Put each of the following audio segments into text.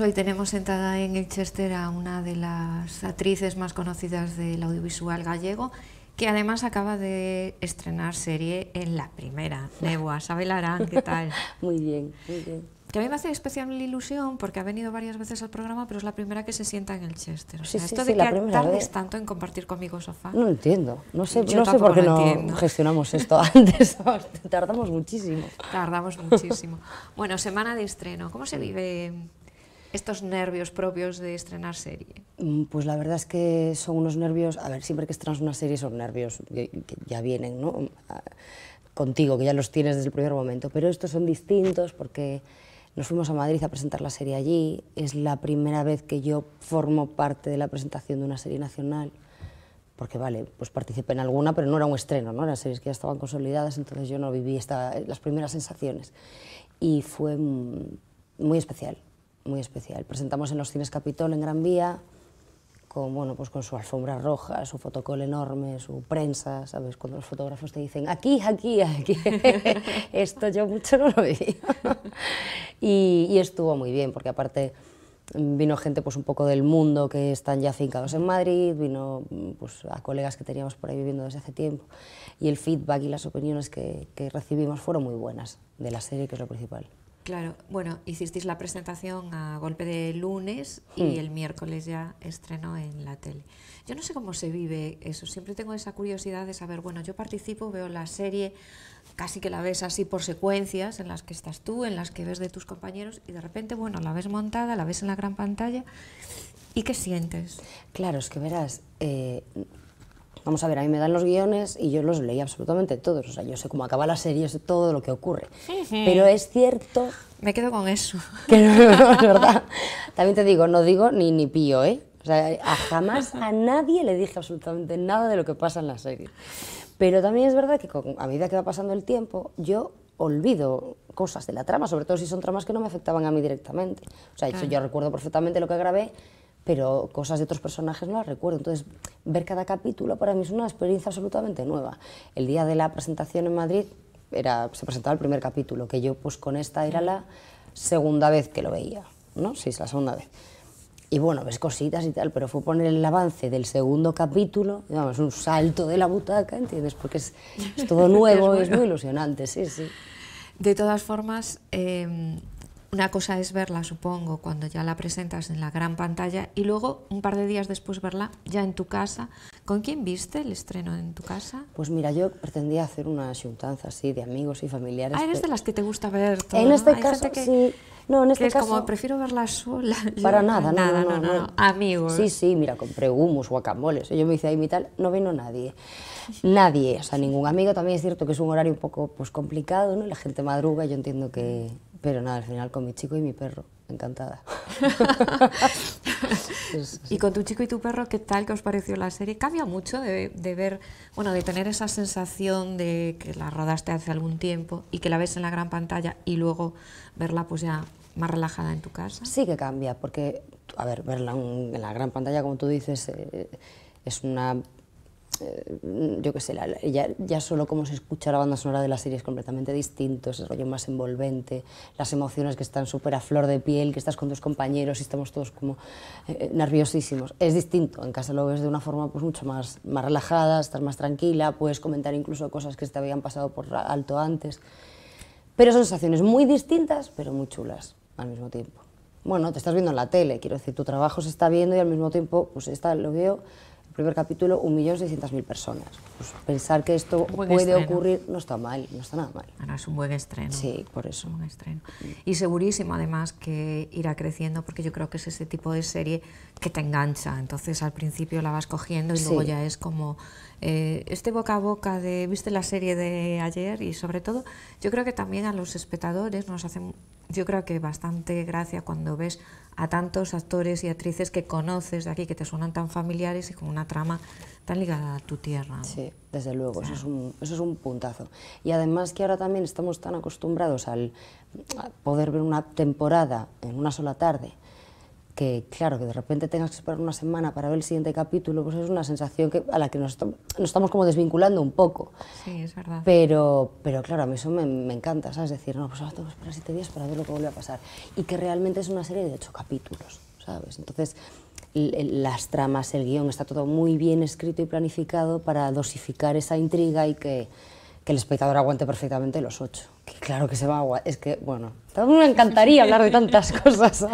Pues hoy tenemos sentada en el Chester a una de las actrices más conocidas del audiovisual gallego, que además acaba de estrenar serie en la primera, Nebua. Sabel Arán, ¿qué tal? muy bien, muy bien. Que a mí me hace especial ilusión porque ha venido varias veces al programa, pero es la primera que se sienta en el Chester. O sea, Sí, esto sí, de que tardes vez. tanto en compartir conmigo sofá. No entiendo, no sé, Yo no sé por qué no entiendo. gestionamos esto antes, tardamos muchísimo. Tardamos muchísimo. bueno, semana de estreno. ¿Cómo se vive estos nervios propios de estrenar serie? Mm, Pues la verdad es que son unos nervios, a ver, siempre que estrenas una serie son nervios que, que ya vienen, ¿no? A- Contigo, que ya los tienes desde el primer momento, pero estos son distintos porque nos fuimos a Madrid a presentar la serie allí, es la primera vez que yo formo parte de la presentación de una serie nacional, porque vale, pues participé en alguna, pero no era un estreno, ¿no? eran series que ya estaban consolidadas, entonces yo no viví esta, las primeras sensaciones. Y fue mm, muy especial, muy especial. Presentamos en los cines Capitol en Gran Vía, con, bueno, pues con su alfombra roja, su fotocol enorme, su prensa, ¿sabes? Cuando los fotógrafos te dicen, aquí, aquí, aquí. Esto yo mucho no lo viví. y, y estuvo muy bien, porque aparte vino gente pues un poco del mundo que están ya fincados en Madrid, vino pues, a colegas que teníamos por ahí viviendo desde hace tiempo, y el feedback y las opiniones que, que recibimos fueron muy buenas de la serie, que es lo principal. Claro, bueno, hicisteis la presentación a golpe de lunes y Mm. el miércoles ya estrenó en la tele. Yo no sé cómo se vive eso, siempre tengo esa curiosidad de saber, bueno, yo participo, veo la serie, casi que la ves así por secuencias en las que estás tú, en las que ves de tus compañeros y de repente, bueno, la ves montada, la ves en la gran pantalla y ¿qué sientes? Claro, es que verás, eh, vamos a ver, a mí me dan los guiones y yo los leí absolutamente todos, o sea, yo sé cómo acaba la serie, sé todo lo que ocurre, pero es cierto Me quedo con eso. que no, no, es verdad. También te digo, no digo ni ni pío, ¿eh? O sea, a jamás a nadie le dije absolutamente nada de lo que pasa en la serie. Pero también es verdad que con- a medida que va pasando el tiempo, yo olvido cosas de la trama, sobre todo si son tramas que no me afectaban a mí directamente. O sea, yo- yo recuerdo perfectamente lo que grabé, pero cosas de otros personajes no las recuerdo. Entonces, ver cada capítulo para mí es una experiencia absolutamente nueva. El día de la presentación en Madrid era, se presentaba el primer capítulo, que yo pues con esta era la segunda vez que lo veía, ¿no? Sí, es la segunda vez. Y bueno, ves cositas y tal, pero fue poner el avance del segundo capítulo, digamos, un salto de la butaca, ¿entiendes? Porque es, es todo nuevo, es muy ilusionante, sí, sí. De todas formas, eh, una cosa es verla, supongo, cuando ya la presentas en la gran pantalla y luego, un par de días después, verla ya en tu casa. ¿Con quién viste el estreno en tu casa? Pues mira, yo pretendía hacer una xuntanza así de amigos y familiares. Ah, eres de las que te gusta ver todo, En ¿no? este Hay caso, que, sí. No, en este que es caso... como, prefiero verla sola. Para nada, no, nada, no, no, no. Amigos. Sí, sí, mira, compré humus, guacamoles. Yo me hice ahí mi tal, no vino nadie. Nadie, o sea, ningún amigo. También es cierto que es un horario un poco pues, complicado, ¿no? La gente madruga, yo entiendo que... Pero nada, al final con mi chico y mi perro, encantada. Y con tu chico y tu perro, ¿qué tal que os pareció la serie? Cambia mucho de, de ver, bueno, de tener esa sensación de que la rodaste hace algún tiempo y que la ves en la gran pantalla y luego verla pues ya más relajada en tu casa. Sí que cambia, porque, a ver, verla en, la gran pantalla, como tú dices, eh, es una... eh, yo qué sé, ya, ya solo como se escucha la banda sonora de la serie es completamente distinto, ese rollo más envolvente, las emociones que están súper a flor de piel, que estás con tus compañeros y estamos todos como eh, nerviosísimos. Es distinto, en casa lo ves de una forma pues mucho más, más relajada, estás más tranquila, puedes comentar incluso cosas que te habían pasado por alto antes. Pero son sensaciones muy distintas, pero muy chulas al mismo tiempo. Bueno, te estás viendo en la tele, quiero decir, tu trabajo se está viendo y al mismo tiempo, pues está, lo veo, el primer capítulo, 1.600.000 personas. Pues pensar que esto puede estreno. ocurrir no está mal, no está nada mal. Ahora es un buen estreno. Sí, por Es eso. un buen estreno. Y segurísimo además que irá creciendo porque yo creo que es ese tipo de serie que te engancha. Entonces al principio la vas cogiendo y luego ya es como eh, este boca a boca de, viste la serie de ayer y sobre todo yo creo que también a los espectadores nos hace, yo creo que bastante gracia cuando ves a tantos actores y actrices que conoces de aquí, que te suenan tan familiares y con una trama tan ligada a tu tierra. ¿no? Sí, desde luego, eso, es un, eso es un puntazo. Y además que ahora también estamos tan acostumbrados al a poder ver una temporada en una sola tarde, que claro, que de repente tengas que esperar una semana para ver el siguiente capítulo, pues es una sensación que, a la que nos, nos estamos como desvinculando un poco. Sí, es verdad. Pero, pero claro, a mí eso me, me encanta, ¿sabes? Decir, no, pues ahora tengo que esperar siete días para ver lo que vuelve a pasar. Y que realmente es una serie de ocho capítulos, ¿sabes? Entonces, las tramas, el guion, está todo muy bien escrito y planificado para dosificar esa intriga y que, que el espectador aguante perfectamente los ocho. Que claro que se va a Es que, bueno, me encantaría hablar de tantas cosas.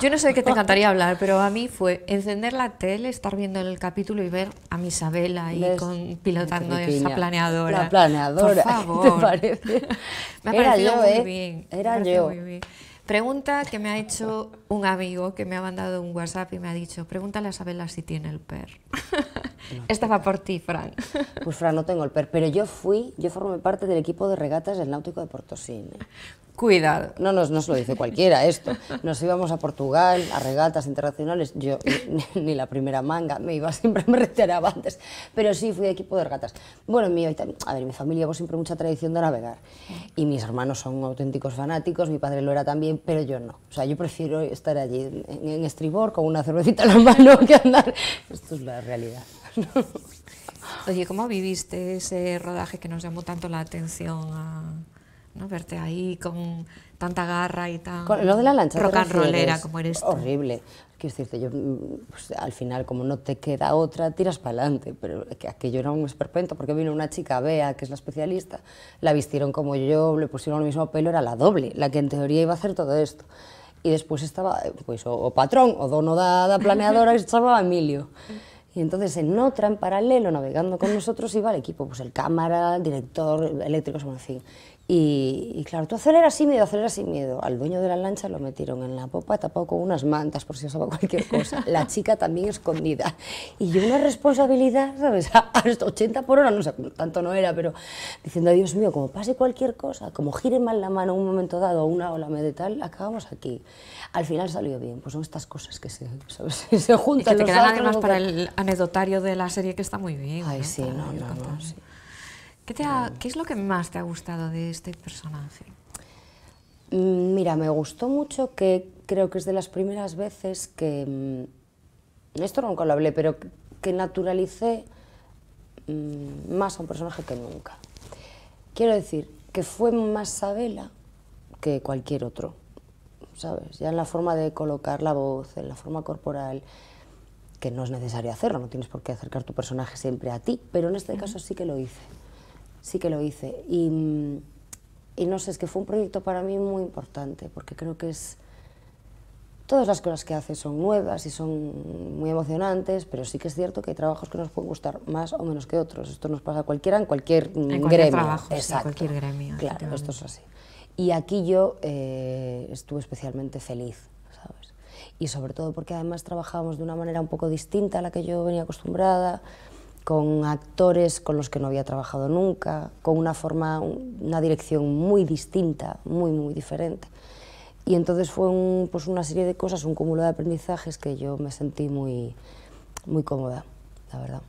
Yo no sé de qué te encantaría hablar, pero a mí fue encender la tele, estar viendo el capítulo y ver a mi Isabela ahí con, pilotando esa planeadora. La planeadora, Por favor. ¿te parece? me ha Era parecido yo, muy ¿eh? bien. Era yo. muy bien. Pregunta que me ha hecho un amigo que me ha mandado un WhatsApp y me ha dicho, pregúntale a Isabela si tiene el PER. Esta va por ti, Fran. Pues Fran, no tengo el PER, pero yo fui, yo formé parte del equipo de regatas del Náutico de Portosín. Cuidado. No, nos, lo dice cualquiera esto. Nos íbamos a Portugal a regatas internacionales. Yo ni, ni la primera manga, me iba siempre, me retiraba antes. Pero sí, fui de equipo de regatas. Bueno, mi, a ver, mi familia llevo siempre mucha tradición de navegar. Y mis hermanos son auténticos fanáticos, mi padre lo era también, pero yo no. O sea, yo prefiero estar allí en, en estribor con una cervecita en la mano que andar. Esto es la realidad. Oye, ¿cómo viviste ese rodaje que nos llamó tanto la atención a ¿no? verte ahí con tanta garra y tan Con lo de la lancha. ¿te rock and rollera como eres tú? Horrible. Quiero decirte, yo, pues, al final, como no te queda otra, tiras para adelante. Pero que aquello era un esperpento, porque vino una chica, Bea, que es la especialista, la vistieron como yo, le pusieron el mismo pelo, era la doble, la que en teoría iba a hacer todo esto. Y después estaba, pues, o, o patrón, o dono da, da planeadora, que se llamaba Emilio. Y entonces en otra, en paralelo, navegando con nosotros, iba el equipo, pues el cámara, el director, eléctricos, en fin. Y, y claro, tú aceleras sin miedo, aceleras sin miedo. Al dueño de la lancha lo metieron en la popa tapado con unas mantas por si osaba cualquier cosa. La chica también escondida. Y yo una responsabilidad, ¿sabes? Hasta 80 por hora, no sé, tanto no era, pero diciendo, Dios mío, como pase cualquier cosa, como gire mal la mano en un momento dado una ola me de tal, acabamos aquí. Al final salió bien, pues son estas cosas que se, ¿sabes? se Y juntan. que te quedan además no para el anecdotario de la serie que está muy bien. Ay, ¿no? sí, no, no, no, contando. sí. ¿Qué, te ha- ¿Qué es lo que más te ha gustado de este personaje? Mm, Mira, me gustó mucho que creo que es de las primeras veces que, mm, esto nunca lo hablé, pero que- naturalicé mm, más a un personaje que nunca. Quiero decir, que fue más Sabela que cualquier otro, ¿sabes? Ya en la forma de colocar la voz, en la forma corporal, que no es necesario hacerlo, no tienes por qué acercar tu personaje siempre a ti, pero en este caso sí que lo hice, sí que lo hice. Y, mm, y no sé, es que fue un proyecto para mí muy importante, porque creo que es... Todas las cosas que hace son nuevas y son muy emocionantes, pero sí que es cierto que hay trabajos que nos pueden gustar más o menos que otros. Esto nos pasa a cualquiera en cualquier, En cualquier gremio. trabajo, Exacto. cualquier gremio, Claro, esto es así. Y aquí yo eh, estuve especialmente feliz, ¿sabes? Y sobre todo porque además trabajábamos de una manera un poco distinta a la que yo venía acostumbrada, con actores con los que no había trabajado nunca, con una forma, un- una dirección muy distinta, muy, muy diferente. Y entonces fue un- pues una serie de cosas, un cúmulo de aprendizajes que yo me sentí muy, muy cómoda, la verdad.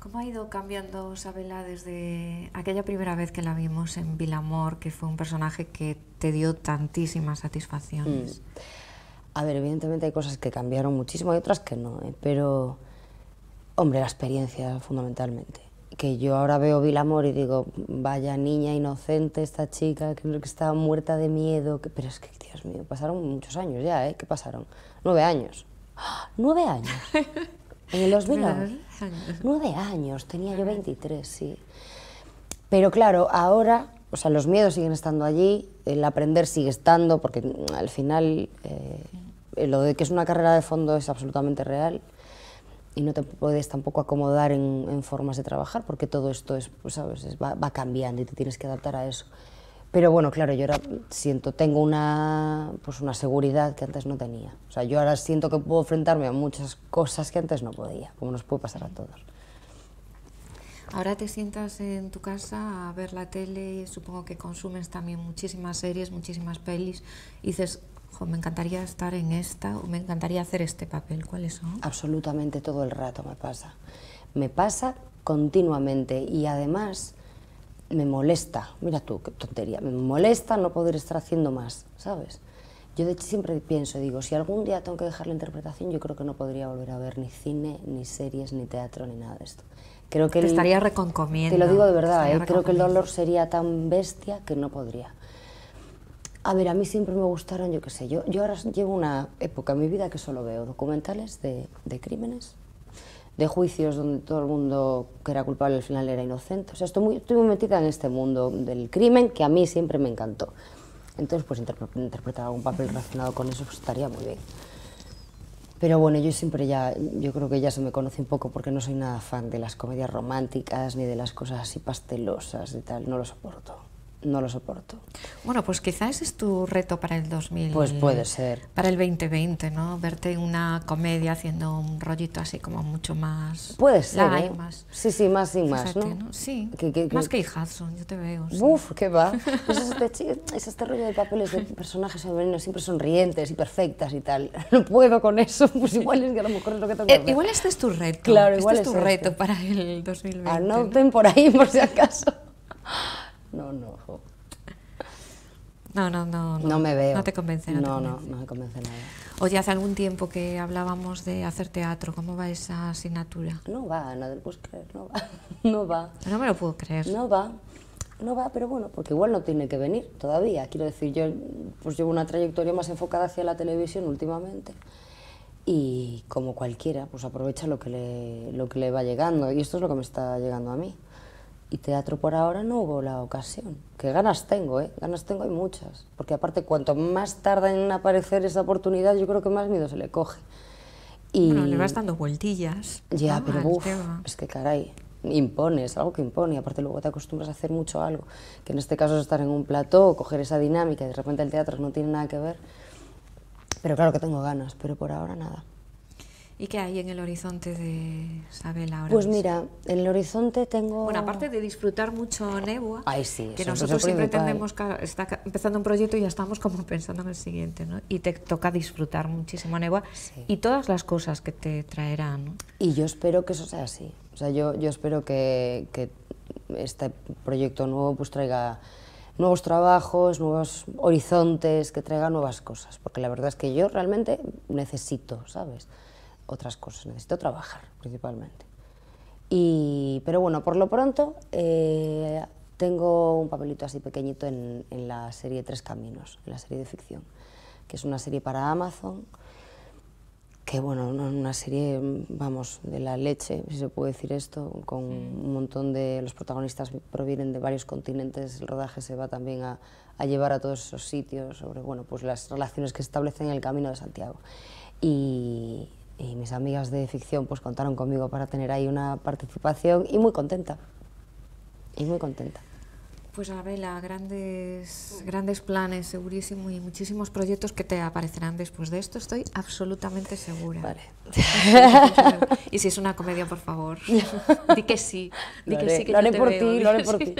¿Cómo ha ido cambiando Sabela desde aquella primera vez que la vimos en Vilamor, que fue un personaje que te dio tantísimas satisfacciones? A ver, evidentemente hay cosas que cambiaron muchísimo, hay otras que no, ¿eh? pero, hombre, la experiencia fundamentalmente. Que yo ahora veo Vilamor y digo, vaya niña inocente esta chica, que que estaba muerta de miedo, que... pero es que, Dios mío, pasaron muchos años ya, ¿eh? ¿Qué pasaron? Nueve años. ¡Ah! ¡Nueve años! En el 2011. Nueve años. Tenía yo 23, sí. Pero claro, ahora, o sea, los miedos siguen estando allí, el aprender sigue estando, porque al final eh, lo de que es una carrera de fondo es absolutamente real y no te puedes tampoco acomodar en, en formas de trabajar, porque todo esto es, pues, ¿sabes? Es- va, va cambiando y te tienes que adaptar a eso. Pero bueno, claro, yo ahora siento, tengo una, pues una seguridad que antes no tenía. O sea, yo ahora siento que puedo enfrentarme a muchas cosas que antes no podía, como nos puede pasar a todos. Ahora te sientas en tu casa a ver la tele, supongo que consumes también muchísimas series, muchísimas pelis, y dices, "Jo, me encantaría estar en esta, o me encantaría hacer este papel. ¿Cuáles son? Absolutamente todo el rato me pasa. Me pasa continuamente y además me molesta, mira tú, qué tontería, me molesta no poder estar haciendo más, ¿sabes? Yo de hecho siempre pienso, digo, si algún día tengo que dejar la interpretación, yo creo que no podría volver a ver ni cine, ni series, ni teatro, ni nada de esto. Creo que Te el- estaría reconcomiendo. Te lo digo de verdad, ¿eh? creo que el dolor sería tan bestia que no podría. A ver, a mí siempre me gustaron, yo qué sé, yo, yo ahora llevo una época en mi vida que solo veo documentales de, de crímenes, de juicios donde todo el mundo que era culpable al final era inocente. O sea, estoy muy, estoy muy metida en este mundo del crimen que a mí siempre me encantó. Entonces, pues interpre- interpretar algún papel relacionado con eso pues, estaría muy bien. Pero bueno, yo siempre ya, yo creo que ya se me conoce un poco porque no soy nada fan de las comedias románticas ni de las cosas así pastelosas y tal, no lo soporto, no lo soporto. Bueno, pues quizás ese es tu reto para el 2000. Pues puede ser. Para el 2020, ¿no? Verte en una comedia haciendo un rollito así como mucho más. Puede ser, ¿eh? más. Sí, sí, más sin más, Fíjate, ¿no? Sí. Más que Hudson, yo te veo. sí. Uf, qué va. Pues es, este, es este rollo de papeles de personajes femeninos siempre sonrientes y perfectas y tal. No puedo con eso, pues igual es que a lo mejor es lo que tengo que Eh, igual este es tu reto. Claro, este igual es es tu este. reto para el 2020. Anoten por ahí por si acaso. No, no, jo. No, no, no, no me veo. No te convence. No, te No, no, convence. no me convence nada. Oye, hace algún tiempo que hablábamos de hacer teatro. ¿Cómo va esa asignatura? No va, nada lo puedes creer, no va. No va. No me lo puedo creer. No va, no va, pero bueno, porque igual no tiene que venir todavía. Quiero decir, yo pues llevo una trayectoria más enfocada hacia la televisión últimamente y como cualquiera, pues aprovecha lo que le, lo que le va llegando y esto es lo que me está llegando a mí. Y teatro por ahora no hubo la ocasión. Que ganas tengo, ¿eh? Ganas tengo hay muchas. Porque aparte, cuanto más tarda en aparecer esa oportunidad, yo creo que más miedo se le coge. Y... Bueno, le vas dando vueltillas. Ya, pero uf, es que caray, impone, es algo que impone, y aparte luego te acostumbras a hacer mucho algo, que en este caso es estar en un plató, coger esa dinámica, y de repente el teatro no tiene nada que ver, pero claro que tengo ganas, pero por ahora nada. ¿Y qué hay en el horizonte de Isabel ahora? Pues mismo? mira, en el horizonte tengo... Bueno, aparte de disfrutar mucho Nebua, Ay, sí, que nosotros siempre tendemos, claro, está empezando un proyecto y ya estamos como pensando en el siguiente, ¿no? Y te toca disfrutar muchísimo Nebua Sí. y todas las cosas que te traerán, ¿no? Y yo espero que eso sea así. O sea, yo, yo espero que, que este proyecto nuevo pues traiga nuevos trabajos, nuevos horizontes, que traiga nuevas cosas. Porque la verdad es que yo realmente necesito, ¿sabes? Otras cosas, necesito trabajar principalmente. Y, pero bueno, por lo pronto eh, tengo un papelito así pequeñito en, en la serie Tres Caminos, en la serie de ficción, que es una serie para Amazon que bueno, una, serie, vamos, de la leche, si se puede decir esto, con un montón de, los protagonistas provienen de varios continentes, el rodaje se va también a, a llevar a todos esos sitios, sobre, bueno, pues las relaciones que se establecen en el Camino de Santiago. Y, y mis amigas de ficción pues contaron conmigo para tener ahí una participación y muy contenta, y muy contenta. Pues Abela, grandes, grandes planes, segurísimo, y muchísimos proyectos que te aparecerán después de esto, estoy absolutamente segura. Vale. y si es una comedia, por favor, di que sí, di Lo que haré, sí que lo haré por ti, lo haré por ti.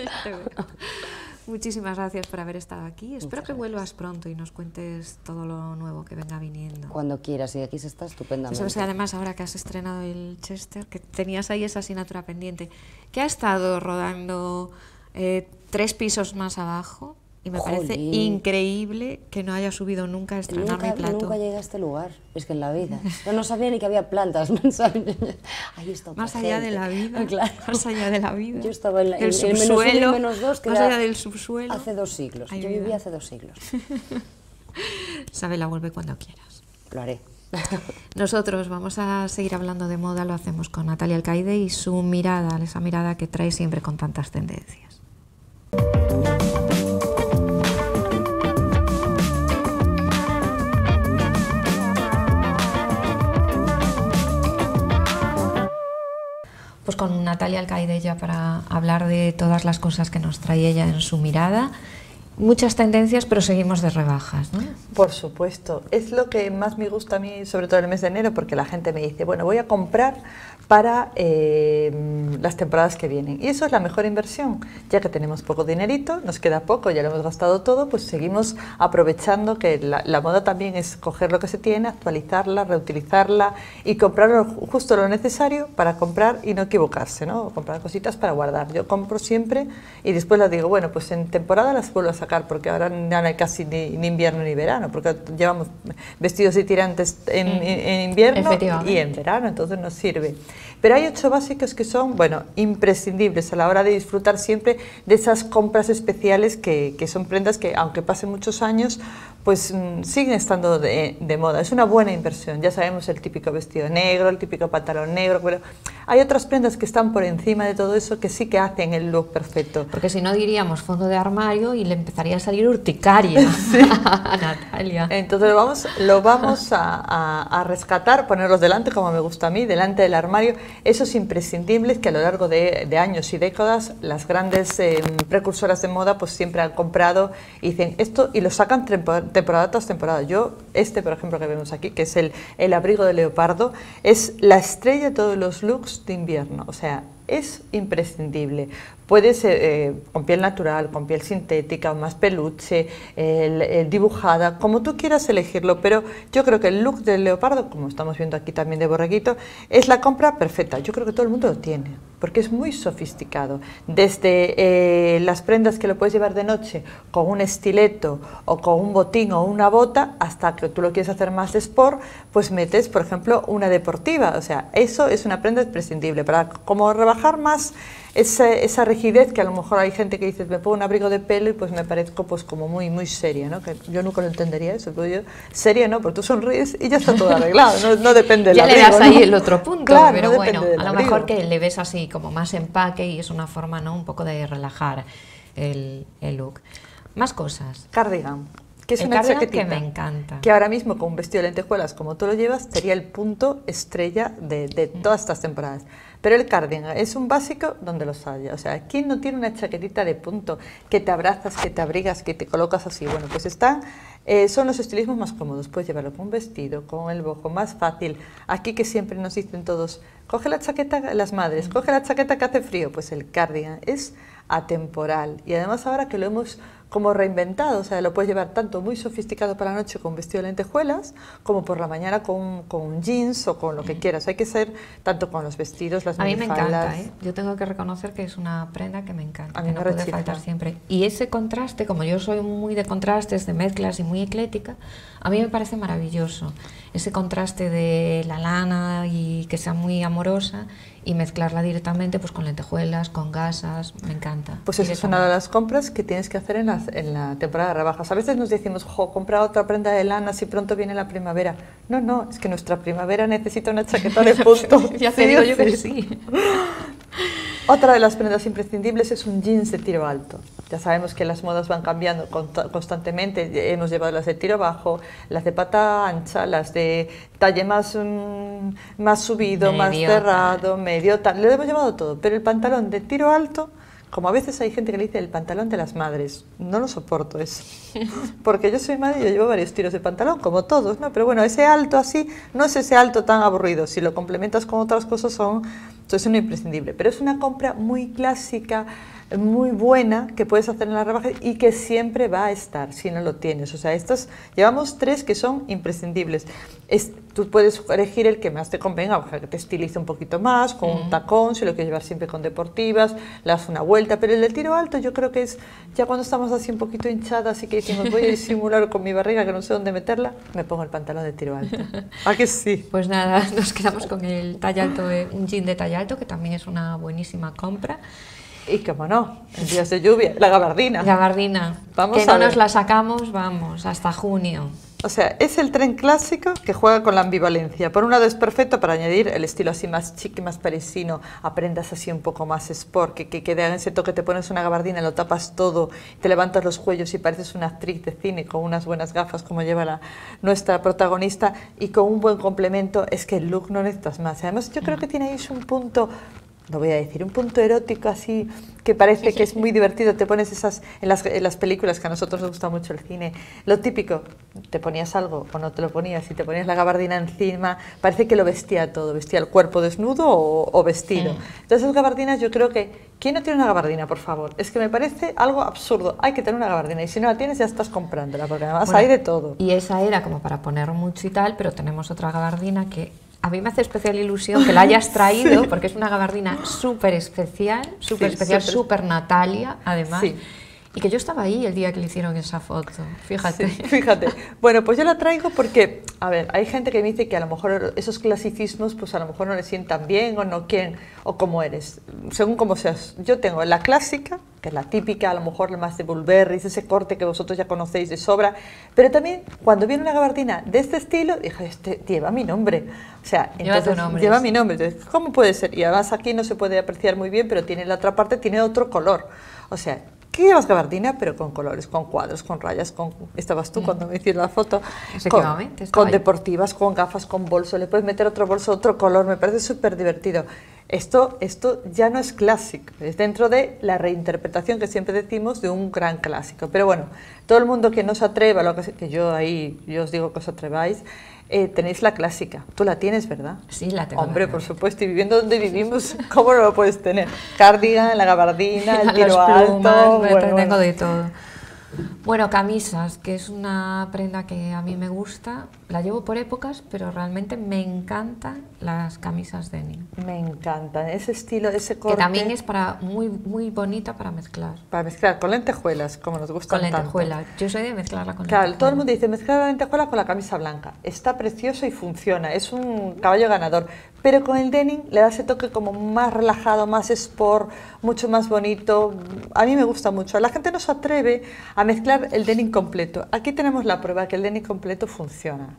Muchísimas gracias por haber estado aquí. Espero que vuelvas pronto y nos cuentes todo lo nuevo que venga viniendo. Cuando quieras, y aquí se está estupendamente. Además ahora que has estrenado el Chester, que tenías ahí esa asignatura pendiente, que ha estado rodando eh, tres pisos más abajo y me parece increíble que no haya subido nunca a estrenar Nunca, mi plato. nunca llegué a este lugar, es que en la vida. Yo no sabía ni que había plantas, Más allá de la vida, Claro. más allá de la vida. Yo estaba en, la, del en- en menos uno y subsuelo, menos dos, que más allá del subsuelo. Hace dos siglos. Ay, Yo vida. viví hace dos siglos. Isabela, vuelve cuando quieras. Lo haré. Nosotros vamos a seguir hablando de moda, lo hacemos con Natalia Alcaide y su mirada, esa mirada que trae siempre con tantas tendencias. Pues con Natalia Alcaide ya para hablar de todas las cosas que nos trae ella en su mirada. Muchas tendencias, pero seguimos de rebajas. Por supuesto, es lo que más me gusta a mí, sobre todo en el mes de enero, porque la gente me dice, bueno, voy a comprar para eh, las temporadas que vienen. Y eso es la mejor inversión, ya que tenemos poco dinerito, nos queda poco, ya lo hemos gastado todo, pues seguimos aprovechando que la, moda también es coger lo que se tiene, actualizarla, reutilizarla y comprar justo lo necesario para comprar y no equivocarse, ¿no? Comprar cositas para guardar. Yo compro siempre y después las digo, bueno, pues en temporada las vuelvo a sacar sacar porque ahora no hay casi ni, ni invierno ni verano, porque llevamos vestidos y tirantes en, Mm. en- invierno y en verano, entonces nos sirve. Pero hay ocho básicos que son, bueno, imprescindibles a la hora de disfrutar siempre de esas compras especiales que, que son prendas que, aunque pasen muchos años, pues mm, siguen estando de, de moda. Es una buena inversión. Ya sabemos el típico vestido negro, el típico pantalón negro, pero hay otras prendas que están por encima de todo eso que sí que hacen el look perfecto. Porque si no diríamos fondo de armario y le empezaría a salir urticaria a Natalia. Entonces vamos, lo vamos a, a- a rescatar, ponerlos delante, como me gusta a mí, delante del armario, esos imprescindibles que a lo largo de, años y décadas las grandes eh, precursoras de moda pues siempre han comprado y dicen esto y lo sacan tempo- temporada tras temporada. Yo, este por ejemplo que vemos aquí, que es el, el abrigo de leopardo, es la estrella de todos los looks de invierno. O sea, es imprescindible. Puede ser eh, con piel natural, con piel sintética, más peluche, el- el dibujada, como tú quieras elegirlo, pero yo creo que el look del leopardo, como estamos viendo aquí también de borreguito, es la compra perfecta. Yo creo que todo el mundo lo tiene, porque es muy sofisticado. Desde eh, las prendas que lo puedes llevar de noche con un estileto o con un botín o una bota, hasta que tú lo quieres hacer más de sport, pues metes, por ejemplo, una deportiva. O sea, eso es una prenda imprescindible para como rebajar más esa, esa rigidez que a lo mejor hay gente que dice me pongo un abrigo de pelo y pues me parezco pues como muy muy seria, ¿no? Que yo nunca lo entendería eso, pero yo seria no, porque tú sonríes y ya está todo arreglado, no, no depende del Ya le abrigo, das ahí ¿no? el otro punto, Claro, pero no bueno, a lo mejor que le ves así como más empaque y es una forma, ¿no? Un poco de relajar el, el look. Más cosas. Cardigan. Que es El una cardigan que chaquetita me encanta. Que ahora mismo con un vestido de lentejuelas como tú lo llevas sería el punto estrella de, de todas estas temporadas. Pero el cardigan es un básico donde los haya. O sea, ¿quién no tiene una chaquetita de punto que te abrazas, que te abrigas, que te colocas así? Bueno, pues están, eh, son los estilismos más cómodos. Puedes llevarlo con un vestido, con el bojo, más fácil. Aquí que siempre nos dicen todos, coge la chaqueta, las madres, coge la chaqueta que hace frío. Pues el cardigan es atemporal. Y además ahora que lo hemos como reinventado, o sea, lo puedes llevar tanto muy sofisticado para la noche con vestido de lentejuelas, como por la mañana con, con jeans o con lo que quieras. Hay que ser tanto con los vestidos, las A mí me encanta, ¿eh? Yo tengo que reconocer que es una prenda que me encanta, A mí que no puede faltar siempre. Y ese contraste, como yo soy muy de contrastes, de mezclas y muy eclética, a mí me parece maravilloso. Ese contraste de la lana y que sea muy amorosa y mezclarla directamente pues con lentejuelas, con gasas, me encanta. Pues esa es una de las compras que tienes que hacer en la, en la temporada de rebajas. A veces nos decimos, jo, compra otra prenda de lana si pronto viene la primavera. No, no, es que nuestra primavera necesita una chaqueta de punto. ya te digo yo que sí. Otra de las prendas imprescindibles es un jeans de tiro alto. Ya sabemos que las modas van cambiando constantemente. Hemos llevado las de tiro bajo, las de pata ancha, las de talle más, mm, más subido, más Medio cerrado, medio tal. Lo hemos llevado todo. Pero el pantalón de tiro alto, como a veces hay gente que le dice el pantalón de las madres, no lo soporto eso. Porque yo soy madre y yo llevo varios tiros de pantalón, como todos, ¿no? Pero bueno, ese alto así no es ese alto tan aburrido. Si lo complementas con otras cosas son, es un imprescindible. Pero es una compra muy clásica, muy buena que puedes hacer en la rebaja y que siempre va a estar si no lo tienes. O sea, estos llevamos tres que son imprescindibles. Es- tú puedes elegir el que más te convenga, o sea, que te estilice un poquito más, con un tacón, si lo quieres llevar siempre con deportivas, le das una vuelta. Pero el del tiro alto yo creo que es ya cuando estamos así un poquito hinchadas, así que decimos voy a disimular con mi barriga que no sé dónde meterla, me pongo el pantalón de tiro alto. ¿A que sí? Pues nada, nos quedamos con el talla alto, un jean de talla alto, que también es una buenísima compra. Y como no, en días de lluvia, la gabardina. Gabardina, Vamos que no nos la sacamos, vamos, hasta junio. O sea, es el tren clásico que juega con la ambivalencia. Por un lado es perfecto para añadir el estilo así más chic, más parisino, a prendas así un poco más sport, que, que, que den ese toque, te pones una gabardina, lo tapas todo, te levantas los cuellos y pareces una actriz de cine con unas buenas gafas como lleva la, nuestra protagonista y con un buen complemento es que el look no necesitas más. Además yo creo que tiene ahí un punto no voy a decir, un punto erótico así que parece que es muy divertido. Te pones esas, en las, en las películas que a nosotros nos gusta mucho el cine, lo típico, te ponías algo o no te lo ponías y te ponías la gabardina encima, parece que lo vestía todo, vestía el cuerpo desnudo o, o vestido. Entonces esas gabardinas yo creo que, ¿quién no tiene una gabardina, por favor? Es que me parece algo absurdo, hay que tener una gabardina y si no la tienes ya estás comprándola, porque además Bueno, hay de todo. Y esa era como para poner mucho y tal, pero tenemos otra gabardina que a mí me hace especial ilusión que la hayas traído, porque es una gabardina súper especial, súper Sí, especial, súper Natalia, además. Sí. Y que yo estaba ahí el día que le hicieron esa foto, fíjate. fíjate. Bueno, pues yo la traigo porque, a ver, hay gente que me dice que a lo mejor esos clasicismos, pues a lo mejor no le sientan bien o no quieren, o como eres, según como seas. Yo tengo la clásica, que es la típica, a lo mejor la más de Bulberry, ese corte que vosotros ya conocéis de sobra, pero también cuando viene una gabardina de este estilo, dije, este lleva mi nombre. O sea, entonces, lleva mi nombre. Entonces, ¿cómo puede ser? Y además aquí no se puede apreciar muy bien, pero tiene la otra parte, tiene otro color. O sea, ¿Qué llevas gabardina? Pero con colores, con cuadros, con rayas, con... Estabas tú mm. cuando me hiciste la foto. Efectivamente. Con, con deportivas, con gafas, con bolso. Le puedes meter otro bolso, otro color. Me parece súper divertido. Esto, esto ya no es clásico. Es dentro de la reinterpretación que siempre decimos de un gran clásico. Pero bueno, todo el mundo que no se atreva, lo que, que yo ahí, yo os digo que os atreváis, eh, tenéis la clásica. Tú la tienes, ¿verdad? Sí, la tengo. Hombre, por supuesto. Y viviendo donde vivimos, ¿cómo no lo puedes tener? Cardigan, la gabardina, el tiro alto. Bueno, tengo de todo. Bueno, camisas, que es una prenda que a mí me gusta. La llevo por épocas, pero realmente me encantan las camisas denim. Me encantan, ese estilo, ese corte. Que también es para muy muy bonita para mezclar. Para mezclar con lentejuelas, como nos gusta Con lentejuelas. Yo soy de mezclarla con Claro, todo el mundo dice mezclar la lentejuela con la camisa blanca. Está precioso y funciona, es un caballo ganador. Pero con el denim le da ese toque como más relajado, más sport, mucho más bonito. A mí me gusta mucho. La gente no se atreve a mezclar el denim completo. Aquí tenemos la prueba que el denim completo funciona.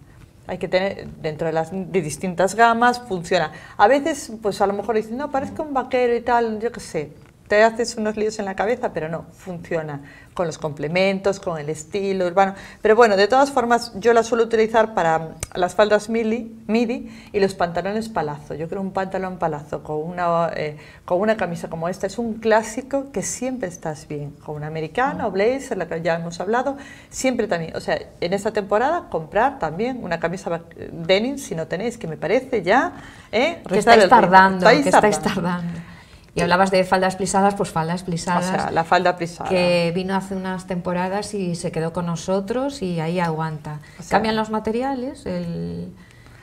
Hay que tener dentro de las de distintas gamas, funciona. A veces, pues a lo mejor dicen, no, parezca un vaquero y tal, yo qué sé te haces unos líos en la cabeza, pero no, funciona con los complementos, con el estilo urbano. Pero bueno, de todas formas, yo la suelo utilizar para las faldas midi, midi y los pantalones palazo. Yo creo un pantalón palazo con una, eh, con una camisa como esta es un clásico que siempre estás bien. Con una americana o blazer, la que ya hemos hablado, siempre también. O sea, en esta temporada comprar también una camisa denim, si no tenéis, que me parece ya... ¿eh? Que estáis tardando, que estáis tardando. Y hablabas de faldas plisadas, pues faldas plisadas. O sea, la falda plisada. Que vino hace unas temporadas y se quedó con nosotros y ahí aguanta. Cambian los materiales, el,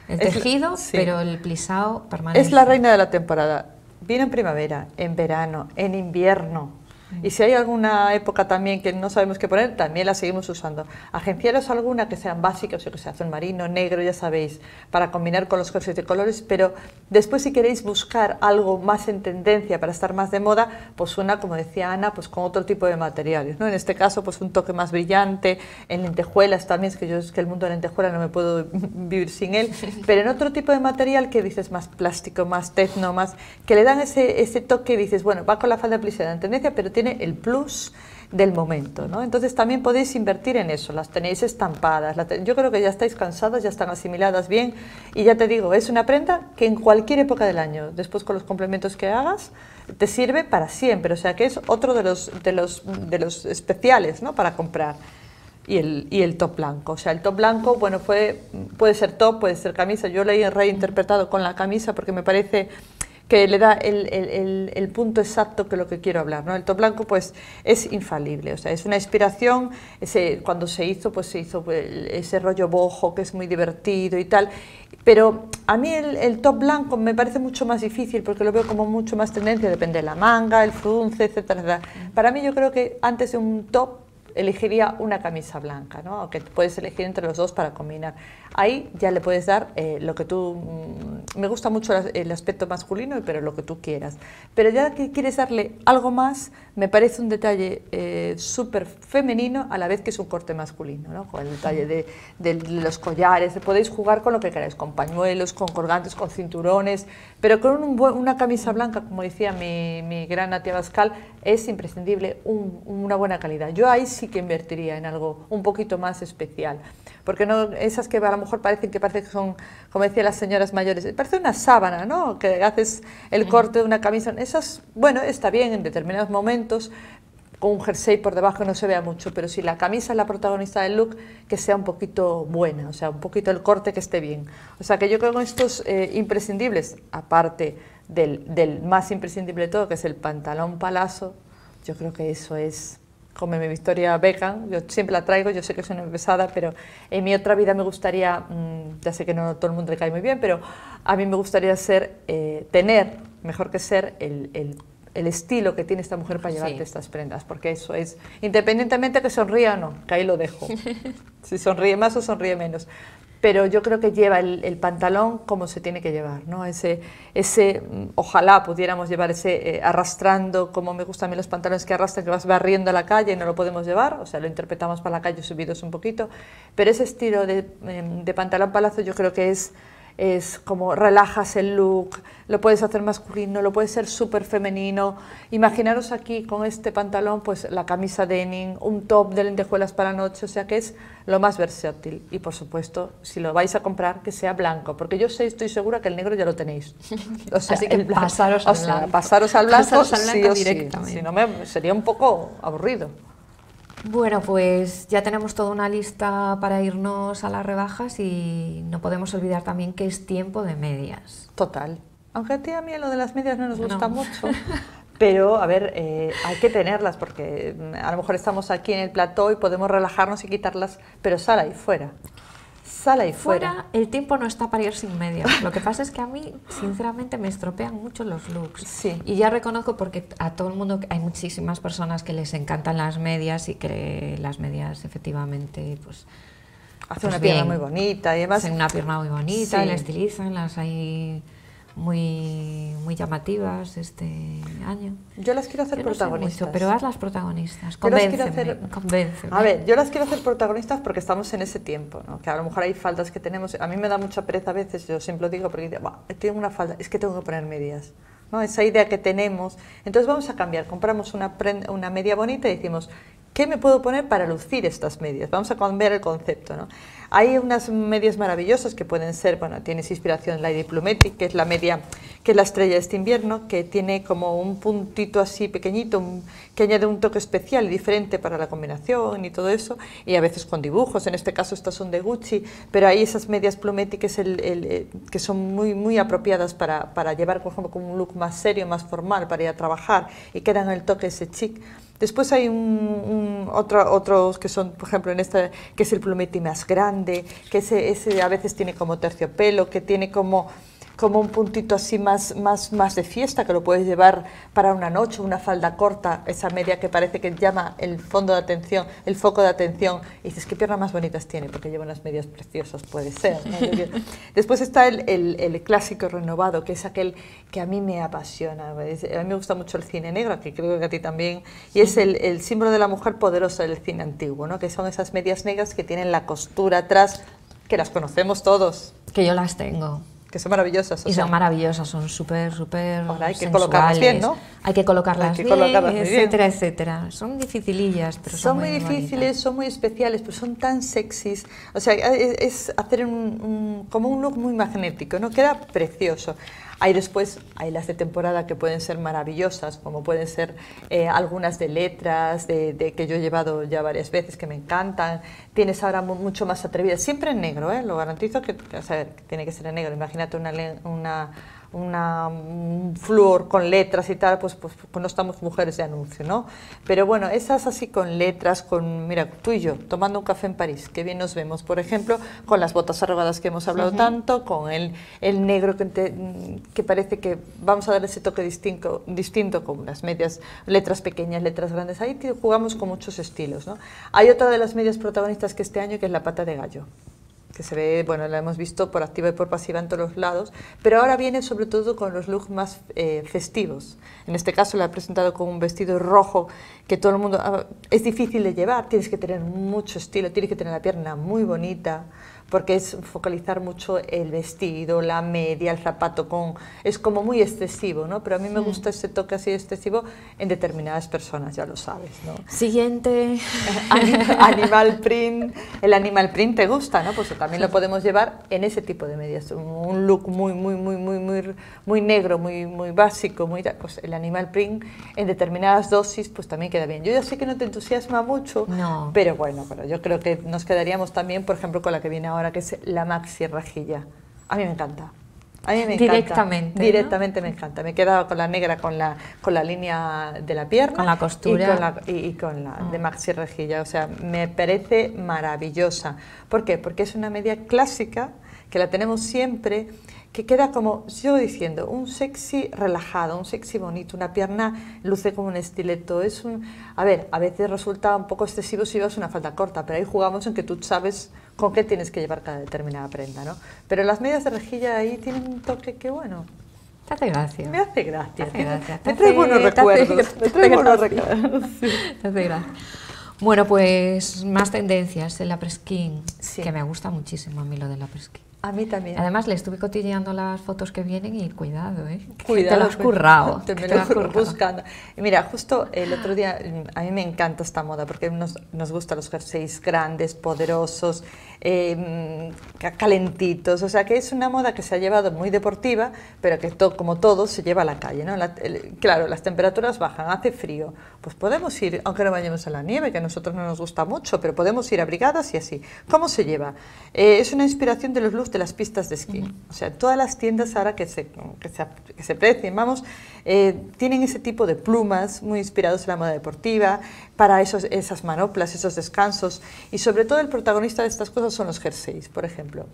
tejido, pero el plisado permanece. Es la reina de la temporada. Vino en primavera, en verano, en invierno y si hay alguna época también que no sabemos qué poner, también la seguimos usando. Agenciaros alguna que sean básicas, o que sea azul marino, negro, ya sabéis, para combinar con los corsés de colores, pero después si queréis buscar algo más en tendencia para estar más de moda, pues una, como decía Ana, pues con otro tipo de materiales, ¿no? En este caso, pues un toque más brillante, en lentejuelas también, es que yo es que el mundo de lentejuelas no me puedo vivir sin él, pero en otro tipo de material que dices más plástico, más tecno, más, que le dan ese, ese toque, dices, bueno, va con la falda plisada en tendencia, pero tiene el plus del momento. ¿no? Entonces también podéis invertir en eso, las tenéis estampadas, yo creo que ya estáis cansadas, ya están asimiladas bien y ya te digo, es una prenda que en cualquier época del año, después con los complementos que hagas, te sirve para siempre, o sea que es otro de los, de los, de los especiales ¿no? para comprar. Y el, y el top blanco, o sea, el top blanco, bueno, puede, puede ser top, puede ser camisa, yo lo he reinterpretado con la camisa porque me parece que le da el, el, el, punto exacto que lo que quiero hablar. ¿no? El top blanco pues es infalible, o sea, es una inspiración, ese, cuando se hizo pues se hizo pues, ese rollo bojo que es muy divertido y tal, pero a mí el, top blanco me parece mucho más difícil porque lo veo como mucho más tendencia, depende de la manga, el frunce, etcétera. Para mí yo creo que antes de un top elegiría una camisa blanca, ¿no? que puedes elegir entre los dos para combinar. Ahí ya le puedes dar eh, lo que tú... Mm, me gusta mucho el aspecto masculino, pero lo que tú quieras. Pero ya que quieres darle algo más, me parece un detalle eh, súper femenino a la vez que es un corte masculino, ¿no? con el detalle de, de, los collares. Podéis jugar con lo que queráis, con pañuelos, con colgantes, con cinturones, pero con una camisa blanca, como decía mi, mi gran Natia Bascal, es imprescindible una buena calidad. Yo ahí sí que invertiría en algo un poquito más especial, porque no esas que a lo mejor parecen que parece que son, como decían las señoras mayores, parece una sábana, ¿no? Que haces el corte de una camisa, esas, bueno, está bien en determinados momentos, con un jersey por debajo no se vea mucho, pero si la camisa es la protagonista del look, que sea un poquito buena, o sea, un poquito el corte que esté bien. O sea, que yo creo que estos eh, imprescindibles, aparte del, más imprescindible de todo, que es el pantalón palazo, yo creo que eso es como mi Victoria Beckham, yo siempre la traigo, yo sé que es una pesada, pero en mi otra vida me gustaría, mm, ya sé que no todo el mundo le cae muy bien, pero a mí me gustaría ser, eh, tener, mejor que ser, el, el estilo que tiene esta mujer para llevarte Sí. estas prendas, porque eso es, independientemente que sonría o no, que ahí lo dejo, si sonríe más o sonríe menos, pero yo creo que lleva el, el pantalón como se tiene que llevar, ¿no? Ese, ese mm, ojalá pudiéramos llevar ese eh, arrastrando, como me gustan a mí los pantalones que arrastran, que vas barriendo a la calle y no lo podemos llevar, o sea, lo interpretamos para la calle subidos un poquito, pero ese estilo de, em, de pantalón palazo yo creo que es es como relajas el look, lo puedes hacer masculino, lo puedes ser súper femenino. Imaginaros aquí con este pantalón, pues la camisa denim, un top de lentejuelas para noche, o sea que es lo más versátil. Y por supuesto, si lo vais a comprar, que sea blanco, porque yo sé, estoy segura que el negro ya lo tenéis. O sea, Así que blanco- pasaros o al sea, blanco. pasaros al blanco, Pasaros al sí blanco o sí. directamente. Si no, me, sería un poco aburrido. Bueno, pues ya tenemos toda una lista para irnos a las rebajas y no podemos olvidar también que es tiempo de medias. Total. Aunque a ti a mí lo de las medias no nos gusta No. mucho. Pero, a ver, eh, hay que tenerlas porque mm, a lo mejor estamos aquí en el plató y podemos relajarnos y quitarlas, pero sal ahí fuera. Fuera. Fuera, el tiempo no está para ir sin medias. Lo que pasa es que a mí, sinceramente, me estropean mucho los looks. Sí. Y ya reconozco porque a todo el mundo, hay muchísimas personas que les encantan las medias y que las medias efectivamente, pues... Hace pues una pierna muy bonita y además... hacen una pierna muy bonita, Sí. la estilizan, las hay muy, muy llamativas este año. Yo las quiero hacer Yo no sé protagonistas. mucho, pero haz las protagonistas. Yo las quiero Convénceme, hacer- convénceme. A ver, yo las quiero hacer protagonistas porque estamos en ese tiempo, ¿no? que a lo mejor hay faldas que tenemos. A mí me da mucha pereza a veces, yo siempre lo digo, porque digo, "Buah, tengo una falda, es que tengo que poner medias. ¿no? Esa idea que tenemos. Entonces vamos a cambiar, compramos una, una media bonita y decimos, ¿qué me puedo poner para lucir estas medias? Vamos a cambiar el concepto. ¿no? Hay unas medias maravillosas que pueden ser, bueno, tienes inspiración en Plumetti, que es la media, que es la estrella de este invierno, que tiene como un puntito así pequeñito, que añade un toque especial y diferente para la combinación y todo eso, y a veces con dibujos, en este caso estas son de Gucci, pero hay esas medias Plumetti que, eh, son muy, muy apropiadas para, para llevar, por ejemplo, con un look más serio, más formal, para ir a trabajar, y que dan el toque ese chic. Después hay un, otro- otros que son, por ejemplo, en esta, que es el plumetti más grande, que ese, ese a veces tiene como terciopelo, que tiene como, como un puntito así más, más, más de fiesta, que lo puedes llevar para una noche, una falda corta, esa media que parece que llama el fondo de atención, el foco de atención, y dices, ¿qué piernas más bonitas tiene? Porque lleva unas medias preciosas, puede ser. ¿no? Después está el, el- el clásico renovado, que es aquel que a mí me apasiona. A mí me gusta mucho el cine negro, que creo que a ti también, y es el, el símbolo de la mujer poderosa del cine antiguo, ¿no? que son esas medias negras que tienen la costura atrás, que las conocemos todos, Que yo las tengo. Que son maravillosas. Y sea, son maravillosas, son súper, súper Ahora hay que sensuales. colocarlas bien, ¿no? Hay que colocarlas Hay que bien, colocarlas muy bien. etcétera, etcétera. Son dificilillas, pero son, son muy difíciles, bonitas. son muy especiales, pero son tan sexys. O sea, es, es hacer un, un- como un look muy magnético, ¿no? Queda precioso. Hay después, hay las de temporada que pueden ser maravillosas, como pueden ser eh, algunas de letras, de, de que yo he llevado ya varias veces, que me encantan. Tienes ahora mu- mucho más atrevidas, siempre en negro, ¿eh? lo garantizo que, o sea, tiene que ser en negro. Imagínate una, una, una un flúor con letras y tal, pues, pues, pues no estamos mujeres de anuncio, ¿no? Pero bueno, esas así con letras, con, mira, tú y yo, tomando un café en París, que bien nos vemos, por ejemplo, con las botas arrugadas que hemos hablado tanto, con el, el negro que, te- que parece que vamos a dar ese toque distinto, distinto con unas medias, letras pequeñas, letras grandes, ahí jugamos con muchos estilos, ¿no? Hay otra de las medias protagonistas que este año, que es la pata de gallo que se ve, bueno, la hemos visto por activa y por pasiva en todos los lados, pero ahora viene sobre todo con los looks más eh, festivos. En este caso la he presentado con un vestido rojo que todo el mundo... ah, es difícil de llevar, tienes que tener mucho estilo, tienes que tener la pierna muy bonita, porque es focalizar mucho el vestido, la media, el zapato, con, es como muy excesivo, ¿no? Pero a mí me gusta ese toque así excesivo en determinadas personas, ya lo sabes, ¿no? Siguiente. Anim- animal print, el animal print te gusta, ¿no? Pues también lo podemos llevar en ese tipo de medias, un- look muy, muy, muy, muy, muy, muy negro, muy, muy básico, muy, pues el animal print en determinadas dosis, pues también queda bien. Yo ya sé que no te entusiasma mucho, No. pero bueno, pero yo creo que nos quedaríamos también, por ejemplo, con la que viene ahora, que es la maxi rajilla. A mí me encanta. A mí me encanta. Directamente, ¿no? Directamente me encanta. Me he quedado con la negra, con la, con la línea de la pierna. Con la costura. Y con la, y, y con la de maxi rejilla. O sea, me parece maravillosa. ¿Por qué? Porque es una media clásica que la tenemos siempre, que queda como, sigo diciendo, un sexy relajado, un sexy bonito, una pierna luce como un estileto. Es un, a ver, a veces resulta un poco excesivo si llevas una falda corta, pero ahí jugamos en que tú sabes con qué tienes que llevar cada determinada prenda, ¿no? Pero las medias de rejilla ahí tienen un toque que, bueno, te hace gracia. Me hace gracia. Te hace gracia. Me trae buenos recuerdos. Me trae buenos recuerdos. Te hace gracia. Bueno, pues más tendencias en la Preskin, Sí. que me gusta muchísimo a mí lo de la Preskin. A mí también. Además, le estuve cotilleando las fotos que vienen y cuidado, ¿eh? Cuidado, te lo has currado. Te me lo has currado. buscando. Y mira, justo el otro día, a mí me encanta esta moda porque nos, nos gustan los jerseys grandes, poderosos, eh, ca- calentitos. O sea que es una moda que se ha llevado muy deportiva, pero que to- como todo se lleva a la calle. ¿no? La- el- claro, las temperaturas bajan, hace frío. Pues podemos ir, aunque no vayamos a la nieve, que a nosotros no nos gusta mucho, pero podemos ir abrigadas y así. ¿Cómo se lleva? Eh, es una inspiración de los looks de las pistas de esquí. O sea, todas las tiendas ahora que se, que se, que se precien, vamos, eh, tienen ese tipo de plumas muy inspirados en la moda deportiva, para esos, esas manoplas, esos descansos. Y sobre todo el protagonista de estas cosas son los jerseys, por ejemplo.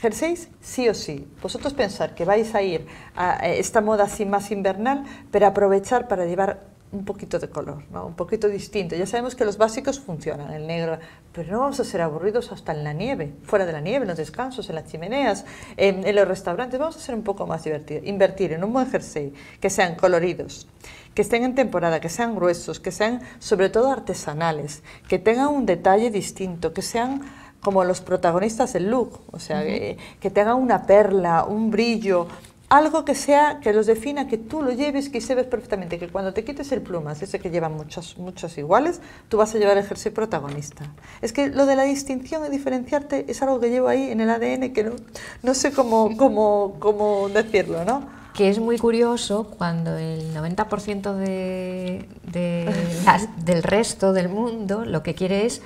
Jerseys, sí o sí. Vosotros pensar que vais a ir a eh, esta moda así más invernal, pero aprovechar para llevar un poquito de color, ¿no? un poquito distinto. Ya sabemos que los básicos funcionan, el negro, pero no vamos a ser aburridos hasta en la nieve, fuera de la nieve, en los descansos, en las chimeneas, en, en los restaurantes. Vamos a ser un poco más divertidos. Invertir en un buen jersey, que sean coloridos, que estén en temporada, que sean gruesos, que sean sobre todo artesanales, que tengan un detalle distinto, que sean como los protagonistas del look, o sea, que, que tengan una perla, un brillo, algo que sea, que los defina, que tú lo lleves, que se ves perfectamente, que cuando te quites el plumas, ese que llevan muchos, muchos iguales, tú vas a llevar el jersey protagonista. Es que lo de la distinción y diferenciarte es algo que llevo ahí en el ADN que no, no sé cómo, cómo, cómo decirlo, ¿no? Que es muy curioso cuando el 90% de, de las- del resto del mundo lo que quiere es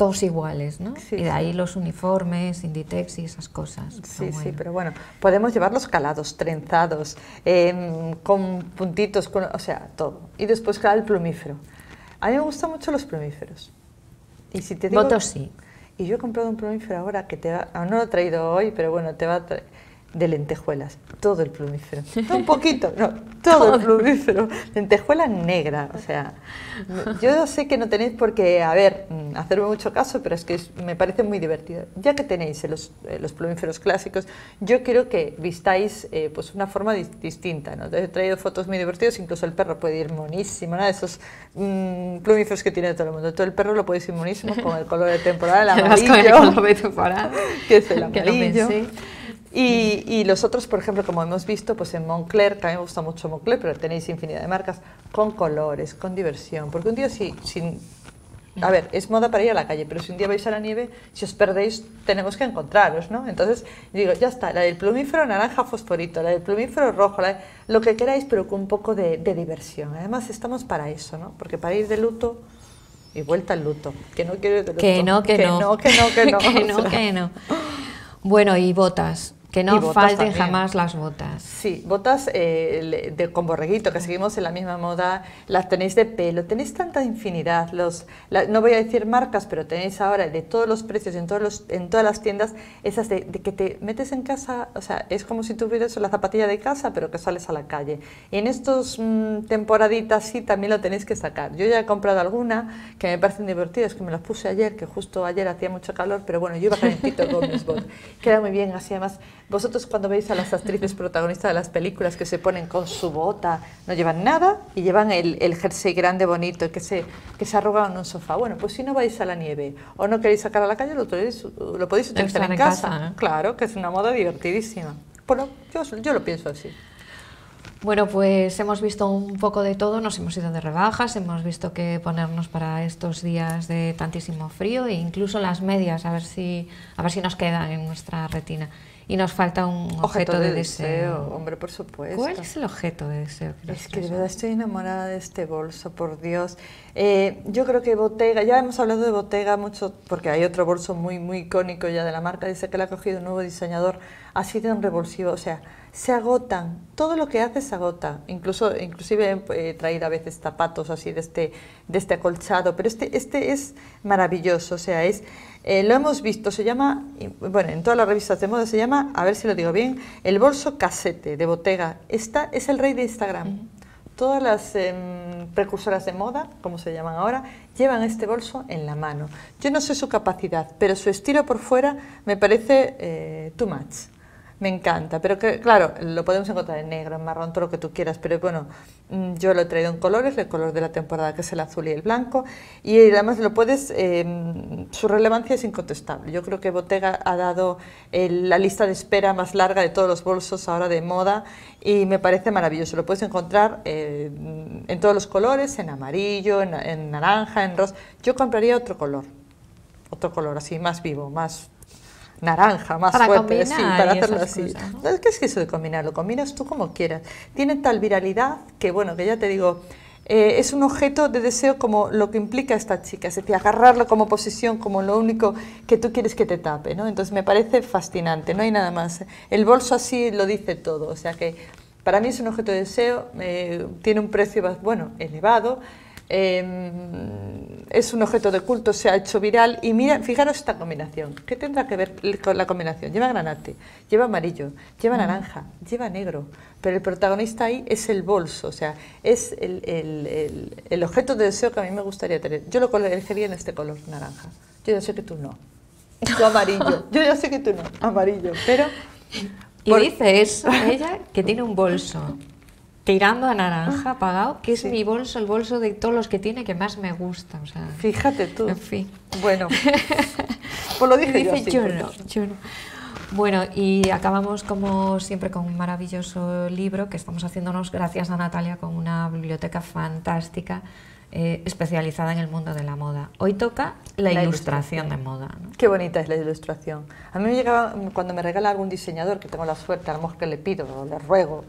todos iguales, ¿no? Sí, y de ahí sí. los uniformes, Inditex y esas cosas. Sí, Pero sí, bueno. pero bueno, podemos llevarlos calados, trenzados, em, con puntitos, con- o sea, todo. Y después, claro, el plumífero. A mí me gustan mucho los plumíferos. Y si te digo, Votos sí. Y yo he comprado un plumífero ahora que te va, no lo he traído hoy, pero bueno, te va a traer de lentejuelas, todo el plumífero. No un poquito, no, todo el plumífero. Lentejuela negra, o sea, yo sé que no tenéis por qué, a ver, mm, hacerme mucho caso, pero es que me parece muy divertido. Ya que tenéis los, eh, los plumíferos clásicos, yo quiero que vistáis eh, pues una forma dis- distinta. ¿no? He traído fotos muy divertidas, incluso el perro puede ir monísimo, ¿no? esos mm, plumíferos que tiene todo el mundo. Todo el perro lo puede ir monísimo con el color de temporada, el amarillo color de temporada, que es el amarillo. Y, y los otros, por ejemplo, como hemos visto, pues en Moncler, que a mí me gusta mucho Moncler, pero tenéis infinidad de marcas, con colores, con diversión. Porque un día si, sin... A ver, es moda para ir a la calle, pero si un día vais a la nieve, si os perdéis, tenemos que encontraros, ¿no? Entonces, digo, ya está, la del plumífero naranja fosforito, la del plumífero rojo, la de- lo que queráis, pero con un poco de, de diversión. Además, estamos para eso, ¿no? Porque para ir de luto y vuelta al luto, que no quiero ir de luto. Que no, que, no. no, que no, que no. que no, o sea. que no. Bueno, y botas. Que no falten también. jamás las botas. Sí, botas eh, de, con borreguito, que seguimos en la misma moda, las tenéis de pelo, tenéis tanta infinidad, los, la- no voy a decir marcas, pero tenéis ahora de todos los precios en, todos los, en todas las tiendas, esas de, de que te metes en casa, o sea, es como si tuvieras la zapatilla de casa, pero que sales a la calle. Y en estos mm, temporaditas sí también lo tenéis que sacar. Yo ya he comprado alguna que me parecen divertidas, que me las puse ayer, que justo ayer hacía mucho calor, pero bueno, yo iba calentito con mis botas. Queda muy bien, así además, vosotros cuando veis a las actrices protagonistas de las películas que se ponen con su bota, no llevan nada y llevan el, el jersey grande bonito que se, que se arrugan en un sofá. Bueno, pues si no vais a la nieve o no queréis sacar a la calle, lo, podéis- lo podéis utilizar en en casa. Claro, que es una moda divertidísima. Bueno, yo, yo lo pienso así. Bueno, pues hemos visto un poco de todo, nos hemos ido de rebajas, hemos visto que ponernos para estos días de tantísimo frío e incluso las medias, a ver si, a ver si nos quedan en nuestra retina. Y nos falta un objeto, de, deseo. hombre, por supuesto. ¿Cuál es el objeto de deseo? Es que de verdad estoy enamorada de este bolso, por Dios. Eh, yo creo que Bottega, ya hemos hablado de Bottega mucho, porque hay otro bolso muy, muy icónico ya de la marca, dice que la ha cogido un nuevo diseñador, ha sido un revulsivo, o sea, se agotan. Todo lo que hace se agota. Incluso, inclusive he traído a veces zapatos así de este, de este acolchado, pero este, este es maravilloso. O sea, es, eh, lo hemos visto, se llama, bueno, en todas las revistas de moda se llama, a ver si lo digo bien, el bolso casete de Bottega. Esta es el rey de Instagram. Todas las em, precursoras de moda, como se llaman ahora, llevan este bolso en la mano. Yo no sé su capacidad, pero su estilo por fuera me parece eh, too much me encanta, pero que claro, lo podemos encontrar en negro, en marrón, todo lo que tú quieras, pero bueno, mm, yo lo he traído en colores, el color de la temporada que es el azul y el blanco, y además lo puedes, eh, su relevancia es incontestable. Yo creo que Bottega ha dado la lista de espera más larga de todos los bolsos ahora de moda y me parece maravilloso. Lo puedes encontrar eh, en todos los colores, en amarillo, en, en naranja, en rosa. Yo compraría otro color, otro color así, más vivo, más naranja, más fuerte, sí, para hacerlo así. ¿Qué es que eso de combinar? Lo combinas tú como quieras. Tiene tal viralidad que, bueno, que ya te digo, eh, es un objeto de deseo como lo que implica esta chica, es decir, agarrarlo como posición, como lo único que tú quieres que te tape, ¿no? Entonces me parece fascinante, no hay nada más. El bolso así lo dice todo, o sea que para mí es un objeto de deseo, eh, tiene un precio, bueno, elevado, Es un objeto de culto, se ha hecho viral y mira, fijaros esta combinación. ¿Qué tendrá que ver con la combinación? Lleva granate, lleva amarillo, lleva naranja, lleva negro, pero el protagonista ahí es el bolso, o sea, es el, el, el, objeto de deseo que a mí me gustaría tener. Yo lo elegiría en este color, naranja. Yo ya sé que tú no. Tú amarillo. Yo ya sé que tú no, amarillo. Pero... Y dice eso, ella, que tiene un bolso tirando a naranja apagado, que es mi bolso, el bolso de todos los que tiene que más me gusta. O sea, Fíjate tú. En fin. Bueno, pues lo dije yo, yo, no, yo no. Bueno, y acabamos como siempre con un maravilloso libro que estamos haciéndonos gracias a Natalia con una biblioteca fantástica eh, especializada en el mundo de la moda. Hoy toca la, ilustración, de moda. Qué bonita es la ilustración. A mí me llegaba, cuando me regala algún diseñador, que tengo la suerte, a lo mejor que le pido o le ruego,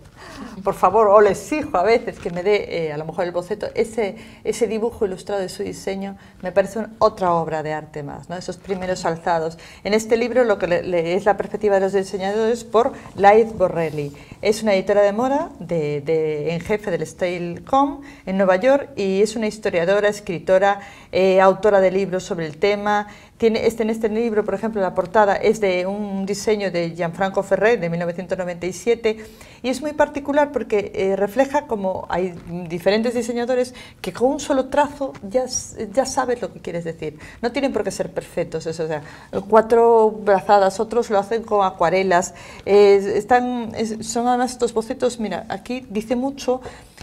por favor, o le exijo a veces que me dé, eh, a lo mejor el boceto, ese, ese dibujo ilustrado de su diseño, me parece otra obra de arte más, ¿no? esos primeros alzados. En este libro lo que le, es la perspectiva de los diseñadores por Laith Borrelli. Es una editora de moda de, de, en jefe del Style.com en Nueva York y es una historiadora, escritora, eh, autora de libros sobre el tema. Tiene, este, en este libro, por ejemplo, la portada es de un diseño de Gianfranco Ferrer de 1997 y es muy particular porque eh, refleja como hay diferentes diseñadores que con un solo trazo ya, ya sabes lo que quieres decir. No tienen por qué ser perfectos, eso, o sea, cuatro brazadas, otros lo hacen con acuarelas. están, son además estos bocetos, mira, aquí dice mucho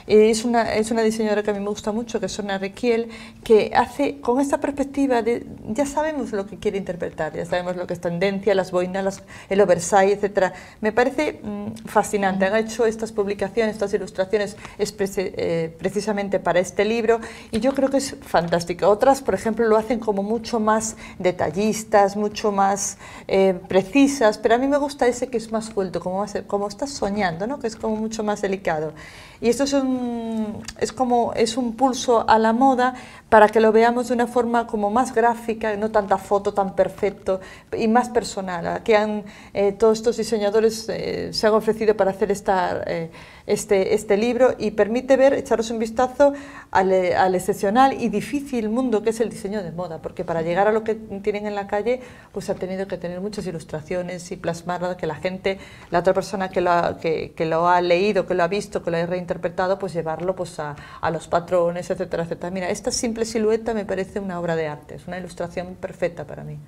es una, es una diseñadora que a mí me gusta mucho, que es Sona Requiel, que hace con esta perspectiva de ya sabemos lo que quiere interpretar, ya sabemos lo que es tendencia, las boinas, el oversize, etc. Me parece mm, fascinante. Han hecho estas publicaciones, estas ilustraciones eh, precisamente para este libro y yo creo que es fantástico. Otras, por ejemplo, lo hacen como mucho más detallistas, mucho más eh, precisas, pero a mí me gusta ese que es más suelto, como, como estás soñando, ¿no? que es como mucho más delicado. Y esto es un, es como, es un pulso a la moda para que lo veamos de una forma como más gráfica, no tanta foto tan perfecto y más personal. Que han, eh, todos estos diseñadores eh, se han ofrecido para hacer esta, eh, este, este libro y permite ver, echaros un vistazo al, al, excepcional y difícil mundo que es el diseño de moda, porque para llegar a lo que tienen en la calle, pues ha tenido que tener muchas ilustraciones y plasmar que la gente, la otra persona que lo ha, que, que lo ha leído, que lo ha visto, que lo ha reinterpretado, pues llevarlo pues a, a los patrones, etcétera, etcétera. Mira, esta simple silueta me parece una obra de arte, es una ilustración perfecta para mí.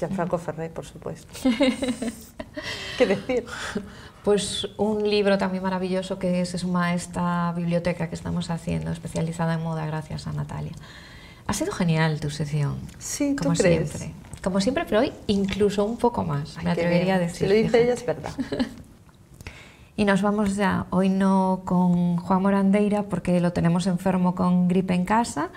Gianfranco Ferré, por supuesto. ¿Qué decir? Pues un libro también maravilloso que se suma a esta biblioteca que estamos haciendo, especializada en moda, gracias a Natalia. Ha sido genial tu sesión. Sí, como ¿tú siempre. Como siempre, pero hoy incluso un poco más, me atrevería a decir. Si lo dice ella es verdad. Y nos vamos ya, hoy no con Juan Morandeira porque lo tenemos enfermo con gripe en casa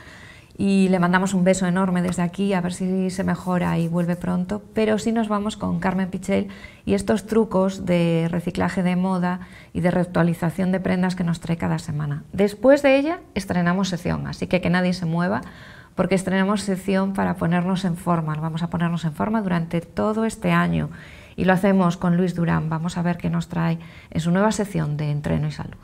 y le mandamos un beso enorme desde aquí a ver si se mejora y vuelve pronto, pero sí nos vamos con Carmen Pichel y estos trucos de reciclaje de moda y de reactualización de prendas que nos trae cada semana. Después de ella estrenamos sección, así que que nadie se mueva porque estrenamos sección para ponernos en forma, vamos a ponernos en forma durante todo este año Y lo hacemos con Luis Durán. Vamos a ver qué nos trae en su nueva sección de Entreno y Salud.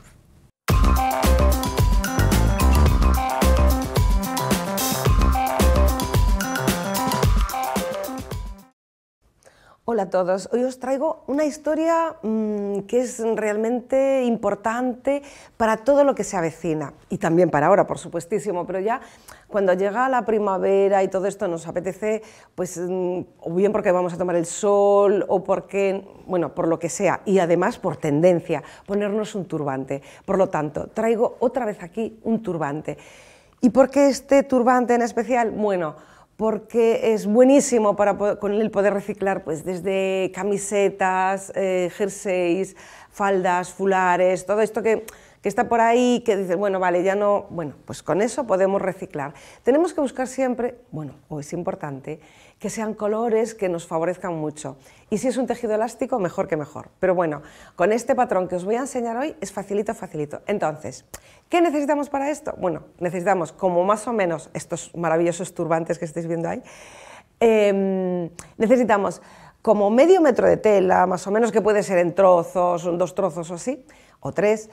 Hola a todos, hoy os traigo una historia mmm, que es realmente importante para todo lo que se avecina y también para ahora, por supuestísimo, pero ya cuando llega la primavera y todo esto nos apetece, pues mmm, o bien porque vamos a tomar el sol o porque, bueno, por lo que sea y además por tendencia, ponernos un turbante. Por lo tanto, traigo otra vez aquí un turbante. ¿Y por qué este turbante en especial? Bueno, porque es buenísimo para con él poder reciclar pues desde camisetas, eh, jerseys, faldas, fulares, todo esto que, que, está por ahí, que dices, bueno, vale, ya no, bueno, pues con eso podemos reciclar. Tenemos que buscar siempre, bueno, o es importante, que sean colores que nos favorezcan mucho. Y si es un tejido elástico, mejor que mejor. Pero bueno, con este patrón que os voy a enseñar hoy es facilito, facilito. Entonces, ¿qué necesitamos para esto? Bueno, necesitamos como más o menos estos maravillosos turbantes que estáis viendo ahí, eh, necesitamos como medio metro de tela, más o menos que puede ser en trozos, dos trozos o así, o tres,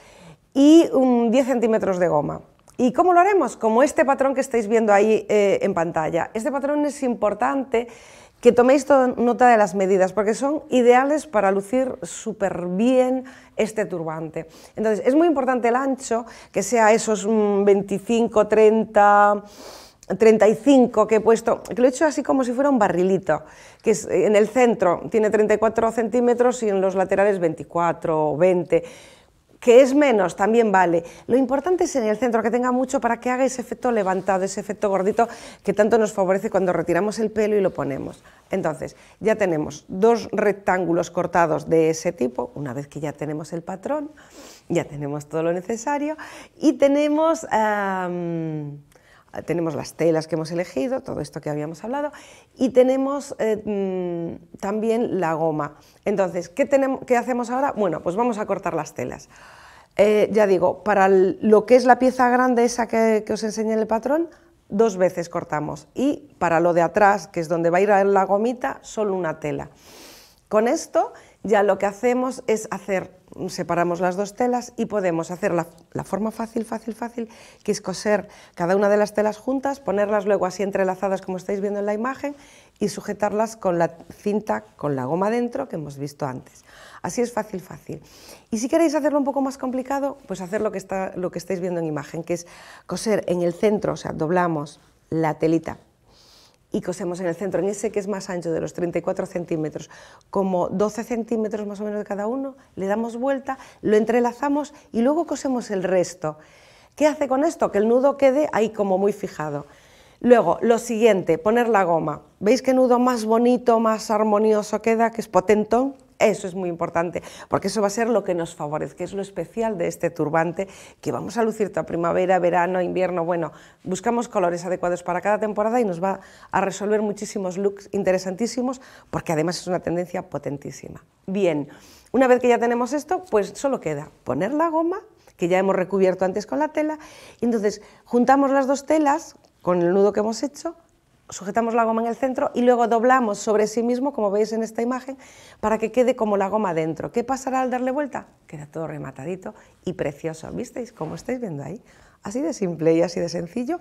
y un 10 centímetros de goma. ¿Y cómo lo haremos? Como este patrón que estáis viendo ahí eh, en pantalla. Este patrón es importante que toméis nota de las medidas, porque son ideales para lucir súper bien este turbante. Entonces, es muy importante el ancho, que sea esos 25, 30... 35 que he puesto, que lo he hecho así como si fuera un barrilito, que es, en el centro tiene 34 centímetros y en los laterales 24 o 20 que es menos, también vale. Lo importante es en el centro, que tenga mucho para que haga ese efecto levantado, ese efecto gordito que tanto nos favorece cuando retiramos el pelo y lo ponemos. Entonces, ya tenemos dos rectángulos cortados de ese tipo, una vez que ya tenemos el patrón, ya tenemos todo lo necesario, y tenemos... tenemos las telas que hemos elegido, todo esto que habíamos hablado, y tenemos eh, mm, también la goma. Entonces, ¿qué, tenemos, ¿qué, hacemos ahora? Bueno, pues vamos a cortar las telas. Eh, ya digo, para lo que es la pieza grande esa que, que os enseñé en el patrón, dos veces cortamos, y para lo de atrás, que es donde va a ir la gomita, solo una tela. Con esto ya lo que hacemos es hacer, separamos las dos telas y podemos hacer la, forma fácil, fácil, fácil, que es coser cada una de las telas juntas, ponerlas luego así entrelazadas como estáis viendo en la imagen y sujetarlas con la cinta, con la goma dentro que hemos visto antes. Así es fácil, fácil. Y si queréis hacerlo un poco más complicado, pues hacer lo que, está, lo que estáis viendo en imagen, que es coser en el centro, o sea, doblamos la telita y cosemos en el centro, en ese que es más ancho de los 34 centímetros, como 12 centímetros más o menos de cada uno, le damos vuelta, lo entrelazamos y luego cosemos el resto. ¿Qué hace con esto? Que el nudo quede ahí como muy fijado. Luego, lo siguiente, poner la goma. ¿Veis qué nudo más bonito, más armonioso queda, que es potentón? Eso es muy importante, porque eso va a ser lo que nos favorece, que es lo especial de este turbante, que vamos a lucir toda primavera, verano, invierno, bueno, buscamos colores adecuados para cada temporada y nos va a resolver muchísimos looks interesantísimos, porque además es una tendencia potentísima. Bien, una vez que ya tenemos esto, pues solo queda poner la goma, que ya hemos recubierto antes con la tela, y entonces juntamos las dos telas con el nudo que hemos hecho, sujetamos la goma en el centro y luego doblamos sobre sí mismo, como veis en esta imagen, para que quede como la goma dentro. ¿Qué pasará al darle vuelta? Queda todo rematadito y precioso. ¿Visteis? Como estáis viendo ahí. Así de simple y así de sencillo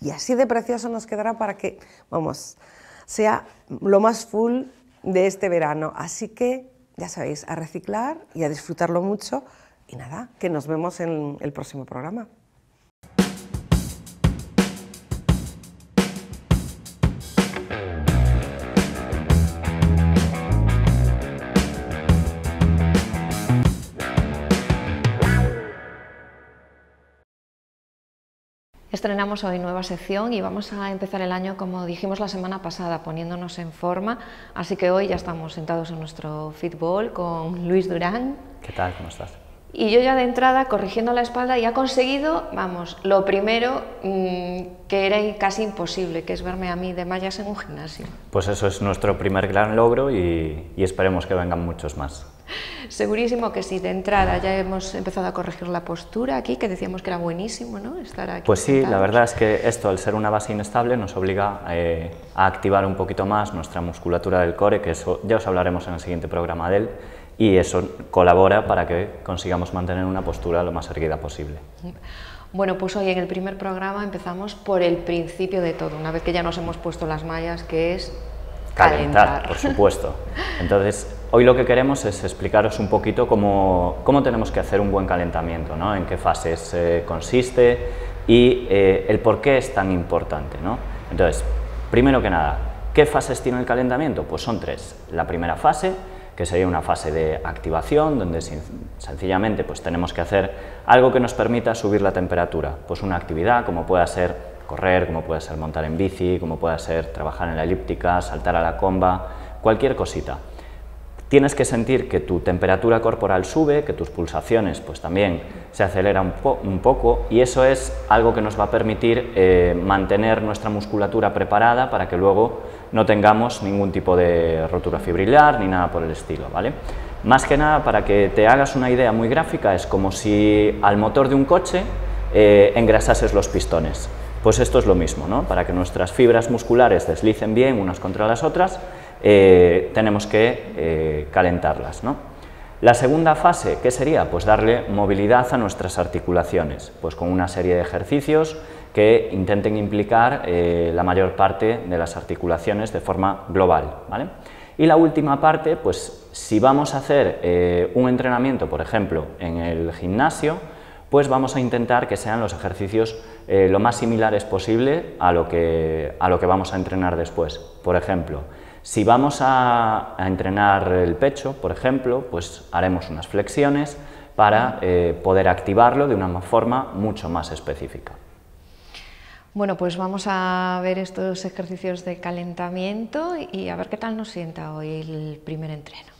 y así de precioso nos quedará para que, vamos, sea lo más full de este verano. Así que, ya sabéis, a reciclar y a disfrutarlo mucho. Y nada, que nos vemos en el próximo programa. Estrenamos hoy nueva sección y vamos a empezar el año, como dijimos la semana pasada, poniéndonos en forma. Así que hoy ya estamos sentados en nuestro fútbol con Luis Durán. ¿Qué tal? ¿Cómo estás? Y yo ya de entrada, corrigiendo la espalda, ya he conseguido, vamos, lo primero mmm, que era casi imposible, que es verme a mí de mallas en un gimnasio. Pues eso es nuestro primer gran logro y, y esperemos que vengan muchos más. segurísimo que sí, de entrada ya hemos empezado a corregir la postura aquí, que decíamos que era buenísimo, ¿no? Estar aquí. Pues sí, la verdad es que esto, al ser una base inestable, nos obliga eh, a activar un poquito más nuestra musculatura del core, que eso ya os hablaremos en el siguiente programa de él, y eso colabora para que consigamos mantener una postura lo más erguida posible. Bueno, pues hoy en el primer programa empezamos por el principio de todo, una vez que ya nos hemos puesto las mallas, que es calentar. por supuesto. Entonces, hoy lo que queremos es explicaros un poquito cómo, cómo tenemos que hacer un buen calentamiento, ¿no? en qué fases eh, consiste y eh, el por qué es tan importante. ¿no? Entonces, primero que nada, ¿qué fases tiene el calentamiento? Pues son tres. La primera fase, que sería una fase de activación, donde sencillamente pues, tenemos que hacer algo que nos permita subir la temperatura, pues una actividad como pueda ser correr, como puede ser montar en bici, como pueda ser trabajar en la elíptica, saltar a la comba, cualquier cosita. Tienes que sentir que tu temperatura corporal sube, que tus pulsaciones pues también se aceleran un, poco y eso es algo que nos va a permitir eh, mantener nuestra musculatura preparada para que luego no tengamos ningún tipo de rotura fibrilar ni nada por el estilo, ¿vale? Más que nada, para que te hagas una idea muy gráfica, es como si al motor de un coche eh, engrasases los pistones. Pues esto es lo mismo, ¿no? Para que nuestras fibras musculares deslicen bien unas contra las otras, eh, tenemos que eh, calentarlas, ¿no? La segunda fase, ¿qué sería? Pues darle movilidad a nuestras articulaciones, pues con una serie de ejercicios que intenten implicar eh, la mayor parte de las articulaciones de forma global. ¿vale? Y la última parte, pues si vamos a hacer un entrenamiento, por ejemplo, en el gimnasio, pues vamos a intentar que sean los ejercicios lo más similares posible a lo, que, a lo que vamos a entrenar después. Por ejemplo, si vamos a, entrenar el pecho, por ejemplo, pues haremos unas flexiones para eh, poder activarlo de una forma mucho más específica. Bueno, pues vamos a ver estos ejercicios de calentamiento y a ver qué tal nos sienta hoy el primer entreno.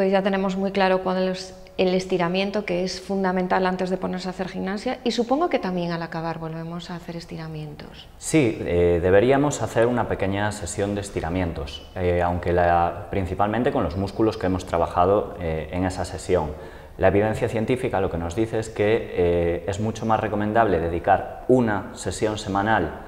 Pues ya tenemos muy claro cuál es el estiramiento, que es fundamental antes de ponerse a hacer gimnasia, y supongo que también al acabar volvemos a hacer estiramientos. Sí, eh, deberíamos hacer una pequeña sesión de estiramientos, eh, aunque principalmente con los músculos que hemos trabajado eh, en esa sesión. La evidencia científica lo que nos dice es que es mucho más recomendable dedicar una sesión semanal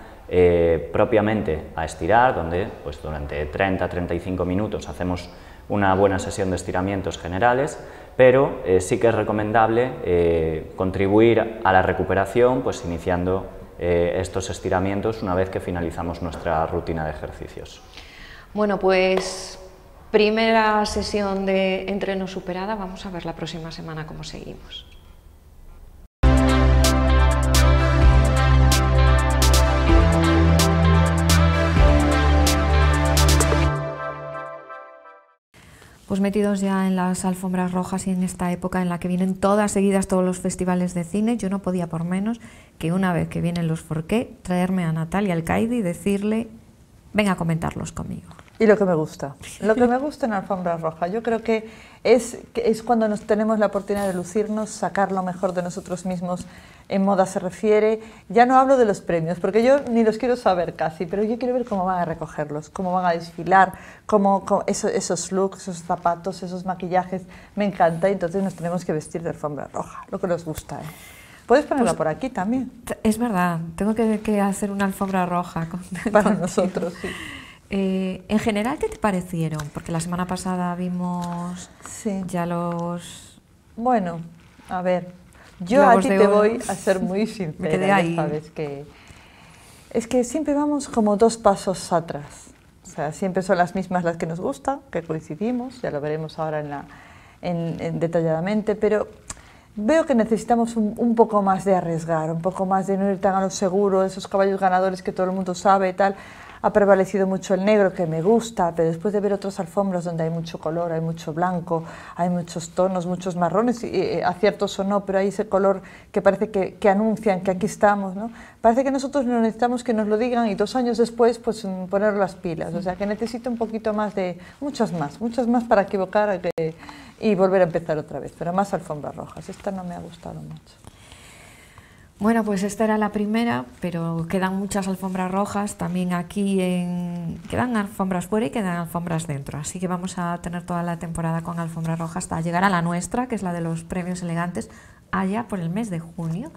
propiamente a estirar, donde pues, durante 30-35 minutos hacemos una buena sesión de estiramientos generales, pero eh, sí que es recomendable eh, contribuir a la recuperación pues iniciando eh, estos estiramientos una vez que finalizamos nuestra rutina de ejercicios. Bueno, pues primera sesión de entreno superada, vamos a ver la próxima semana cómo seguimos. Pues metidos ya en las alfombras rojas y en esta época en la que vienen todas seguidas todos los festivales de cine, yo no podía por menos que una vez que vienen los Forqué, traerme a Natalia Alcaide y decirle, venga a comentarlos conmigo. Y lo que me gusta, lo que me gusta en Alfombra Roja, yo creo que es, es cuando nos tenemos la oportunidad de lucirnos, sacar lo mejor de nosotros mismos en moda se refiere. Ya no hablo de los premios, porque yo ni los quiero saber casi, pero yo quiero ver cómo van a recogerlos, cómo van a desfilar, cómo, esos, looks, esos zapatos, esos maquillajes, me encanta y entonces nos tenemos que vestir de alfombra roja, lo que nos gusta. ¿eh? Puedes ponerla pues por aquí también. Es verdad, tengo que, hacer una alfombra roja. Para nosotros, sí. Eh, en general, ¿qué te parecieron? Porque la semana pasada vimos Sí. ya los... Bueno, a ver, yo Globos a ti de te Oro. voy a ser muy sincera, ahí. sabes que es que siempre vamos como dos pasos atrás. O sea, siempre son las mismas las que nos gustan, que coincidimos, ya lo veremos ahora en la, en- en- detalladamente, pero veo que necesitamos un, un poco más de arriesgar, un poco más de no ir tan a lo seguro, esos caballos ganadores que todo el mundo sabe y tal. Ha prevalecido mucho el negro, que me gusta, pero después de ver otras alfombras donde hay mucho color, hay mucho blanco, hay muchos tonos, muchos marrones, y, eh, aciertos o no, pero hay ese color que parece que, que anuncian que aquí estamos, ¿no? Parece que nosotros no necesitamos que nos lo digan y dos años después, pues mm, poner las pilas. O sea, que necesito un poquito más de, muchas más, muchas más para equivocar que- y volver a empezar otra vez, pero más alfombras rojas. Esta no me ha gustado mucho. Bueno, pues esta era la primera, pero quedan muchas alfombras rojas también aquí en... Quedan alfombras fuera y quedan alfombras dentro, así que vamos a tener toda la temporada con alfombras rojas hasta llegar a la nuestra, que es la de los premios elegantes, allá por el mes de junio.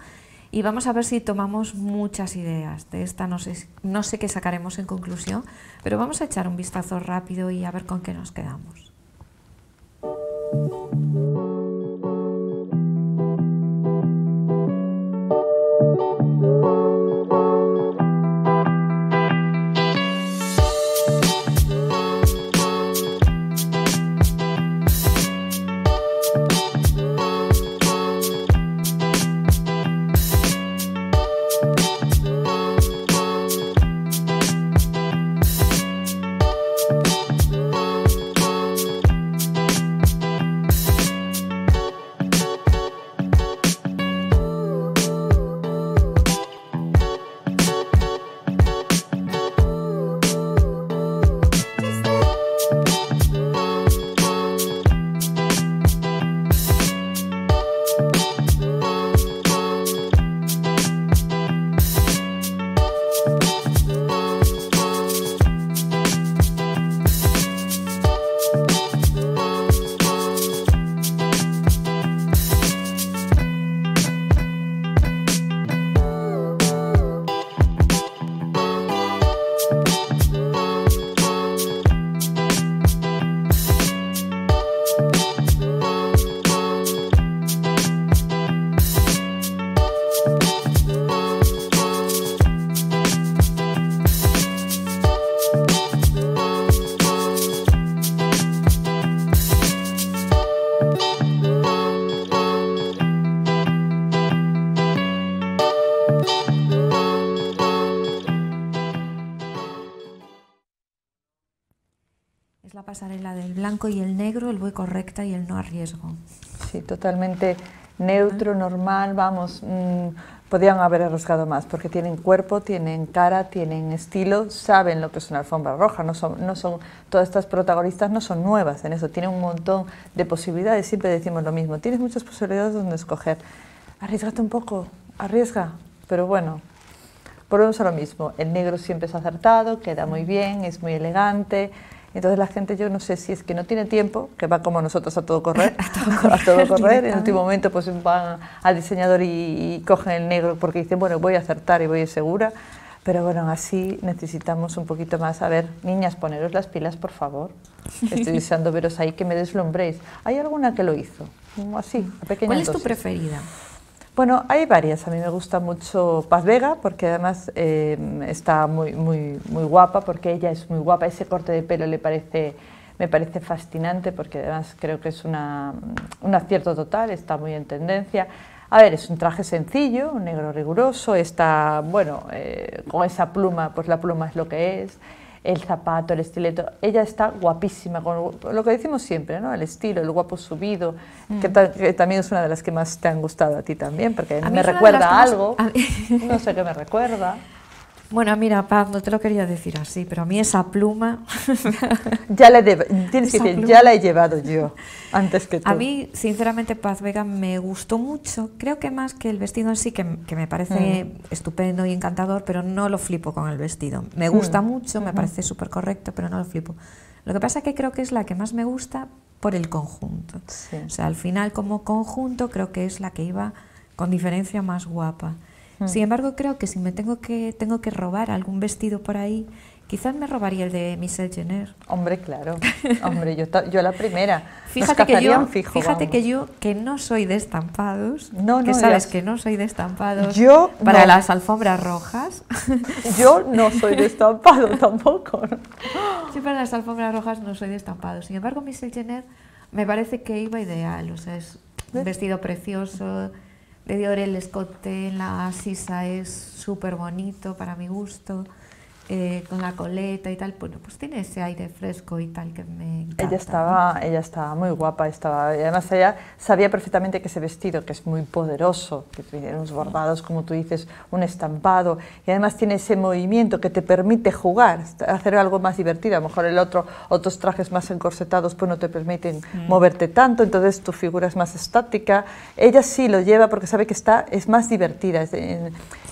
Y vamos a ver si tomamos muchas ideas. De esta no sé, no sé qué sacaremos en conclusión, pero vamos a echar un vistazo rápido y a ver con qué nos quedamos. Es negro, el voy correcta y el no arriesgo. Sí, totalmente neutro, normal, vamos, mm, podían haber arriesgado más porque tienen cuerpo, tienen cara, tienen estilo, saben lo que es una alfombra roja, no son, no son, todas estas protagonistas no son nuevas en eso, tienen un montón de posibilidades, siempre decimos lo mismo, tienes muchas posibilidades donde escoger, arriesgate un poco, arriesga, pero bueno, volvemos a lo mismo, el negro siempre es acertado, queda muy bien, es muy elegante, entonces la gente yo no sé si es que no tiene tiempo, que va como nosotros a todo correr, a todo correr, en el último momento pues van al diseñador y, y cogen el negro porque dicen, bueno, voy a acertar y voy a ir segura, pero bueno, así necesitamos un poquito más. A ver, niñas, poneros las pilas, por favor. Estoy deseando veros ahí que me deslumbréis. ¿Hay alguna que lo hizo? Así, a pequeñas ¿Cuál es tu preferida? Bueno, hay varias. A mí me gusta mucho Paz Vega porque además eh, está muy, muy, muy guapa, porque ella es muy guapa. Ese corte de pelo le parece, me parece fascinante porque además creo que es una, un acierto total, está muy en tendencia. A ver, es un traje sencillo, un negro riguroso, está, bueno, eh, con esa pluma, pues la pluma es lo que es el zapato, el estileto. Ella está guapísima, con lo que decimos siempre, ¿no? El estilo, el guapo subido, que, ta- que también es una de las que más te han gustado a ti también, porque A me recuerda más- algo. No sé qué me recuerda. Bueno, mira, Paz, no te lo quería decir así, pero a mí esa pluma, Ya la he de- tienes que Esa decir, pluma. ya la he llevado yo, antes que tú. a mí, sinceramente, Paz Vega me gustó mucho. Creo que más que el vestido en sí, que, que me parece estupendo y encantador, pero no lo flipo con el vestido. Me gusta mucho, me parece súper correcto, pero no lo flipo. Lo que pasa es que creo que es la que más me gusta por el conjunto. Sí. O sea, al final, como conjunto, creo que es la que iba con diferencia más guapa. Sin embargo, creo que si me tengo que, tengo que robar algún vestido por ahí, Quizás me robaría el de Michelle Jenner. Hombre, claro. Hombre, yo, yo la primera. Nos Fíjate que yo, cazarían fijo, fíjate vamos. que yo que no soy de estampados, No, que no, sabes ya- que no soy de estampados Yo para no. las alfombras rojas. Yo no soy de estampado tampoco. Yo para las alfombras rojas no soy de estampados. Sin embargo, Michelle Jenner me parece que iba ideal. O sea, es un vestido precioso. De Dior el escote en la sisa es súper bonito para mi gusto. Eh, con la coleta y tal. Bueno, pues tiene ese aire fresco y tal que me encanta. Ella estaba, ella estaba muy guapa, estaba, y además ella sabía perfectamente que ese vestido, que es muy poderoso, que tiene unos bordados, como tú dices, un estampado, y además tiene ese movimiento que te permite jugar, hacer algo más divertido. A lo mejor el otro, otros trajes más encorsetados pues no te permiten moverte tanto, entonces tu figura es más estática. Ella sí lo lleva porque sabe que está, es más divertida. Es,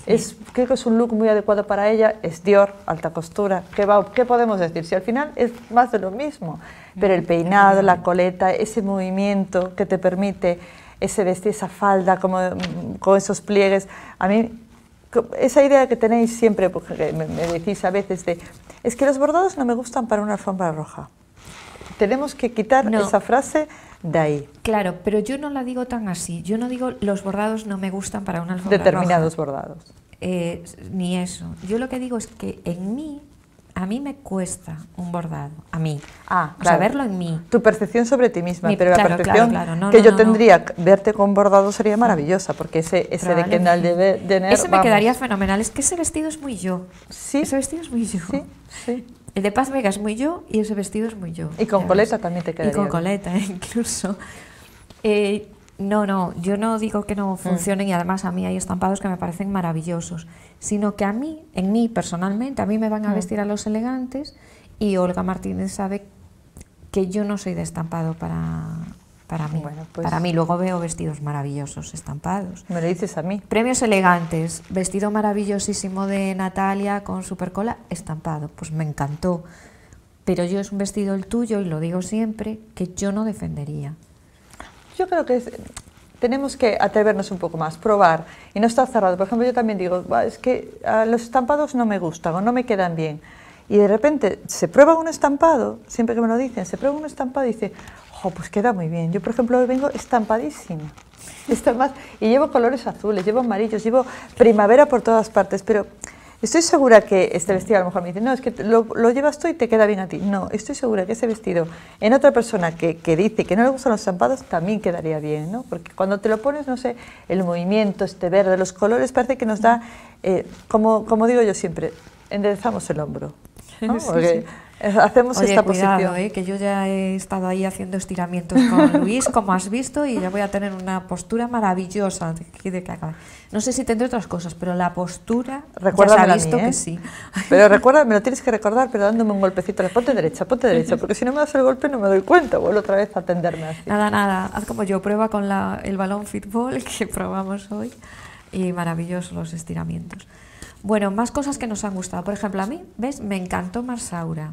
es- creo que es un look muy adecuado para ella, es Dior, alta costura. ¿Qué, va- qué podemos decir? Si al final es más de lo mismo, pero el peinado, la coleta, ese movimiento que te permite ese vestir, esa falda como, con esos pliegues, a mí esa idea que tenéis siempre, porque me, me decís a veces de, es que los bordados no me gustan para una alfombra roja. Tenemos que quitar No. esa frase de ahí, Claro, pero yo no la digo tan así. Yo no digo los bordados no me gustan para una alfombra determinados roja. bordados. Eh, ni eso. Yo lo que digo es que en mí, a mí me cuesta un bordado. A mí. Ah, O sea, claro. verlo en mí. Tu percepción sobre ti misma, Mi- pero la claro, percepción claro, claro. No, que no, yo no, tendría, verte con bordado sería maravillosa, porque ese, ese de Kendall de Jenner, Ese me vamos. quedaría fenomenal. Es que ese vestido es muy yo. Sí. Ese vestido es muy yo. Sí, sí. El de Paz Vega es muy yo y ese vestido es muy yo. Y con coleta también te Y quedaría con coleta, incluso. Eh, no, no, yo no digo que Mm. no funcionen y además a mí hay estampados que me parecen maravillosos, sino que a mí, en mí personalmente, a mí me Mm. van a vestir a los elegantes y Olga Martínez sabe que yo no soy de estampado para, para mí. Bueno, pues- Para mí luego veo vestidos maravillosos estampados. Me lo dices a mí. Premios elegantes, vestido maravillosísimo de Natalia con supercola estampado, pues me encantó. Pero yo es un vestido el tuyo, y lo digo siempre, que yo no defendería. Yo creo que es- tenemos que atrevernos un poco más, probar y no estar cerrado. Por ejemplo, yo también digo, "Buah, es que ah, los estampados no me gustan o no me quedan bien. Y de repente se prueba un estampado, siempre que me lo dicen, se prueba un estampado y dice, jo, pues queda muy bien. Yo, por ejemplo, hoy vengo estampadísima. Y llevo colores azules, llevo amarillos, llevo primavera por todas partes, pero estoy segura que este vestido a lo mejor me dice, no, es que lo llevas tú y te queda bien a ti. No, estoy segura que ese vestido en otra persona que, que dice que no le gustan los estampados también quedaría bien, ¿no? Porque cuando te lo pones, no sé, el movimiento, este verde, los colores, parece que nos da, eh, como, como digo yo siempre, enderezamos el hombro. ¿no? Sí, Porque eh, hacemos Oye, esta cuidado, posición. eh, que yo ya he estado ahí haciendo estiramientos con Luis, como has visto, y ya voy a tener una postura maravillosa de. No sé si tendré otras cosas, pero la postura ya se Recuérdamela ha a mí, visto ¿eh? que sí. Pero recuerda, me lo tienes que recordar, pero dándome un golpecito. Ponte derecha, ponte derecha, porque si no me das el golpe no me doy cuenta. Vuelvo otra vez a tenderme así. Nada, nada, haz como yo, prueba con la- el balón fútbol que probamos hoy y maravillosos los estiramientos. Bueno, más cosas que nos han gustado. Por ejemplo, a mí, ¿ves? Me encantó Marsaura.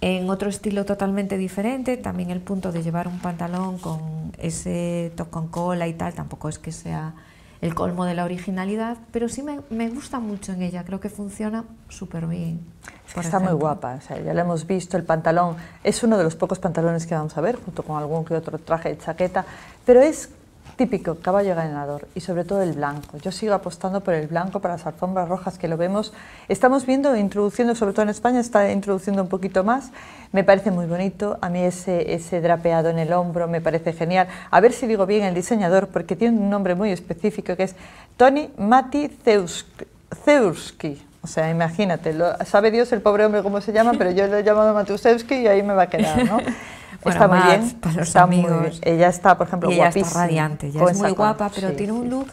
En otro estilo totalmente diferente, también el punto de llevar un pantalón con ese top con cola y tal, tampoco es que sea el colmo de la originalidad, pero sí me, me gusta mucho en ella, creo que funciona súper bien. Por está muy guapa, o sea, ya lo hemos visto, el pantalón es uno de los pocos pantalones que vamos a ver, junto con algún que otro traje de chaqueta, pero es típico caballo ganador y sobre todo el blanco. Yo sigo apostando por el blanco para las alfombras rojas que lo vemos. Estamos viendo, introduciendo, sobre todo en España, está introduciendo un poquito más. Me parece muy bonito. A mí ese, ese drapeado en el hombro me parece genial. A ver si digo bien el diseñador, porque tiene un nombre muy específico que es Tony Mati Zeurski. O sea, imagínate, lo- sabe Dios el pobre hombre cómo se llama, pero yo lo he llamado Mateuszewski y ahí me va a quedar, ¿no? Está muy bien, para los está muy amigos. bien. Ella está, por ejemplo, Y ella guapísima. está radiante, ya con es muy guapa, pero Sí, tiene un look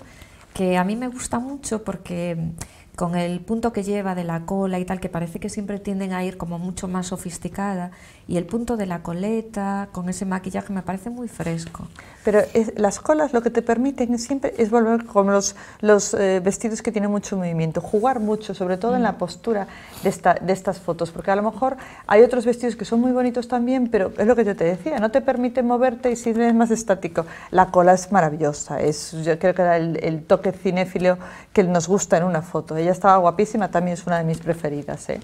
que a mí me gusta mucho porque mm, con el punto que lleva de la cola y tal, que parece que siempre tienden a ir como mucho más sofisticada, y el punto de la coleta, con ese maquillaje, me parece muy fresco. Pero es- las colas lo que te permiten siempre es volver como los, los eh, vestidos que tienen mucho movimiento, jugar mucho, sobre todo en Mm. la postura de, esta, de estas fotos, porque a lo mejor hay otros vestidos que son muy bonitos también, pero es lo que yo te decía, no te permite moverte y si eres más estático. La cola es maravillosa, es, yo creo que era el, el toque cinéfilo que nos gusta en una foto. Ella estaba guapísima, también es una de mis preferidas. ¿eh?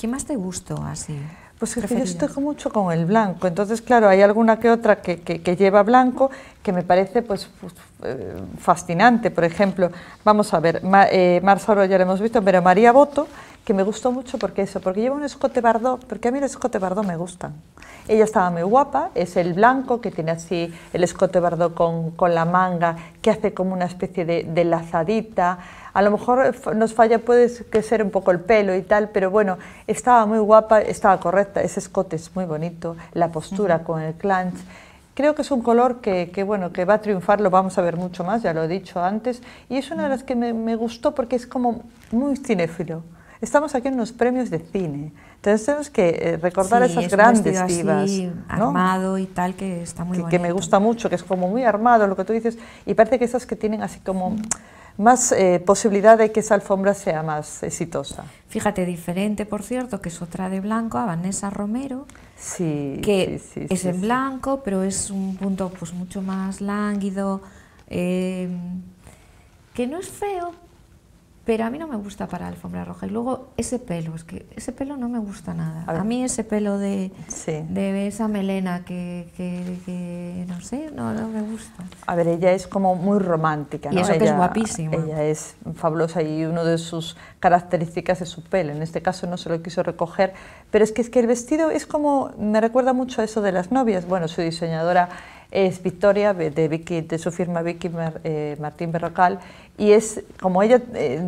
¿Qué más te gustó así? Pues es que yo estoy mucho con el blanco, entonces claro, hay alguna que otra que, que, lleva blanco que me parece pues, pues eh, fascinante, por ejemplo, vamos a ver, Ma, eh, ya lo hemos visto, pero María Boto, que me gustó mucho porque eso, porque lleva un escote bardó, porque a mí el escote bardó me gustan. Ella estaba muy guapa, es el blanco que tiene así el escote bardó con, con la manga, que hace como una especie de, de lazadita, a lo mejor nos falla puede que ser un poco el pelo y tal, pero bueno, estaba muy guapa, estaba correcta, ese escote es muy bonito, la postura con el clutch. Creo que es un color que, que, bueno, que va a triunfar, lo vamos a ver mucho más, ya lo he dicho antes, y es una de las que me, me gustó porque es como muy cinéfilo. Estamos aquí en unos premios de cine, entonces tenemos que eh, recordar sí, esas es grandes divas. Así, ¿no? armado y tal, que está muy que, bonito. que me gusta mucho, que es como muy armado, lo que tú dices, y parece que esas que tienen así como más eh, posibilidad de que esa alfombra sea más exitosa. Fíjate, diferente, por cierto, que es otra de blanco, a Vanessa Romero, sí, que sí, sí, es en blanco, pero es un punto pues mucho más lánguido, eh, que no es feo, pero a mí no me gusta para alfombra roja. Y luego ese pelo, es que ese pelo no me gusta nada. A mí ese pelo de, Sí. de esa melena que, que- que no sé, no, no me gusta. A ver, ella es como muy romántica, Y ¿no? eso que es Ella- guapísima. Ella es fabulosa y una de sus características es su pelo. En este caso no se lo quiso recoger, pero es que, es que el vestido es como, me recuerda mucho a eso de las novias. Bueno, su diseñadora es Victoria, de, Vicky, de su firma Vicky Mar- eh, Martín Berrocal, y es como ella eh,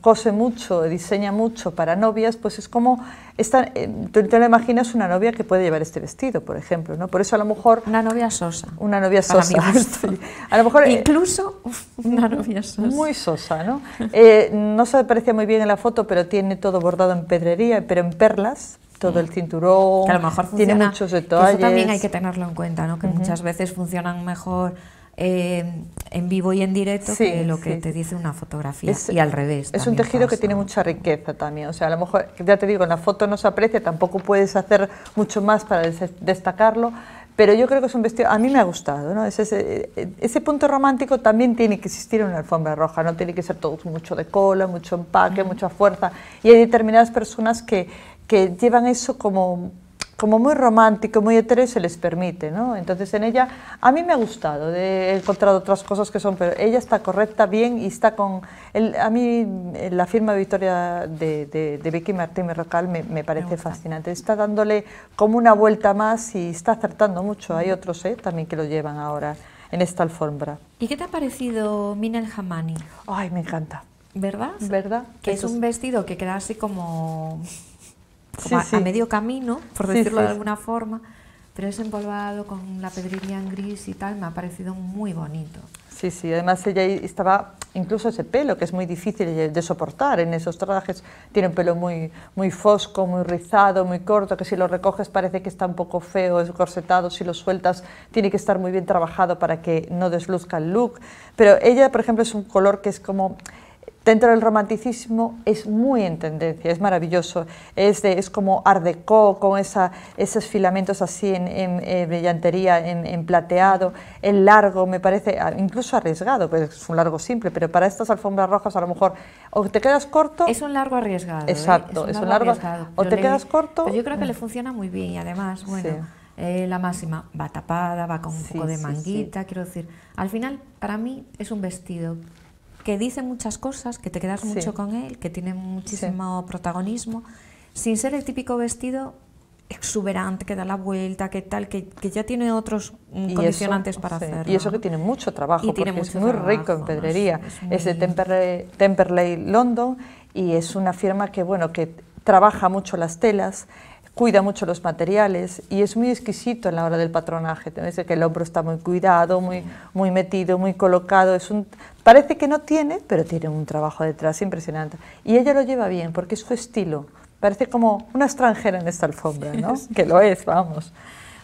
cose mucho, diseña mucho para novias, pues es como, esta, eh, tú te la imaginas una novia que puede llevar este vestido, por ejemplo, ¿no? Por eso a lo mejor Una novia sosa. una novia Para sosa. mi gusto. Sí. A lo mejor eh, Incluso una novia sosa. muy sosa, ¿no? No se parecía muy bien en la foto, pero tiene todo bordado en pedrería, pero en perlas, todo el cinturón, Que a lo mejor tiene muchos detalles. Eso también hay que tenerlo en cuenta, ¿no? que muchas veces funcionan mejor eh, en vivo y en directo Sí, que lo que sí. te dice una fotografía. Es- y al revés. Es un tejido que pasa. tiene mucha riqueza también. O sea, a lo mejor, ya te digo, en la foto no se aprecia, tampoco puedes hacer mucho más para des- destacarlo, pero yo creo que es un vestido, a mí me ha gustado, ¿no? Es ese, ese punto romántico también tiene que existir en una alfombra roja, no tiene que ser todo mucho de cola, mucho empaque, mucha fuerza. Y hay determinadas personas que, que llevan eso como como muy romántico, muy y se les permite, ¿no? Entonces en ella, a mí me ha gustado, de- he encontrado otras cosas que son, pero ella está correcta, bien y está con, el- a mí eh, la firma Victoria de, de, de Vicky Martín Merrocal me, me parece fascinante, está dándole como una vuelta más y está acertando mucho, hay otros ¿eh? también que lo llevan ahora en esta alfombra. ¿Y qué te ha parecido Minel Hamani? Ay, me encanta, ¿Verdad? ¿verdad? Que es un vestido que queda así como, Sí, a, sí. a medio camino, por decirlo de alguna forma, pero es empolvado con la pedrería en gris y tal, me ha parecido muy bonito. Sí, sí, además ella estaba, incluso ese pelo, que es muy difícil de, de soportar en esos trajes, tiene un pelo muy, muy fosco, muy rizado, muy corto, que si lo recoges parece que está un poco feo, es corsetado, si lo sueltas tiene que estar muy bien trabajado para que no desluzca el look. Pero ella, por ejemplo, es un color que es como dentro del romanticismo es muy en tendencia, es maravilloso, es, de- es como art déco, con esa, esos filamentos así en, en, eh, brillantería, en, en plateado, el largo me parece ah, incluso arriesgado, pues es un largo simple, pero para estas alfombras rojas a lo mejor o te quedas corto, Es un largo arriesgado. ¿eh? Exacto, es un largo- o pero te le- quedas corto- pero yo creo que le funciona muy bien y además, bueno, Sí. eh, la máxima va tapada, va con un Sí, poco de sí, sí. manguita, quiero decir. Al final, para mí, es un vestido que dice muchas cosas, que te quedas Sí. mucho con él, que tiene muchísimo protagonismo, sin ser el típico vestido exuberante que da la vuelta, que tal, que, que ya tiene otros Y condicionantes eso, para sí, hacerlo. Y eso que tiene mucho trabajo, Y tiene porque es muy trabajo, rico en ¿no? pedrería. Es- de Temperley, Temperley London y es una firma que, bueno, que trabaja mucho las telas, cuida mucho los materiales y es muy exquisito en la hora del patronaje. Te ves que el hombro está muy cuidado, muy, muy metido, muy colocado. Es un, parece que no tiene, pero tiene un trabajo detrás impresionante. Y ella lo lleva bien porque es su estilo. Parece como una extranjera en esta alfombra, ¿no? que lo es, vamos.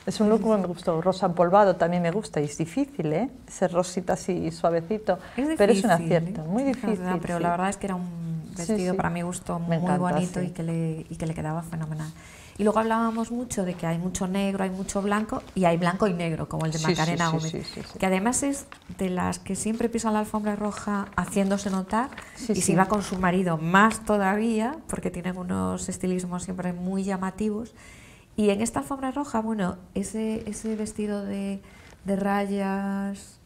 Es un look que me gustó. Rosa empolvado también me gusta y es difícil, ¿eh? Ese rosita así suavecito. Es pero es un difícil, acierto, ¿eh? muy difícil. verdad, Pero sí. la verdad es que era un vestido sí. para mi gusto muy encanta, bonito y, que le, y que le quedaba fenomenal. Y luego hablábamos mucho de que hay mucho negro, hay mucho blanco y hay blanco y negro, como el de Sí, Macarena sí, Gómez, sí, que además es de las que siempre pisan la alfombra roja haciéndose notar y si va con su marido más todavía, porque tienen unos estilismos siempre muy llamativos. Y en esta alfombra roja, bueno, ese, ese vestido de, de rayas,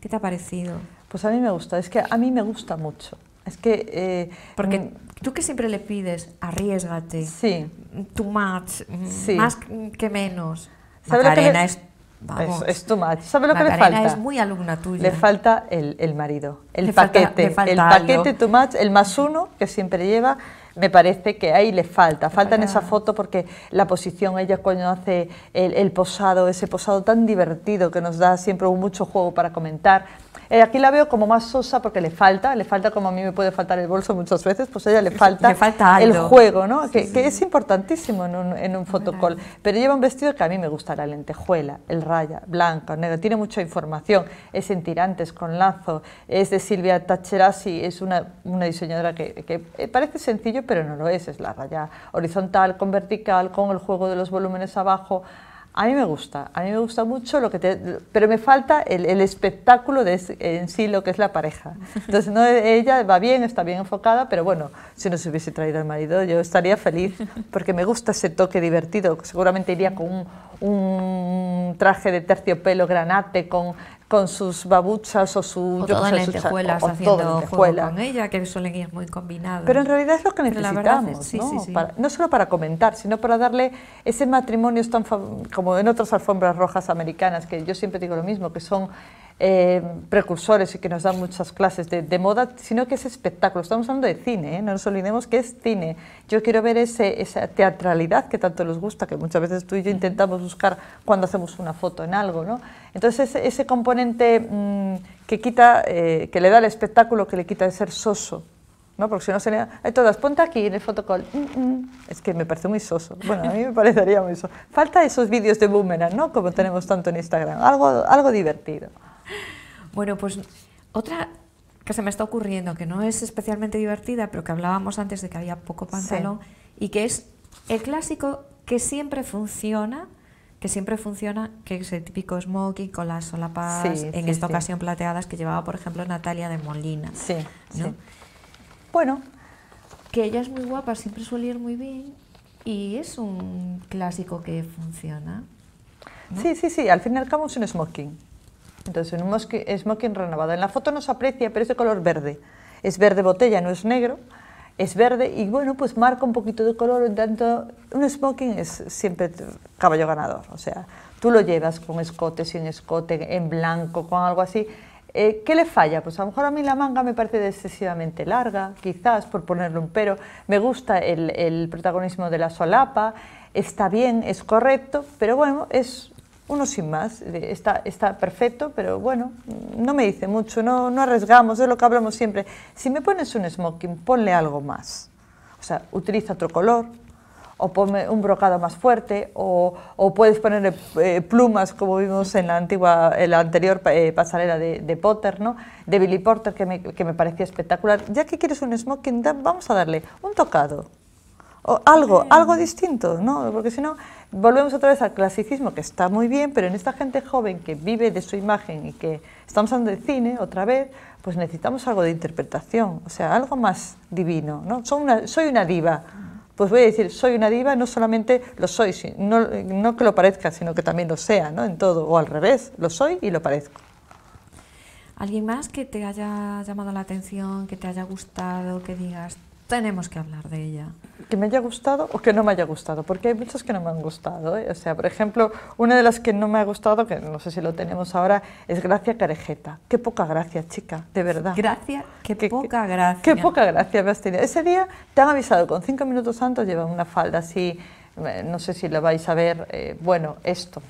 ¿qué te ha parecido? Pues a mí me gusta, es que a mí me gusta mucho. Es que... eh, Porque mm, tú que siempre le pides, arriesgate, Sí, too much, Sí. más que menos. ¿Sabe lo que Macarena le- es, vamos, es, es too much. ¿Sabe lo que le falta? es muy alumna tuya. Le falta el, el marido, el Le falta- paquete, le falta el algo. paquete too much, el más uno que siempre lleva, me parece que ahí le falta, falta en esa foto porque la posición, ella cuando hace el, el posado, ese posado tan divertido que nos da siempre mucho juego para comentar. Eh, aquí la veo como más sosa porque le falta, le falta como a mí me puede faltar el bolso muchas veces, pues a ella le falta, Le falta el juego, ¿no? que, que es importantísimo en un, en un fotocall. Pero lleva un vestido que a mí me gusta, la lentejuela, el raya, blanco, negro, tiene mucha información, es en tirantes, con lazo, es de Silvia Tacherasi, es una, una diseñadora que, que, eh, parece sencillo, pero no lo es, es la raya horizontal con vertical, con el juego de los volúmenes abajo. A mí me gusta, a mí me gusta mucho lo que te, pero me falta el, el espectáculo de en sí lo que es la pareja. Entonces no, ella va bien, está bien enfocada, pero bueno, si no se hubiese traído al marido yo estaría feliz porque me gusta ese toque divertido. Seguramente iría con un, un traje de terciopelo granate con, con sus babuchas o su o yo todo en sé, lentejuelas o- o todo haciendo lentejuela. con ella, que suelen ir muy combinados. Pero en realidad es lo que necesitamos, es- sí, ¿no? sí, sí. Para- no solo para comentar, sino para darle ese matrimonio tan como en otras alfombras rojas americanas, que yo siempre digo lo mismo, que son eh, precursores y que nos dan muchas clases de, de moda, sino que es espectáculo. Estamos hablando de cine, ¿eh? no nos olvidemos que es cine. Yo quiero ver ese, esa teatralidad que tanto nos gusta, que muchas veces tú y yo intentamos buscar cuando hacemos una foto en algo. ¿no? Entonces ese, ese componente mm, que, quita, eh, que le da el espectáculo, que le quita de ser soso, ¿no? Porque si no sería, "Ay, todas, ponte aquí en el fotocall. Mm, mm. Es que me parece muy soso. Bueno, a mí me parecería muy soso. Falta esos vídeos de boomerang, ¿no? Como tenemos tanto en Instagram. Algo, algo divertido. Bueno, pues otra que se me está ocurriendo, que no es especialmente divertida, pero que hablábamos antes de que había poco pantalón, y que es el clásico que siempre funciona, que siempre funciona, que es el típico smoking con las solapas, Sí, en sí, esta ocasión plateadas, que llevaba, por ejemplo, Natalia de Molina. Sí, ¿no? sí. Bueno, Que ella es muy guapa, siempre suele ir muy bien, y es un clásico que funciona. sí, sí, sí. Al fin y al cabo es un smoking. Entonces, un mosqui- smoking renovado. En la foto no se aprecia, pero es de color verde. Es verde botella, no es negro. Es verde y bueno, pues marca un poquito de color. En tanto, un smoking es siempre caballo ganador. O sea, tú lo llevas con escote, sin escote, en blanco, con algo así. Eh, ¿Qué le falla? Pues a lo mejor a mí la manga me parece excesivamente larga, quizás por ponerle un pero. Me gusta el, el protagonismo de la solapa, está bien, es correcto, pero bueno, es uno sin más. Está, está perfecto, pero bueno, no me dice mucho, no, no arriesgamos, es lo que hablamos siempre. Si me pones un smoking, ponle algo más. O sea, utiliza otro color, o ponme un brocado más fuerte, o, o puedes ponerle eh, plumas, como vimos en la, antigua, en la anterior eh, pasarela de, de Potter, ¿no? de Billy Porter, que me, que me parecía espectacular. Ya que quieres un smoking, vamos a darle un tocado, o algo, algo distinto, ¿no? Porque si no, volvemos otra vez al clasicismo, que está muy bien, pero en esta gente joven que vive de su imagen y que estamos hablando de cine otra vez, pues necesitamos algo de interpretación, o sea, algo más divino, ¿no? Soy una, diva. Pues voy a decir, soy una diva, no solamente lo soy, no, no que lo parezca, sino que también lo sea, ¿no? En todo, o al revés, lo soy y lo parezco. ¿Alguien más que te haya llamado la atención, que te haya gustado, que digas, tenemos que hablar de ella? que me haya gustado o que no me haya gustado, porque hay muchas que no me han gustado. ¿eh? O sea, por ejemplo, una de las que no me ha gustado, que no sé si lo tenemos ahora, es Gracia Carejeta. Qué poca gracia, chica, de verdad. Gracia, qué Qué- poca qué- gracia. Qué poca gracia me has tenido. Ese día te han avisado con cinco minutos antes, llevan una falda así, eh, no sé si lo vais a ver, eh, bueno, esto.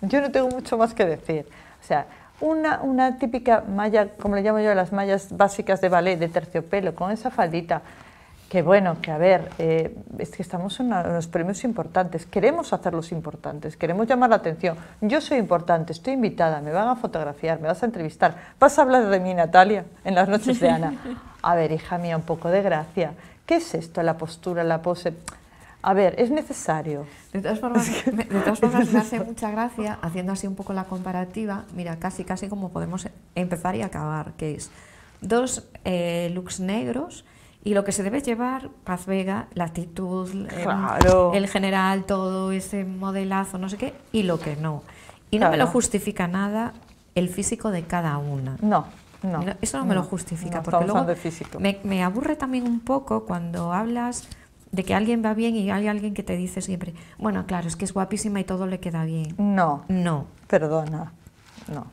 Yo no tengo mucho más que decir. O sea, una, una típica malla, como le llamo yo, las mallas básicas de ballet de terciopelo, con esa faldita, que bueno, que a ver, eh, es que estamos en una- en unos premios importantes, queremos hacerlos importantes, queremos llamar la atención. Yo soy importante, estoy invitada, me van a fotografiar, me vas a entrevistar, vas a hablar de mí, Natalia, en las noches de Ana. A ver, hija mía, un poco de gracia. ¿Qué es esto, la postura, la pose? A ver, es necesario. De todas, formas, me, de todas formas, me hace mucha gracia, haciendo así un poco la comparativa, mira, casi casi como podemos empezar y acabar, que es dos eh, looks negros y lo que se debe llevar, Paz Vega, la actitud, el- Claro. el, general, todo ese modelazo, no sé qué, y lo que no. Y no me lo justifica nada el físico de cada una. No, no. No, eso no, me lo justifica, No, porque luego hablando de físico. me, me aburre también un poco cuando hablas de que alguien va bien y hay alguien que te dice siempre, bueno, claro, es que es guapísima y todo le queda bien. No, No, perdona. No.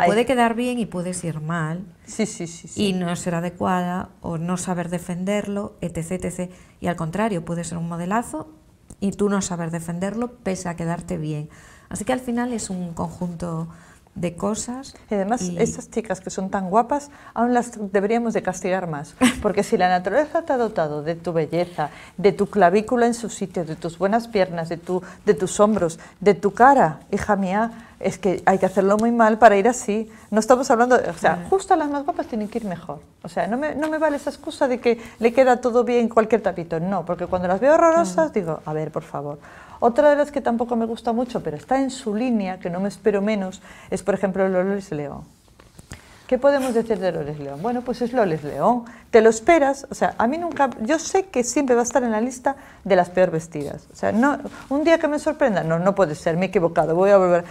Te puede quedar bien y puedes ir mal Sí, sí, sí. sí. y no ser adecuada o no saber defenderlo, etc, etc. Y al contrario, puede ser un modelazo y tú no saber defenderlo pese a quedarte bien. Así que al final es un conjunto de cosas. Y además, y- estas chicas que son tan guapas, aún las deberíamos de castigar más. Porque si la naturaleza te ha dotado de tu belleza, de tu clavícula en su sitio, de tus buenas piernas, de, tu, de tus hombros, de tu cara, hija mía, es que hay que hacerlo muy mal para ir así. No estamos hablando, de- o sea, justo las más guapas tienen que ir mejor. O sea, no me, no me vale esa excusa de que le queda todo bien cualquier tapito. No, porque cuando las veo horrorosas digo, a ver, por favor. Otra de las que tampoco me gusta mucho, pero está en su línea, que no me espero menos, es por ejemplo Loles León. ¿Qué podemos decir de Loles León? Bueno, pues es Loles León. Te lo esperas, o sea, a mí nunca, yo sé que siempre va a estar en la lista de las peor vestidas. O sea, no, un día que me sorprenda, no, no puede ser, me he equivocado, voy a volver.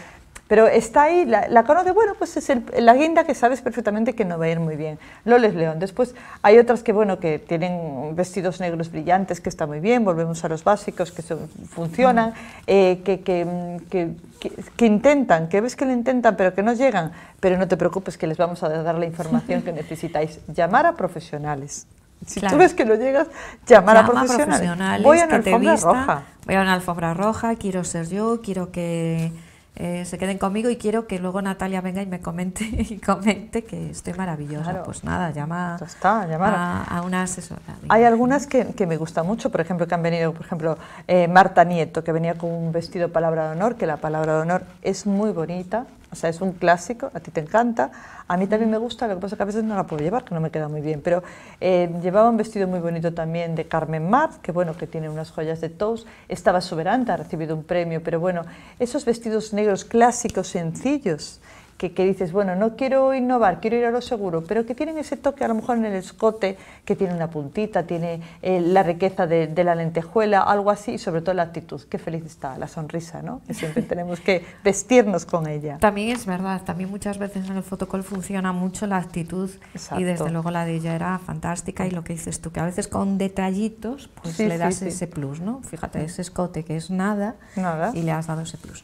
Pero está ahí, la, la conoce, bueno, pues es el- la guinda que sabes perfectamente que no va a ir muy bien. Loles León. Después hay otras que, bueno, que tienen vestidos negros brillantes, que está muy bien, volvemos a los básicos, que son- funcionan, eh, que, que, que- intentan, que ves que lo intentan, pero que no llegan. Pero no te preocupes, que les vamos a dar la información que necesitáis. Llamar a profesionales. Si Claro. tú ves que no llegas, llamar a Llama profesionales. Voy a una alfombra roja. Voy a una alfombra roja, quiero ser yo, quiero que eh, se queden conmigo y quiero que luego Natalia venga y me comente y comente que estoy maravillosa. Claro. Pues nada, llama está, a, a una asesora. Hay algunas que, que me gustan mucho, por ejemplo, que han venido, por ejemplo, eh, Marta Nieto, que venía con un vestido palabra de honor, que la palabra de honor es muy bonita, o sea, es un clásico, a ti te encanta, a mí también me gusta, lo que pasa es que a veces no la puedo llevar, que no me queda muy bien, pero eh, llevaba un vestido muy bonito también de Carmen Mar, que bueno, que tiene unas joyas de Tous, estaba soberana, ha recibido un premio, pero bueno, esos vestidos negros clásicos, sencillos, que, que dices, bueno, no quiero innovar, quiero ir a lo seguro, pero que tienen ese toque a lo mejor en el escote, que tiene una puntita, tiene eh, la riqueza de, de la lentejuela, algo así, y sobre todo la actitud. Qué feliz está, la sonrisa, ¿no? Que siempre tenemos que vestirnos con ella. También es verdad, también muchas veces en el fotocall funciona mucho la actitud Exacto. y desde luego la de ella era fantástica y lo que dices tú, que a veces con detallitos pues Sí, le sí, das sí. ese plus, ¿no? Fíjate, ese escote que es nada, Nada. y le has dado ese plus.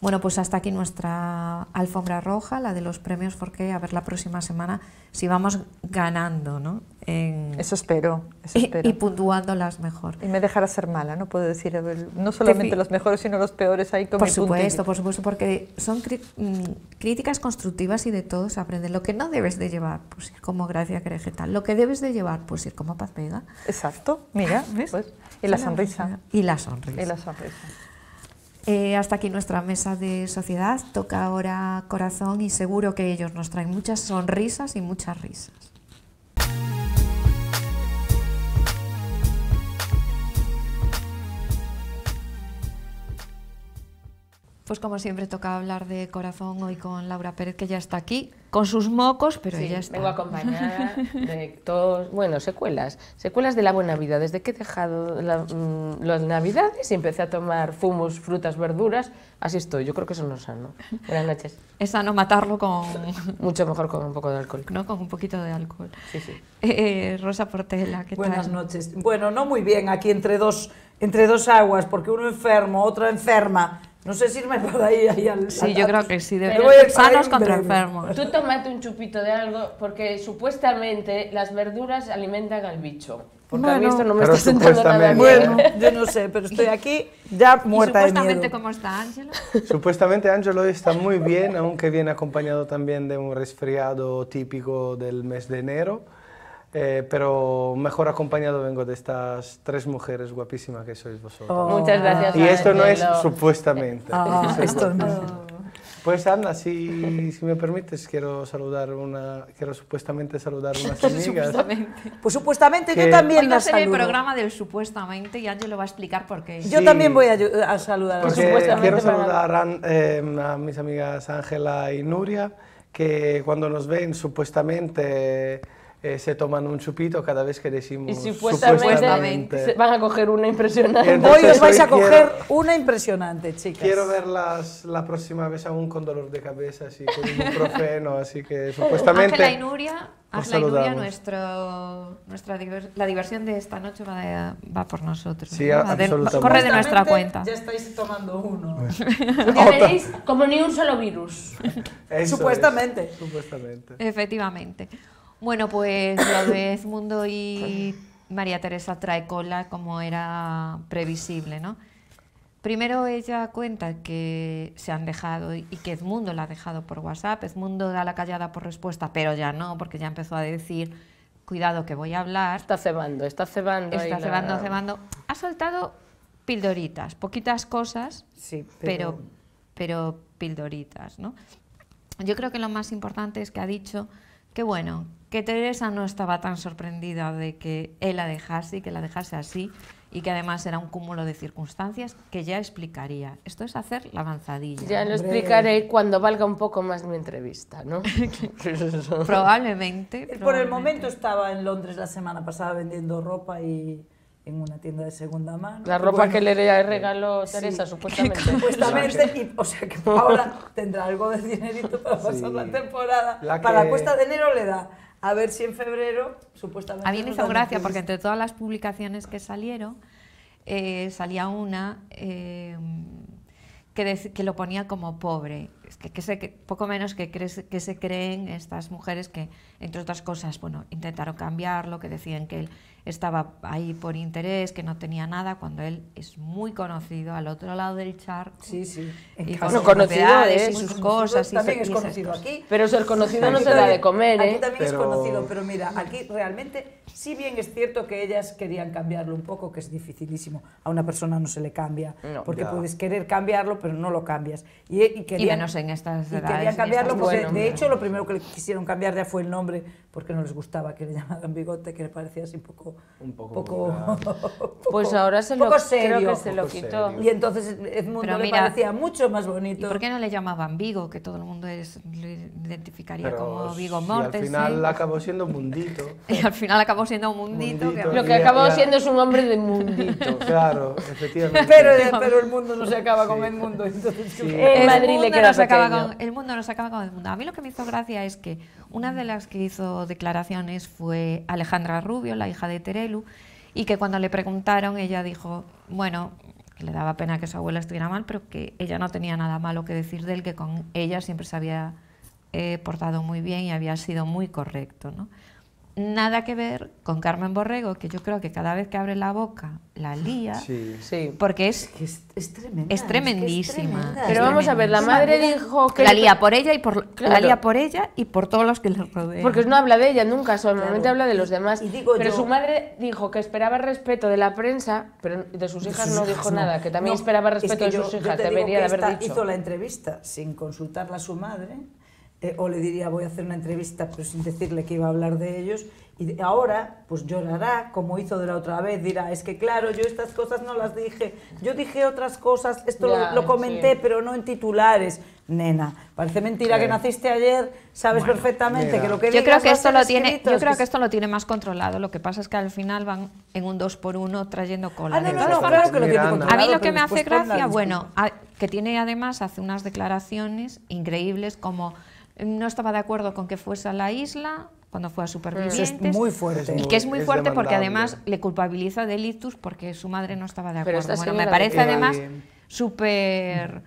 Bueno, pues hasta aquí nuestra alfombra roja, la de los premios Forqué, a ver la próxima semana si vamos ganando, ¿no? En- Eso espero, eso y, espero. y puntuándolas mejor. Y me dejará ser mala, no puedo decir, no solamente los mejores, sino los peores ahí con Por mi supuesto, por supuesto, porque son mm, críticas constructivas y de todo se aprende. Lo que no debes de llevar, pues ir como Gracia Querejeta. Lo que debes de llevar, pues ir como Paz Vega. Exacto, mira, ¿Ves? pues, y la Son sonrisa. Y la sonrisa. Y la sonrisa. Eh, hasta aquí nuestra mesa de sociedad. Toca ahora corazón y seguro que ellos nos traen muchas sonrisas y muchas risas. Pues como siempre toca hablar de corazón hoy con Laura Pérez, que ya está aquí, con sus mocos, pero Sí, ella está. vengo acompañada de todos, bueno, secuelas, secuelas de la buena vida. Desde que he dejado la- mm, las navidades y empecé a tomar zumos, frutas, verduras, así estoy. Yo creo que eso no es sano. Buenas noches. Es sano matarlo con, Mucho mejor con un poco de alcohol. ¿no? con un poquito de alcohol. Sí, sí. Eh, Rosa Portela, ¿qué Buenas tal? noches. Bueno, no muy bien, aquí entre dos, entre dos aguas, porque uno enfermo, otro enferma. No sé si irme para ahí, ahí al... Sí, yo creo que sí. De Me voy a sanos contra enfermos. Tú tomate un chupito de algo porque supuestamente las verduras alimentan al bicho. Porque a mí Bueno. esto no me está sentando nada bien. supuestamente- Bueno, yo no sé, pero estoy aquí ya ¿Y muerta de supuestamente miedo. cómo está Ángela? Supuestamente Angelo hoy está muy bien, aunque viene acompañado también de un resfriado típico del mes de enero. Eh, pero mejor acompañado vengo de estas tres mujeres guapísimas que sois vosotros. Muchas gracias. y esto no es supuestamente. Es esto no. Pues Ana, si, si me permites, quiero saludar una, quiero supuestamente saludar unas amigas. Pues supuestamente Que- yo también Hoy va a las ser el saludo. programa del supuestamente y Ángel lo va a explicar por qué. Yo Sí. también voy a, a saludar. a las Porque supuestamente quiero saludar a, eh, a mis amigas Ángela y Nuria, que cuando nos ven supuestamente eh, se toman un chupito cada vez que decimos Y supuestamente, se van a coger una impresionante. Entonces, Hoy os vais hoy a coger quiero- una impresionante, chicas. Quiero verlas la próxima vez aún con dolor de cabeza, así con ibuprofeno, así que supuestamente... Ángela y Nuria, Ángela y Nuria nuestro, nuestra diver- la diversión de esta noche va, de- va por nosotros. Sí, ¿no? Va de- corre de nuestra Supuestamente cuenta. Ya estáis tomando uno. Ya veréis, como ni un solo virus. Eso Supuestamente. es, supuestamente. Efectivamente. Bueno, pues lo de Edmundo y María Teresa trae cola como era previsible, ¿no? Primero ella cuenta que se han dejado y que Edmundo la ha dejado por WhatsApp. Edmundo da la callada por respuesta, pero ya no, porque ya empezó a decir, cuidado que voy a hablar. Está cebando, está cebando. ahí Está la- cebando, cebando. Ha soltado pildoritas, poquitas cosas, Sí, pero, pero pildoritas, ¿no? Yo creo que lo más importante es que ha dicho que, bueno, que Teresa no estaba tan sorprendida de que él la dejase y que la dejase así y que además era un cúmulo de circunstancias que ya explicaría. Esto es hacer la avanzadilla. Ya lo explicaré cuando valga un poco más mi entrevista, ¿no? Probablemente. Él por el probablemente. momento estaba en Londres la semana pasada vendiendo ropa y en una tienda de segunda mano. La ropa bueno, que le regaló Teresa, Sí. supuestamente. Supuestamente, y, o sea que Paula tendrá algo de dinerito para pasar Sí. la temporada. La Para la cuesta de enero le da. A ver si en febrero, supuestamente. A mí me hizo gracia porque entre todas las publicaciones que salieron, eh, salía una eh, que, dec- que lo ponía como pobre. Es que, que se- que poco menos que, crees- que se creen estas mujeres que, entre otras cosas, bueno, intentaron cambiarlo, que decían que él estaba ahí por interés, que no tenía nada, cuando él es muy conocido al otro lado del charco. Sí, sí. En Y con No, sus conocido es. y sus cosas. y También es y esas conocido cosas. aquí. Pero si el conocido no Aquí se da también- de comer, Aquí ¿eh? también es Pero- conocido, pero mira, aquí realmente, si bien es cierto que ellas querían cambiarlo un poco, que es dificilísimo, a una persona no se le cambia, No. porque Ya. puedes querer cambiarlo, pero no lo cambias. Y, y querían, menos en estas y edades, querían en cambiarlo porque, Bueno, de hecho, lo primero que le quisieron cambiar ya fue el nombre, porque no les gustaba que le llamaran bigote, que le parecía así un poco... Un poco poco, Pues ahora se lo, poco creo serio. que se lo Poco quitó. serio. Y entonces Edmundo Pero le mira, parecía mucho más ¿Y bonito. por qué no le llamaban Vigo? Que todo el mundo es, lo identificaría Pero como Vigo si Mortensen. al final acabó siendo mundito. Y al final acabó siendo un mundito. Mundito. que- Lo que acabó ya. siendo es un hombre de mundito. Claro, efectivamente. Pero, pero el mundo no se acaba con el mundo. Entonces, Sí. En El Madrid mundo le queda no se acaba pequeño. con- el mundo no se acaba con el mundo. A mí lo que me hizo gracia es que una de las que hizo declaraciones fue Alejandra Rubio, la hija de Terelu, y que cuando le preguntaron ella dijo, bueno, que le daba pena que su abuela estuviera mal, pero que ella no tenía nada malo que decir de él, que con ella siempre se había eh, portado muy bien y había sido muy correcto. ¿no? Nada que ver con Carmen Borrego, que yo creo que cada vez que abre la boca la lía, Sí. Sí. porque es que es, es tremenda. Es que tremendísima. tremenda. Pero vamos a ver, la madre dijo que... la lía por ella y por la Claro. lía por ella y por todos los que le rodean. Porque no habla de ella nunca, solamente Claro. habla de los demás. Y digo pero yo- su madre dijo que esperaba respeto de la prensa, pero de sus hijas no dijo nada, que también No, esperaba es respeto que de yo- sus yo hijas, te digo debería de que haber dicho. hizo la entrevista sin consultarla a su madre, eh, o le diría voy a hacer una entrevista pero sin decirle que iba a hablar de ellos, y ahora pues llorará como hizo de la otra vez, dirá, es que claro, yo estas cosas no las dije, yo dije otras cosas, esto lo- Ya, lo, comenté, sí. pero no en titulares. Nena, parece mentira Sí. que naciste ayer, sabes perfectamente mira. que lo que yo creo que esto lo tiene, yo creo que esto lo tiene más controlado. Lo que pasa es que al final van en un dos por uno trayendo cola. Ah, no, De no, todas no, formas, claro que lo tiene Miranda. controlado. A mí lo que me hace gracia, bueno, a- que tiene además, hace unas declaraciones increíbles como no estaba de acuerdo con que fuese a la isla cuando fue a Supervivientes. Eso es muy fuerte. Y que es muy Es fuerte porque demandable. además le culpabiliza de ictus porque su madre no estaba de acuerdo. Bueno, me parece de- además Eh, súper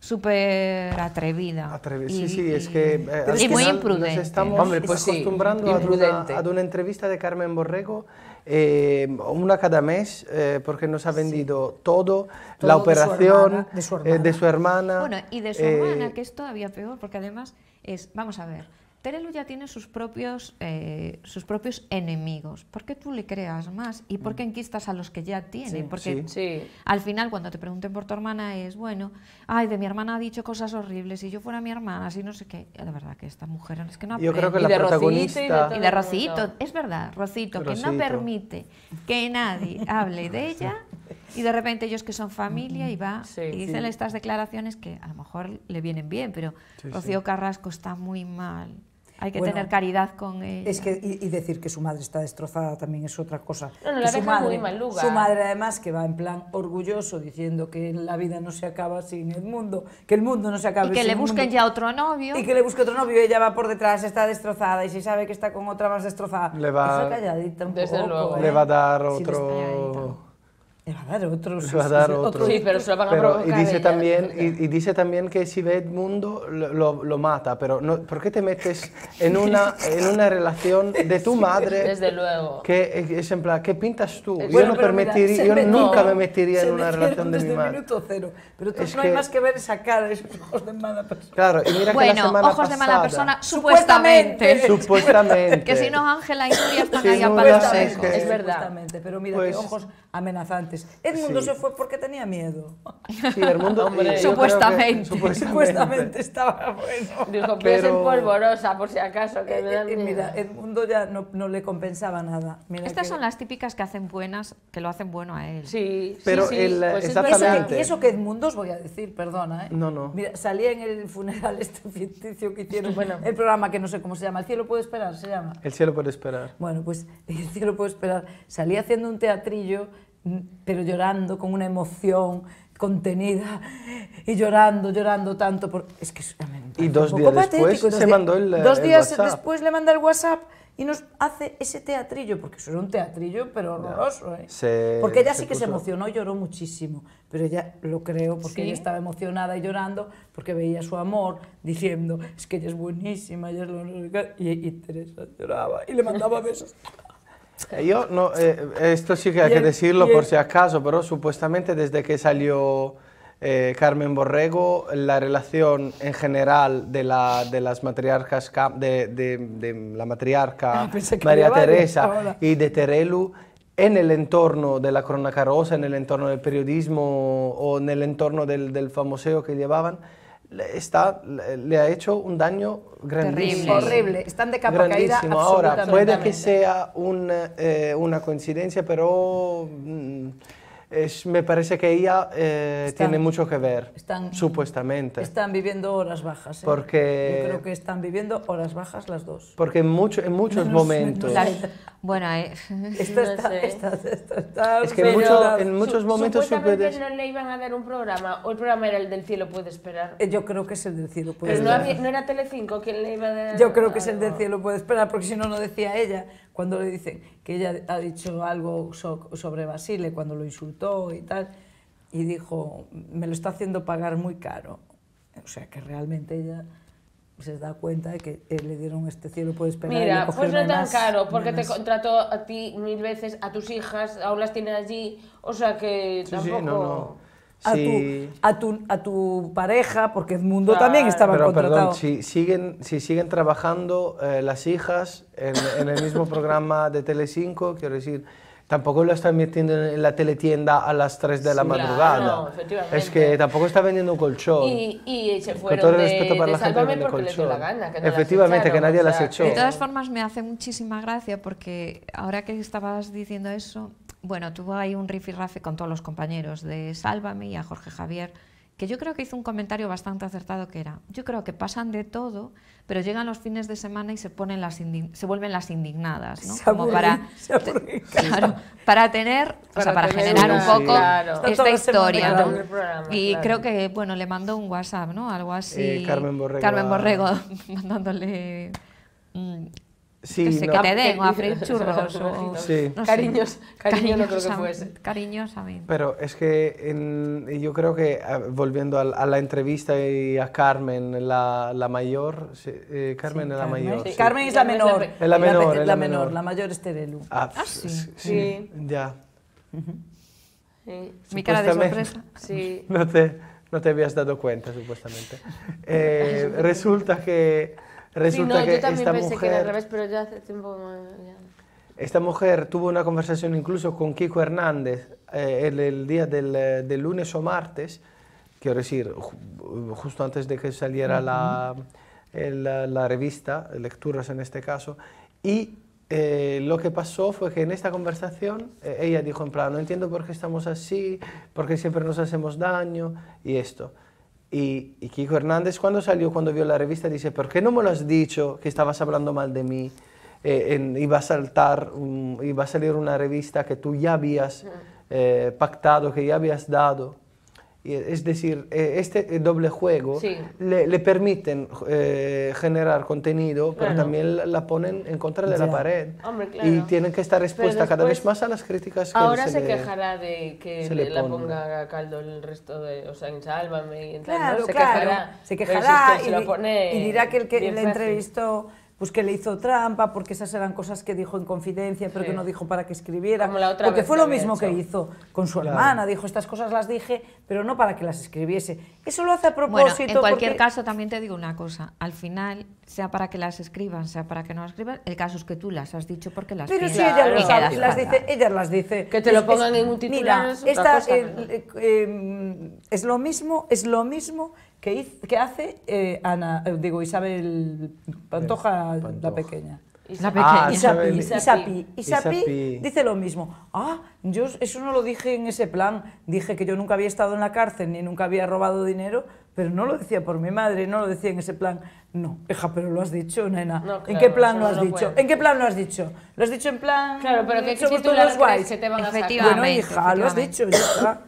súper atrevida. Atreves, Y- sí, sí, es que... eh, al y muy final imprudente. Nos estamos Hombre, pues sí, acostumbrando a, una, a una entrevista de Carmen Borrego, eh, una cada mes, eh, porque nos ha vendido todo, Todo la de su operación hermana, de su eh, de hermana. su hermana. Bueno, y de su eh, hermana, que es todavía peor, porque además es, vamos a ver, Terelu ya tiene sus propios, eh, sus propios enemigos. ¿Por qué tú le creas más? ¿Y por qué enquistas a los que ya tiene? Porque Sí. al final, cuando te pregunten por tu hermana, es bueno, ay, de mi hermana ha dicho cosas horribles, si yo fuera mi hermana, si no sé qué. De verdad que esta mujer es que no Yo creo que aprende. la Y de Rocito y de protagonista... Y de Rocito, es verdad, Rocito, que no permite que nadie hable de ella y de repente ellos que son familia y va Sí, y dicen estas declaraciones que a lo mejor le vienen bien, pero Rocío Carrasco está muy mal. Hay que Bueno, tener caridad con ella. Es que, y, y decir que su madre está destrozada también es otra cosa. No, no, la su deja muy mal lugar. Su madre además que va en plan orgulloso diciendo que la vida no se acaba sin el mundo, que el mundo no se acaba y que sin le el busquen mundo. ya otro novio. Y que le busque otro novio y ella va por detrás, está destrozada y si sabe que está con otra más destrozada, Le va- calladita un Desde poco, luego. ¿eh? Le va a dar Sí, otro... Le va a dar otro. Le sí, va a dar otro. Sí, pero se lo van a Pero- provocar y dice ella. también y, y dice también que si ve Edmundo lo, lo, lo mata pero no, ¿por qué te metes en una en una relación de tu madre Desde luego. que es en plan ¿qué pintas tú? yo Bueno, no pero mira, permitiría yo metió- nunca me metería en una relación de mi desde madre minuto cero. Pero tú- Es no hay que- más que ver esa cara, esos ojos de mala persona. claro y mira que la bueno, semana ojos de mala pasada- persona, Supuestamente. supuestamente. que si no Ángela y Nuria están Sí, ahí a palo es seco. que- Es verdad. Supuestamente, pero mira Pues- qué ojos amenazantes. Edmundo Sí. se fue porque tenía miedo. sí, el mundo Hombre. creo que- Supuestamente. Supuestamente estaba bueno. Dijo, pies en Pero- polvorosa, por si acaso, que Eh, eh, mira, Edmundo ya no, no le compensaba nada. Mira Estas que- son las típicas que hacen buenas, que lo hacen bueno a él. Sí, sí, Pero sí, el, pues eso, exactamente. que, y eso que Edmundo os voy a decir, perdona, ¿eh? No, no. Mira, salía en el funeral este ficticio que hicieron, Bueno. el programa que no sé cómo se llama, El cielo puede esperar, se llama. el cielo puede esperar Bueno, pues El cielo puede esperar. Salía haciendo un teatrillo, pero llorando con una emoción contenida y llorando, llorando tanto. Por... Es que Y dos días después patético. Y dos se días- mandó el, Dos el días WhatsApp. después le manda el WhatsApp y nos hace ese teatrillo, porque eso era un teatrillo, pero horroroso. ¿eh? Se- porque ella se sí que se puso- emocionó y lloró muchísimo, pero ella lo creo porque ¿Sí? ella estaba emocionada y llorando porque veía su amor diciendo, es que ella es buenísima, ella es lo no sé qué", y, y Teresa lloraba y le mandaba besos. Eh, Yo no, eh, esto sí que hay que decirlo por si acaso, pero supuestamente desde que salió eh, Carmen Borrego, la relación en general de, la, de las matriarcas, ca- de, de- de la matriarca Ah, María Teresa y de Terelu en el entorno de la Cronaca Rosa, en el entorno del periodismo o en el entorno del, del famoseo que llevaban, le, está, le, ha hecho un daño grandísimo. Horrible, están de capa caída Grandísimo. Ahora, absolutamente. puede que sea un, eh, una coincidencia, pero mm, es- me parece que ella eh, Están- tiene mucho que ver, están- supuestamente. Están viviendo horas bajas. ¿eh? Porque- Yo creo que están viviendo horas bajas las dos. Porque en, mucho, en muchos Menos- momentos... La- bueno, eh, Esta No está, sé. esta, esta está Es que en, pero- mucho- en muchos Su- momentos Supuestamente supe no le iban a dar un programa, o el programa era el del cielo puede esperar. Eh, Yo creo que es el del cielo puede Pero no, esperar. había- no era Telecinco quien le iba a dar. Yo creo que es el del cielo puede esperar, porque si no, no decía ella. Cuando le dicen que ella ha dicho algo so- sobre Basile, cuando lo insultó y tal, y dijo, me lo está haciendo pagar muy caro. O sea, que realmente ella se da cuenta de que eh, le dieron este cielo puede esperar. Mira, pues no es tan caro, porque te contrató a ti mil veces, a tus hijas, aún las tiene allí, o sea que Sí, sí, tampoco... no, no. A, Sí. tu, a, tu, a tu pareja, porque Edmundo Claro. también estaba Pero contratado. perdón, si siguen, si siguen trabajando eh, las hijas en, en el mismo programa de Telecinco, quiero decir, tampoco lo están metiendo en la teletienda a las 3 de la Sí, madrugada. claro, efectivamente. es que tampoco está vendiendo un colchón. Y, y se Con fueron todo el de, respeto para de la gente que vende la colchón. gana. Que no las Efectivamente, que echaron, nadie o las sea, echó. De que- todas formas, me hace muchísima gracia porque ahora que estabas diciendo eso, bueno, tuvo ahí un rifirrafe con todos los compañeros de Sálvame y a Jorge Javier, que yo creo que hizo un comentario bastante acertado que era, yo creo que pasan de todo, pero llegan los fines de semana y se ponen las se vuelven las indignadas, ¿no? Se Como para se aburren. claro, para tener, o sea, Para para tener generar una- un poco claro. Esta historia, ¿no? programa, Y claro. creo que bueno, le mandó un WhatsApp, ¿no? Algo así. Eh, Carmen Borrego Carmen Borrego mandándole mm, Sí, que, se- no. que te den o a Ah, freír churros o Sí. no. Cariños- cariño no creo que Cariñosa- fuese. Cariñosamente. Pero es que en- yo creo que, ah, volviendo al- a, la entrevista y a Carmen, la, la mayor, sí, eh, Carmen es la Carmen, mayor. sí. sí. Carmen es la menor. Es la menor, la la menor. La mayor es Terelu. Ah, sí. Sí. Ya. Sí, Mi cara de sorpresa. sí. No te, no te habías dado cuenta, supuestamente. Eh, resulta que Resulta sí, no, que yo también esta pensé que era al mujer, revés, pero ya hace tiempo... ya. esta mujer tuvo una conversación incluso con Kiko Hernández eh, el, el día del, eh, del lunes o martes, quiero decir, ju- justo antes de que saliera la, el- la, la revista, Lecturas en este caso, y eh, lo que pasó fue que en esta conversación eh, ella dijo en plan, no entiendo por qué estamos así, por qué siempre nos hacemos daño y esto. Y, y Kiko Hernández cuando salió, cuando vio la revista, dice, ¿por qué no me lo has dicho que estabas hablando mal de mí? Eh, en- iba a saltar, un- iba a salir una revista que tú ya habías eh, pactado, que ya habías dado. Es decir, eh, este eh, doble juego Sí. le, le permiten eh, generar contenido, pero Claro. también la, la ponen en contra de la Ya. pared. Hombre, claro. Y tienen que estar expuesta cada vez más a las críticas que Ahora se, le- quejará de que se le, le la ponga a caldo el resto de, o sea, en Sálvame y en tal, Claro, ¿no? Se claro. quejará. Se Pero si quejará que se y, pone y dirá que el que le fácil. entrevistó pues que le hizo trampa porque esas eran cosas que dijo en confidencia pero Sí. que no dijo para que escribiera Como la otra porque vez fue lo mismo que hizo con su Claro. hermana dijo estas cosas las dije pero no para que las escribiese eso lo hace a Bueno, propósito en cualquier porque- caso también te digo una cosa, al final, sea para que las escriban, sea para que no las escriban, el caso es que tú las has dicho porque las Pero si ella lo sabe, las dice, ella las dice. Que te lo pongan en un titular Mira, es otra esta, cosa, eh, ¿no? eh, eh, es lo mismo, es lo mismo que, que hace eh, Ana, eh, digo Isabel Pantoja, la Pantoja. pequeña. La Ah, pequeña. Isabel. Isapi, Isapi. Isapi, Isapi Isapi. dice lo mismo. Ah, yo eso no lo dije en ese plan. Dije que yo nunca había estado en la cárcel ni nunca había robado dinero, pero no lo decía por mi madre, no lo decía en ese plan. No, hija, pero lo has dicho, nena. No, ¿En claro, qué plan lo no has lo dicho? puede ¿En qué plan lo has dicho? ¿Lo has dicho en plan? Claro, pero ¿qué somos titular todos guays? crees que te van a sacar? Bueno, hija, lo has dicho, ya está.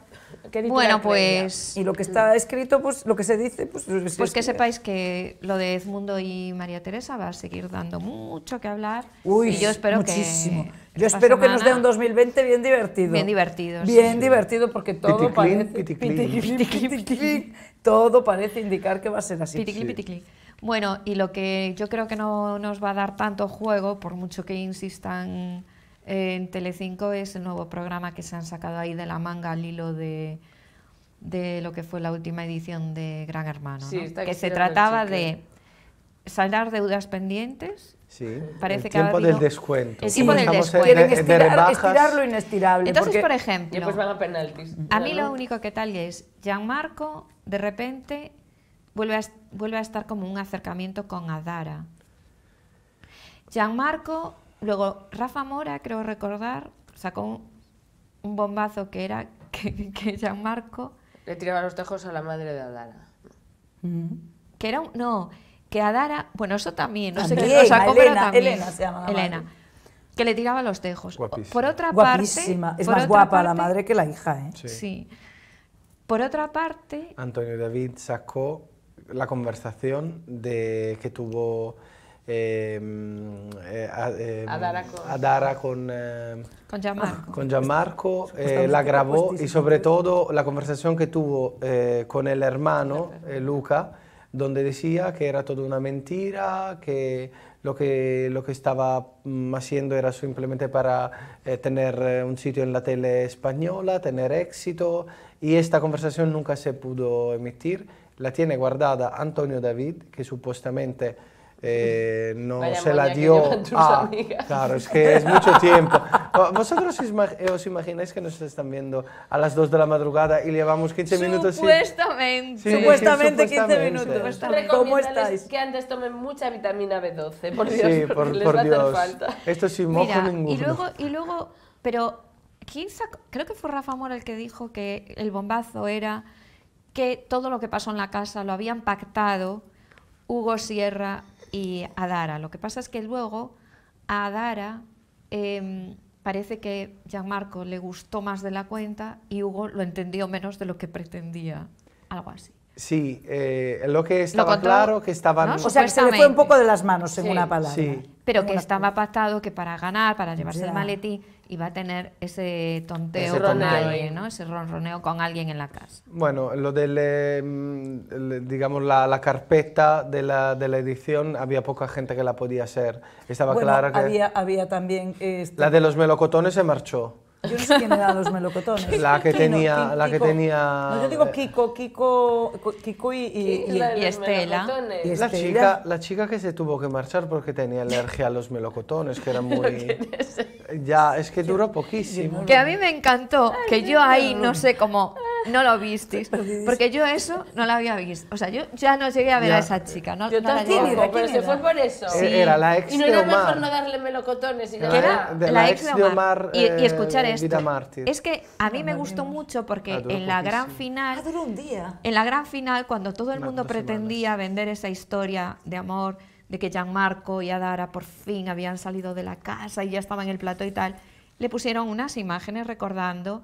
¿Qué titular Bueno, creía? pues, Y lo que está escrito, pues lo que se dice, pues... es- pues que es- sepáis que lo de Edmundo y María Teresa va a seguir dando mucho que hablar. Uy, y yo espero muchísimo. que. Yo espero que nos dé un 2020 bien divertido. Bien divertido, sí, Bien sí. divertido porque todo Piticlin, parece... piticlin. piticlin, piticlin. Todo parece indicar que va a ser así. Piticli. Bueno, y lo que yo creo que no nos va a dar tanto juego, por mucho que insistan en Telecinco, es el nuevo programa que se han sacado ahí de la manga al hilo de, de lo que fue la última edición de Gran Hermano, Sí, que se trataba de saldar deudas pendientes. Sí, Parece el que ha tiempo habido- del descuento. el tiempo del Estamos en- descuento. Quieren estirar, lo inestirable. Entonces, porque- por Y ejemplo, después van a penaltis. a mí lo único que tal es, Gianmarco de repente vuelve a, vuelve a estar como un acercamiento con Adara. Gianmarco, luego Rafa Mora, creo recordar, sacó un, un bombazo que era que, que Gianmarco, Le tiraba los tejos a la madre de Adara. que era un, no, que Adara, bueno, eso también, no sé También, quién lo sacó, pero Elena, también. Elena se llama la Elena, madre. que le tiraba los tejos. Guapísima. Por otra Guapísima. parte, Es por más guapa la madre que la hija, ¿eh? Sí. Sí. Por otra parte, Antonio David sacó la conversación de que tuvo eh, eh, a- eh, Adara con- Adara con, eh, con Gianmarco. con Gianmarco, eh, la grabó y sobre todo la conversación que tuvo eh, con el hermano eh, Luca, donde decía que era toda una mentira, que lo que, lo que estaba mm, haciendo era simplemente para eh, tener un sitio en la tele española, tener éxito, y esta conversación nunca se pudo emitir. La tiene guardada Antonio David, que supuestamente eh, no Vaya se la dio tus. Claro, es que es mucho tiempo. ¿Vosotros os eh, os imagináis que nos están viendo a las 2 de la madrugada y llevamos 15 minutos sin... Supuestamente. Sí, Supuestamente 15 supuestamente. minutos. ¿Cómo Recomiéndales estáis? que antes tomen mucha vitamina B12, por Dios, Sí, por, les por va a Dios. hacer falta. Esto sin mojo Mira, ninguno. y luego, y luego, pero ¿quién sacó? Creo que fue Rafa Mora el que dijo que el bombazo era que todo lo que pasó en la casa lo habían pactado Hugo Sierra y Adara. Lo que pasa es que luego a Adara em, parece que Gianmarco le gustó más de la cuenta y Hugo lo entendió menos de lo que pretendía. Algo así. Sí, eh, lo que estaba contó, claro que estaban... ¿no? O sea, que se le fue un poco de las manos en Sí. una palabra. Sí. Pero que estaba pactado que para ganar, para llevarse Ya. el maletín, iba a tener ese tonteo Ese con alguien, ¿no? Ese ronroneo con alguien en la casa. Bueno, lo del, eh, mm, digamos, la, la carpeta de la, de la edición, había poca gente que la podía hacer. Estaba Bueno, claro que... había, había también... este, La de los melocotones se marchó. Yo no sé quién era los melocotones. La que Kino, tenía- la que Kiko. tenía- No, yo digo eh, Kiko, Kiko, Kiko y, y- y- y Estela. melocotones. Y La Estela. chica, la chica que se tuvo que marchar porque tenía alergia a los melocotones, que era muy... Ya, es que duró poquísimo. Que a mí me encantó, que yo ahí no sé cómo no lo visteis, porque yo eso no lo había visto. O sea, yo ya no llegué a ver Ya. a esa chica. No, Yo no la tampoco, pero ¿Quién se fue por eso. Sí. Era la ex Y no de era Omar. mejor no darle melocotones y Era era de la la ex de Omar. y, y eh, escuchar esto. Vida Mártir. Es que a mí me gustó mucho porque Ah, en la gran final Ah, duró un día. En la gran final, cuando todo el mundo pretendía vender esa historia de amor, de que Gianmarco y Adara por fin habían salido de la casa y ya estaban en el plato y tal, le pusieron unas imágenes recordando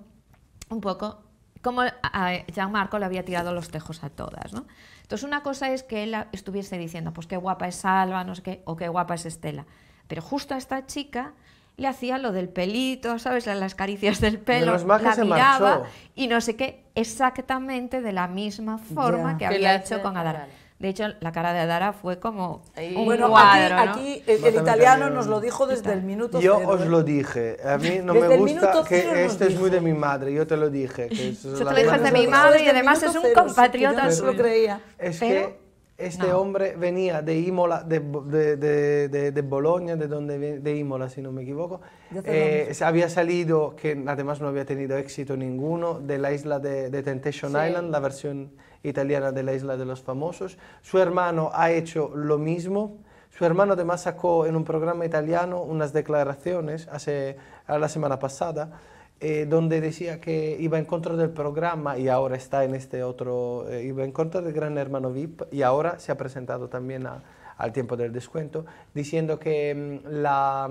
un poco cómo a Gianmarco le había tirado los tejos a todas. ¿no? Entonces, una cosa es que él estuviese diciendo, pues qué guapa es Salva, no sé qué, o qué guapa es Estela. Pero justo a esta chica le hacía lo del pelito, ¿sabes? Las caricias del pelo, la se miraba marchó. y no sé qué, exactamente de la misma forma Ya. que Que había hecho con Adara. De hecho, la cara de Adara fue como un Bueno, cuadro, aquí, ¿no? aquí el, el italiano nos lo dijo desde el minuto Yo cero, os ¿eh? lo dije, a mí no me gusta que esto es muy de mi madre, yo te lo dije. Que es Yo la te lo dije buena de mi madre y además es un cero, compatriota yo no lo creía. Es Pero, que este no. hombre venía de Imola, de, de, de, de- de Bolonia, de donde de Imola, si no me equivoco. Eh, había salido, que además no había tenido éxito ninguno, de la isla de, de Temptation Sí. Island, la versión italiana de la isla de los famosos. Su hermano ha hecho lo mismo. Su hermano además sacó en un programa italiano unas declaraciones hace, a la semana pasada eh, donde decía que iba en contra del programa y ahora está en este otro, eh, iba en contra del Gran Hermano VIP y ahora se ha presentado también al tiempo del descuento, diciendo que mm, la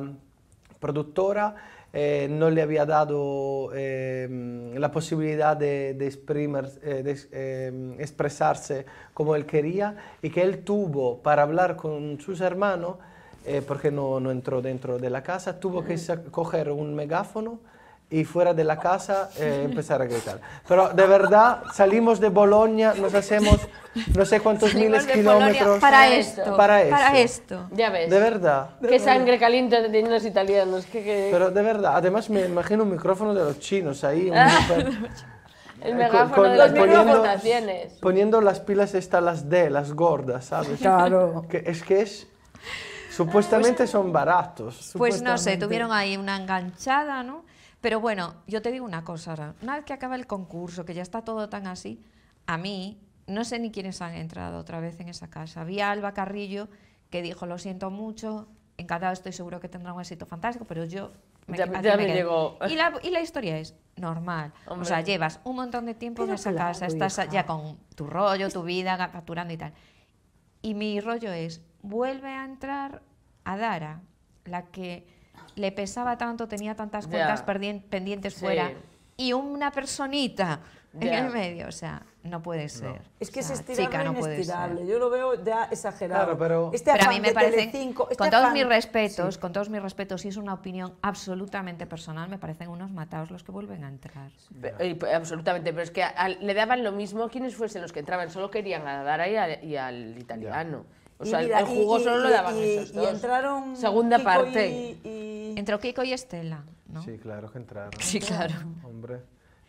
productora eh, no le había dado eh, mm, la posibilidad de, eh, de, eh, expresarse como él quería y que él tuvo para hablar con sus hermanos, eh, porque no, no entró dentro de la casa, tuvo que coger un megáfono y fuera de la casa eh, empezar a gritar. Pero de verdad, salimos de Bolonia, nos hacemos no sé cuántos Salimos miles de kilómetros para para esto. Para esto. para esto. Ya ves. De verdad. Qué sangre caliente tienen los italianos. Que, que- Pero de verdad, además me imagino un micrófono de los chinos ahí. un super- el megáfono con- de las poniendo-. Poniendo las pilas estas, las D, las gordas, ¿sabes? Claro. Que es que es... Supuestamente son baratos. Pues no sé, tuvieron ahí una enganchada, ¿no? Pero bueno, yo te digo una cosa, ahora, una vez que acaba el concurso, que ya está todo tan así, a mí no sé ni quiénes han entrado otra vez en esa casa. Había Alba Carrillo que dijo, lo siento mucho, encantado estoy seguro que tendrá un éxito fantástico, pero yo... Ya- aquí ya me quedé". llegó. Y la, y la historia es normal. O sea, llevas un montón de tiempo en esa claro, casa, estás hija. ya con tu rollo, tu vida, facturando y tal. Y mi rollo es, vuelve a entrar a Dara, la que le pesaba tanto, tenía tantas cuentas perdien- pendientes Sí. fuera, y una personita en Ya. el medio, o sea, no puede ser. Es que O sea, es estirable chica, no puede inestirable. Yo lo veo ya exagerado. Claro, pero- este Pero a mí me parece, Telecinco, este con todos afán- mis respetos, con todos mis respetos, y es una opinión absolutamente personal, me parecen unos matados los que vuelven a entrar. Pe- y, pues, absolutamente, pero es que al- le daban lo mismo quienes fuesen los que entraban, solo querían a Dara y, al- y al italiano. O Y sea, mira, el jugo y- solo y- lo daban y- esos y dos. entraron Segunda Kiko parte. y- y- Entró Kiko y Estela, ¿no? Sí, claro que entraron. Sí, claro. Hombre,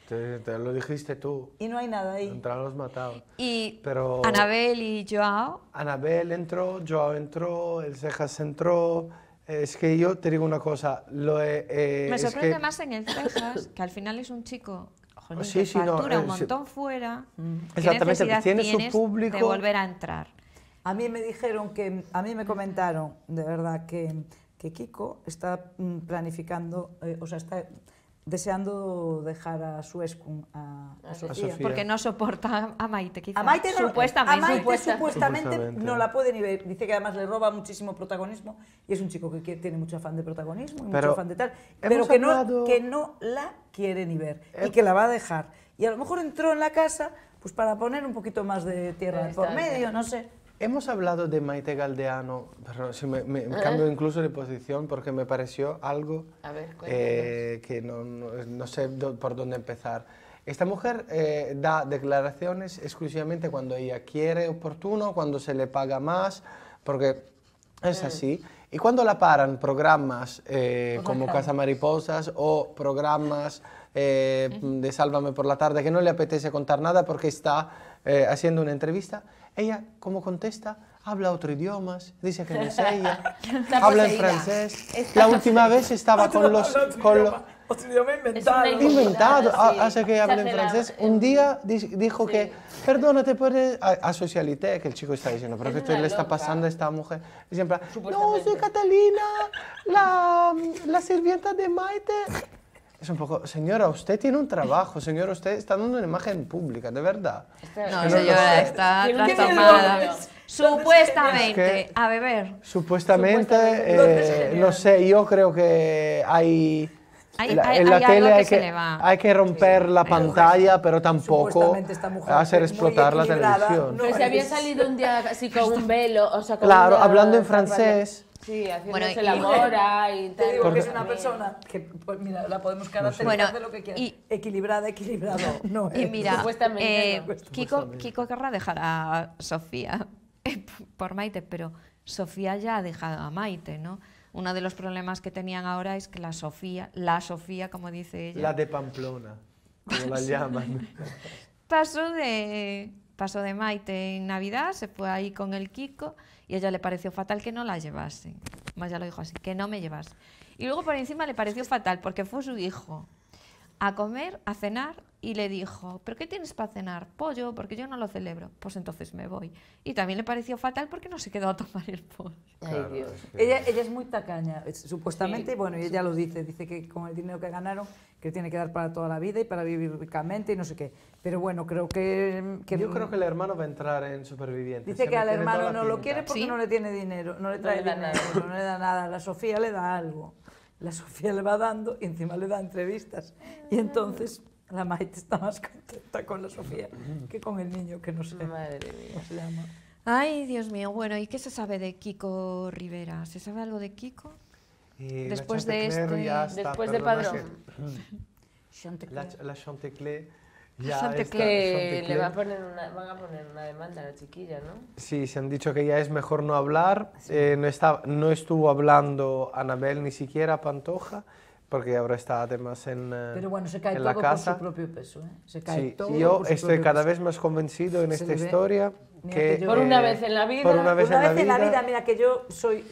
te, te lo dijiste tú. y no hay nada ahí. Entraron los matados. Y Pero- Anabel y Joao, Anabel entró, Joao entró, el Cejas entró. Es que yo te digo una cosa, lo he, eh, Me es sorprende que- más en el Cejas, que al final es un chico jolín, Sí, que sí, no, factura un eh, sí. montón fuera. ¿Qué Exactamente, necesidad tiene su público. de volver a entrar? A mí me dijeron que, a mí me comentaron, de verdad, que, que Kiko está mm, planificando, eh, o sea, está deseando dejar a su escun, a, a Sofía. Sofía. Porque no soporta a Maite, quizá. A Maite, no, supuestamente. a Maite Supuesta- supuestamente, Supuestamente. no la puede ni ver. Dice que además le roba muchísimo protagonismo y es un chico que tiene mucho afán de protagonismo y Pero mucho afán de tal, pero que no, que no la quiere ni ver y que la va a dejar. Y a lo mejor entró en la casa pues para poner un poquito más de tierra por medio, no sé. Hemos hablado de Maite Galdeano, pero si me, me- cambio incluso de posición porque me pareció algo ver, eh, que no, no, no sé do- por dónde empezar. Esta mujer eh, da declaraciones exclusivamente cuando ella quiere oportuno, cuando se le paga más, porque es así. Y cuando la paran programas eh, como Casa Mariposas o programas eh, de Sálvame por la tarde que no le apetece contar nada porque está eh, haciendo una entrevista, ella, como contesta, habla otro idioma, dice que no es ella, habla en francés. La última vez estaba con los... Con los Otro idioma inventado. Inventado, hace que hable en francés. Un día di- dijo que, perdona, te puedes... A, a socialité, que el chico está diciendo, pero ¿qué le está pasando a esta mujer? Y siempre, no, soy Catalina, la, la sirvienta de Maite. Es un poco, señora, usted tiene un trabajo, señora, usted está dando una imagen pública, de verdad. No, no lo señora, está trastornada. Supuestamente, Es que- a beber. Supuestamente, Supuestamente. eh, no sé, yo creo que hay... Hay- la- hay- en la hay tele que hay que, hay que romper la pantalla, pero tampoco hacer explotar la televisión. no Pero si había salido un día así con un velo, o sea, con Claro, una hablando en francés. Sí, Bueno, la y- mora y Te tal. digo que es una persona que, pues mira, la podemos caracterizar Bueno, de lo que quiera. y- equilibrada, equilibrado. No Y es. mira, Supuestamente eh, no. Kiko, Kiko querrá dejar a Sofía por Maite, pero Sofía ya ha dejado a Maite, ¿no? Uno de los problemas que tenían ahora es que la Sofía, la Sofía, como dice ella, La de Pamplona, como la llaman. pasó de, pasó de Maite en Navidad, se fue ahí con el Kiko y ella le pareció fatal que no la llevase. Más ya lo dijo así, que no me llevase. Y luego por encima le pareció fatal porque fue su hijo a comer, a cenar y le dijo, ¿pero qué tienes para cenar? Pollo, porque yo no lo celebro. Pues entonces me voy. Y también le pareció fatal porque no se quedó a tomar el pollo. Ay, Dios. Ella, ella es muy tacaña, es- supuestamente, y bueno, y ella lo dice, dice que con el dinero que ganaron, que tiene que dar para toda la vida y para vivir ricamente y no sé qué. Pero bueno, creo que... que Yo creo que el hermano va a entrar en Supervivientes. Dice que al hermano no lo pinta. quiere porque ¿Sí? no le tiene dinero, no le trae le da dinero, nada. no le da nada. La Sofía le da algo. La Sofía le va dando y encima le da entrevistas. Y entonces la Maite está más contenta con la Sofía que con el niño, que no sé Madre mía. cómo se llama. Ay, Dios mío. Bueno, ¿y qué se sabe de Kiko Rivera? ¿Se sabe algo de Kiko? Y la Después de este- Después de Padrón. que- La, la Chantecler ya Chantecler. está, Que le va a poner una, van a poner una demanda a la chiquilla, ¿no? Sí, se han dicho que ya es mejor no hablar. Eh, no, está, no estuvo hablando Anabel ni siquiera Pantoja, porque ahora está además en, eh, Pero bueno, se cae todo la por casa. su propio peso. ¿eh? Se cae Sí, todo yo por su estoy cada peso. vez más convencido en Se esta le ve. Que, que yo- Por eh, una vez en la vida. por una vez, Una en, vez la en la vida, vida, mira que yo soy,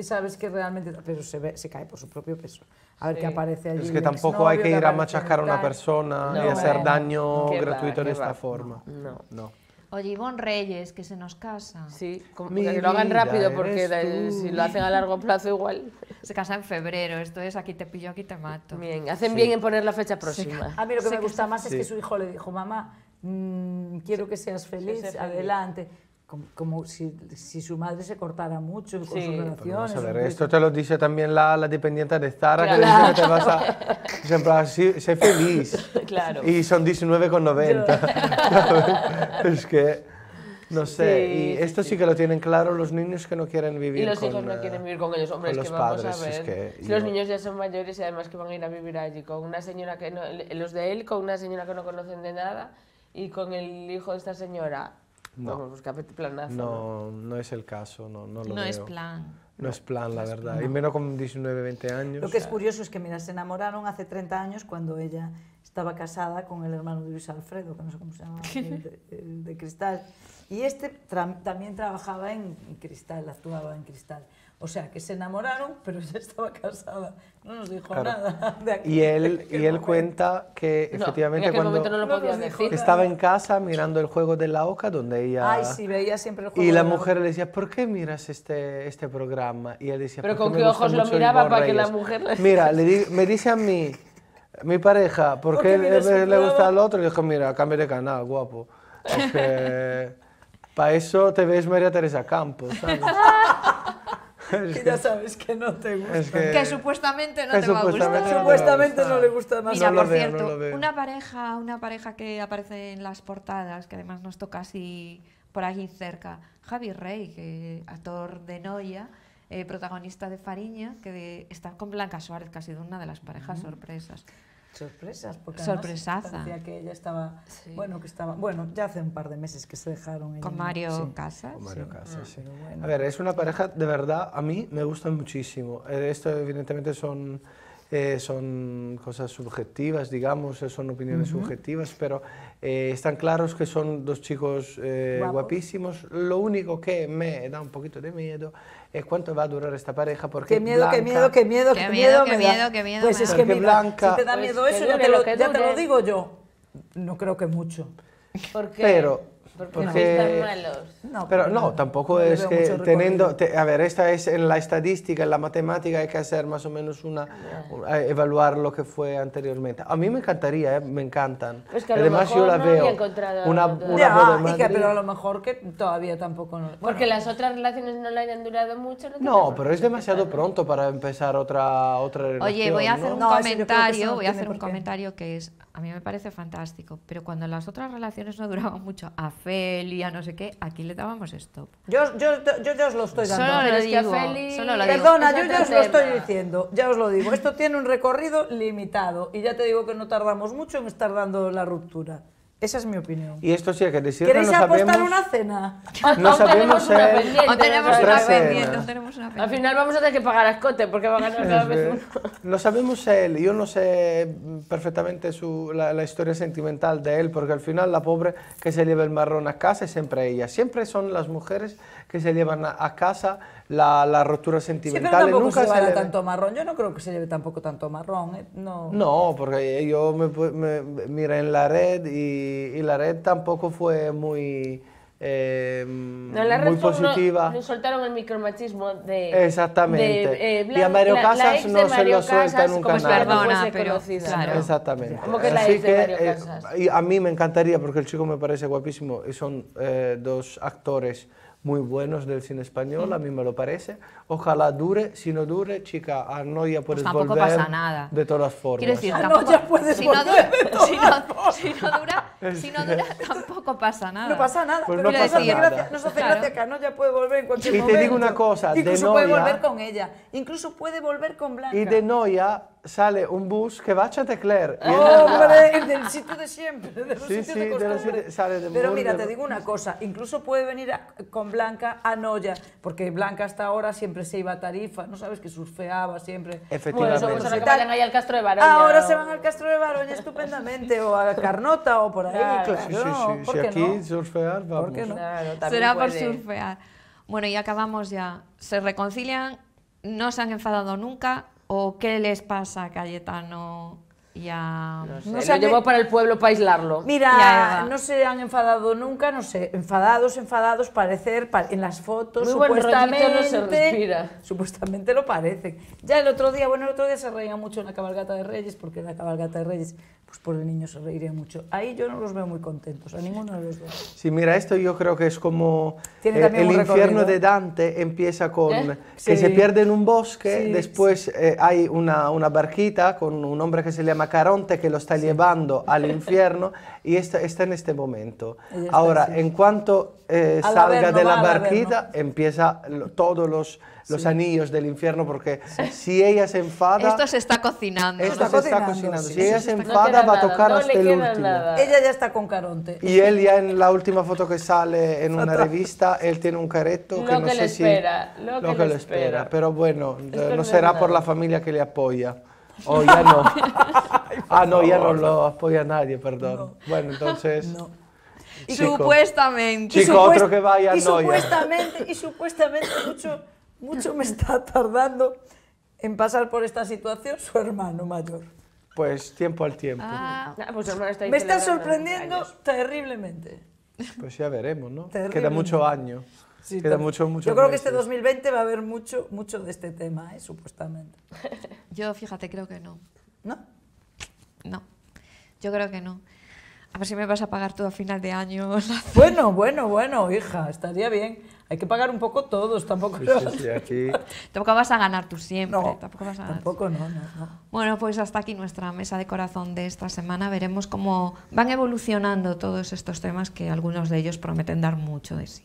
sabes que realmente, pero se, ve, se cae por su propio peso. A ver Sí. qué aparece allí. Es que tampoco hay que ir a machacar a una persona y No. hacer daño Qué va, gratuito de qué esta va. forma. No. No. Oye, Ivonne Reyes, que se nos casa. Sí, como que lo hagan vida rápido porque de- si lo hacen a largo plazo igual. Se casa en febrero. Esto es aquí te pillo, aquí te mato. Bien, hacen bien en poner la fecha próxima. A mí lo que me gusta más es Sí. que su hijo le dijo, mamá, mm, quiero que seas feliz, sé feliz. adelante. Como, como si, si su madre se cortara mucho con Sí. sus relaciones. Vamos a ver, esto te lo dice también la, la dependiente de Zara, que Claro. dice que te vas a... Siempre así, sé feliz. Claro. Y son 19,90. es que, no sé, Sí, y sí, esto sí. que lo tienen claro los niños que no quieren vivir Y los con, hijos no eh, quieren vivir con ellos. Hombre, con es que los vamos padres, a es ver. que si los yo- niños ya son mayores y además que van a ir a vivir allí con una señora que no. Los de él con una señora que no conocen de nada y con el hijo de esta señora. No. Vamos, pues que planazo. No, no es el caso, no, no lo No es veo. plan. No es plan, la verdad. Y menos con 19, 20 años. Lo que es curioso es que, mira, se enamoraron hace 30 años cuando ella estaba casada con el hermano de Luis Alfredo, que no sé cómo se llama, el de, el de Cristal. Y este tra- también trabajaba en, en Cristal, actuaba en Cristal. O sea, que se enamoraron, pero ella estaba casada. No nos dijo Claro. nada de aquel- Y él, de y él momento. cuenta que No, efectivamente en aquel cuando no lo podía decir. estaba en casa mirando el juego de la OCA, donde ella... Ay, sí, veía siempre el juego Y la de mujer le decía, ¿por qué miras este, este programa? Y él decía, Pero "Porque ¿con me qué ojos lo miraba para que la Reyes". mujer le- Mira, le di- me dice a mí, mi pareja, ¿por ¿Por qué le, el le gusta al otro? Y dijo, mira, cambia de canal, guapo. Es que para eso te ves María Teresa Campos, ¿sabes? Que ya sabes que no te gusta. Es que, Que supuestamente no que te va a supuestamente gustar. no Supuestamente no le gusta más. Mira, No por veo, cierto, no una pareja, una pareja que aparece en las portadas, que además nos toca así por aquí cerca, Javi Rey, que actor de Noia, eh, protagonista de Fariña, que de- está con Blanca Suárez, que ha sido una de las parejas sorpresas. Sorpresas, porque Sorpresaza. que ella estaba, bueno, que estaba, bueno, ya hace un par de meses que se dejaron. ella Con Mario sí. Casas. Con Mario Casas, sí. pero bueno. A ver, es una pareja de verdad, a mí me gustan muchísimo. Eh, Esto evidentemente son, eh, son cosas subjetivas, digamos, eh, son opiniones subjetivas, pero eh, están claros que son dos chicos eh, guapísimos. Lo único que me da un poquito de miedo es cuánto va a durar esta pareja, porque Qué miedo, qué miedo, qué miedo, Qué qué miedo, miedo, qué me da. miedo, qué miedo Pues me es que Porque mira, Blanca- si te da Pues miedo que eso, ya te, lo lo, que ya te lo digo yo. No creo que mucho. ¿Por qué? Pero- porque, porque- sois tan malos. No, Pero porque no, tampoco no es que teniendo, te- a ver, esta es en la estadística, en la matemática hay que hacer más o menos una, un- eh, evaluar lo que fue anteriormente. A mí me encantaría, eh, me encantan. Pues que a lo Además yo la no veo una, una Ya, boda y que- pero a lo mejor que todavía tampoco no. Porque bueno, las otras relaciones no le hayan durado mucho. No, No, pero es demasiado pronto para empezar otra otra relación. Oye, voy a hacer ¿no? un No, comentario, no voy a hacer un comentario que es, a mí me parece fantástico, pero cuando las otras relaciones no duraban mucho, a Feli, a no sé qué, aquí le dábamos stop. yo, yo, yo ya os lo estoy dando. Solo lo digo, Feli- solo lo digo. Perdona, yo ya os lo estoy diciendo, ya os lo digo. Esto tiene un recorrido limitado y ya te digo que no tardamos mucho en estar dando la ruptura. Esa es mi opinión. Y esto sí hay que decirlo, ¿Queréis no apostar sabemos... una cena? No tenemos sabemos tenemos una pendiente, tenemos una Al final vamos a tener que pagar a escote porque va a ganar cada vez uno. No sabemos él, yo no sé perfectamente su, la, la historia sentimental de él, porque al final la pobre que se lleva el marrón a casa es siempre ella. Siempre son las mujeres que se llevan a, a casa la, la ruptura Sí, pero sentimental. nunca se llevará le ve- tanto marrón. Yo no creo que se lleve tampoco tanto marrón. ¿eh? No. No, porque yo me, me- miré en la red y, y la red tampoco fue muy, eh, No, la muy positiva. le soltaron el micromachismo de. Exactamente. de, eh, Y a Mario la- la Casas de no se Mario lo suelta Casas nunca como si nada. no Perdona, pero, conocida, claro. ¿no? Exactamente. ¿Cómo que la Así ex de que, Mario eh, y a mí me encantaría, porque el chico me parece guapísimo y son eh, dos actores muy buenos del cine español, a mí me lo parece. Ojalá dure, si no dure, chica, a Noia puedes tampoco volver pasa nada. de todas formas. Quiero decir, Ah, no, tampoco, ya puedes si, no volver dura, si, no, si no dura, si no dura, tampoco pasa nada. No pasa nada, Pues pero no nos pasa hace nada. gracia, nos hace Claro. gracia que Anoya puede volver en cualquier Y te momento. digo una cosa, de Incluso puede Noia- volver con ella. Incluso puede volver con Blanca. Y de Noia sale un bus que va a Tecler. Y él- ¡Hombre! Del sitio de siempre, de los Sí, sitios sí, de costumbre. sale de Pero mira, de- te digo una cosa, incluso puede venir a- con Blanca a Noya, porque Blanca hasta ahora siempre se iba a Tarifa, ¿no sabes? Que surfeaba siempre. Bueno, Efectivamente. Bueno, ahora y que tal. vayan ahí al Castro de Baroña. Ahora o- se van al Castro de Baroña estupendamente, o a Carnota, o por ahí, Claro. claro. Sí, sí, sí. ¿Por Si qué aquí no? surfear, vamos. ¿Por qué no? Claro, Será por puede. surfear. Bueno, y acabamos ya. ¿Se reconcilian? ¿No se han enfadado nunca? ¿O qué les pasa Cayetano y a... No sé, No lo sé, llevó me- para el pueblo para aislarlo. Mira, Ya, no se han enfadado nunca, no sé, enfadados, enfadados, parecer pa- en las fotos, Muy buen supuestamente, no se respira. supuestamente lo parecen. Ya el otro día, bueno, el otro día se reían mucho en la cabalgata de Reyes, porque en la cabalgata de Reyes, pues por el niño se reirían mucho. Ahí yo no los veo muy contentos, a ninguno de los dos. Sí, mira, esto yo creo que es como Tiene eh, el infierno de Dante empieza con ¿Eh? que Sí. se pierde en un bosque, Sí, después eh, hay una, una barquita con un hombre que se llama Caronte que lo está llevando al infierno y está, está en este momento. Ahora, así. en cuanto eh, Al salga Averno de la barquita, empieza lo- todos los, los anillos del infierno porque si ella se enfada... Esto se está cocinando. esto está se está cocinando, sí, Si ella sí, se sí, No enfada, va a tocar no hasta el último. nada. Ella ya está con Caronte. Y él ya en la última foto que sale en una revista, él tiene un careto que Lo no que sé le si... espera, lo que le le espera. Pero bueno, no será por la familia que le apoya. O ya no. ah, no, ya no lo apoya nadie, perdón. Bueno, entonces... Chico. Supuestamente. Y Chico, supuest- otro que vaya y Noia. supuestamente, y supuestamente mucho, mucho me está tardando en pasar por esta situación su hermano mayor. Pues tiempo al tiempo. Ah, Ah, pues hermano está Me está sorprendiendo terriblemente. Pues ya veremos, ¿no? Queda Terrible. mucho año. Sí, Queda mucho, mucho Yo creo que este meses. 2020 va a haber mucho, mucho de este tema, ¿eh? supuestamente. yo, fíjate, creo que no. ¿No? No. Yo creo que no. A ver si me vas a pagar tú a final de año. la- Bueno, bueno, bueno, hija, estaría bien. Hay que pagar un poco todos, tampoco. Sí, sí, sí, aquí... Tampoco vas a ganar tú siempre. No, tampoco vas a ganar. tampoco, no, no, no. Bueno, pues hasta aquí nuestra mesa de corazón de esta semana. Veremos cómo van evolucionando todos estos temas que algunos de ellos prometen dar mucho de sí.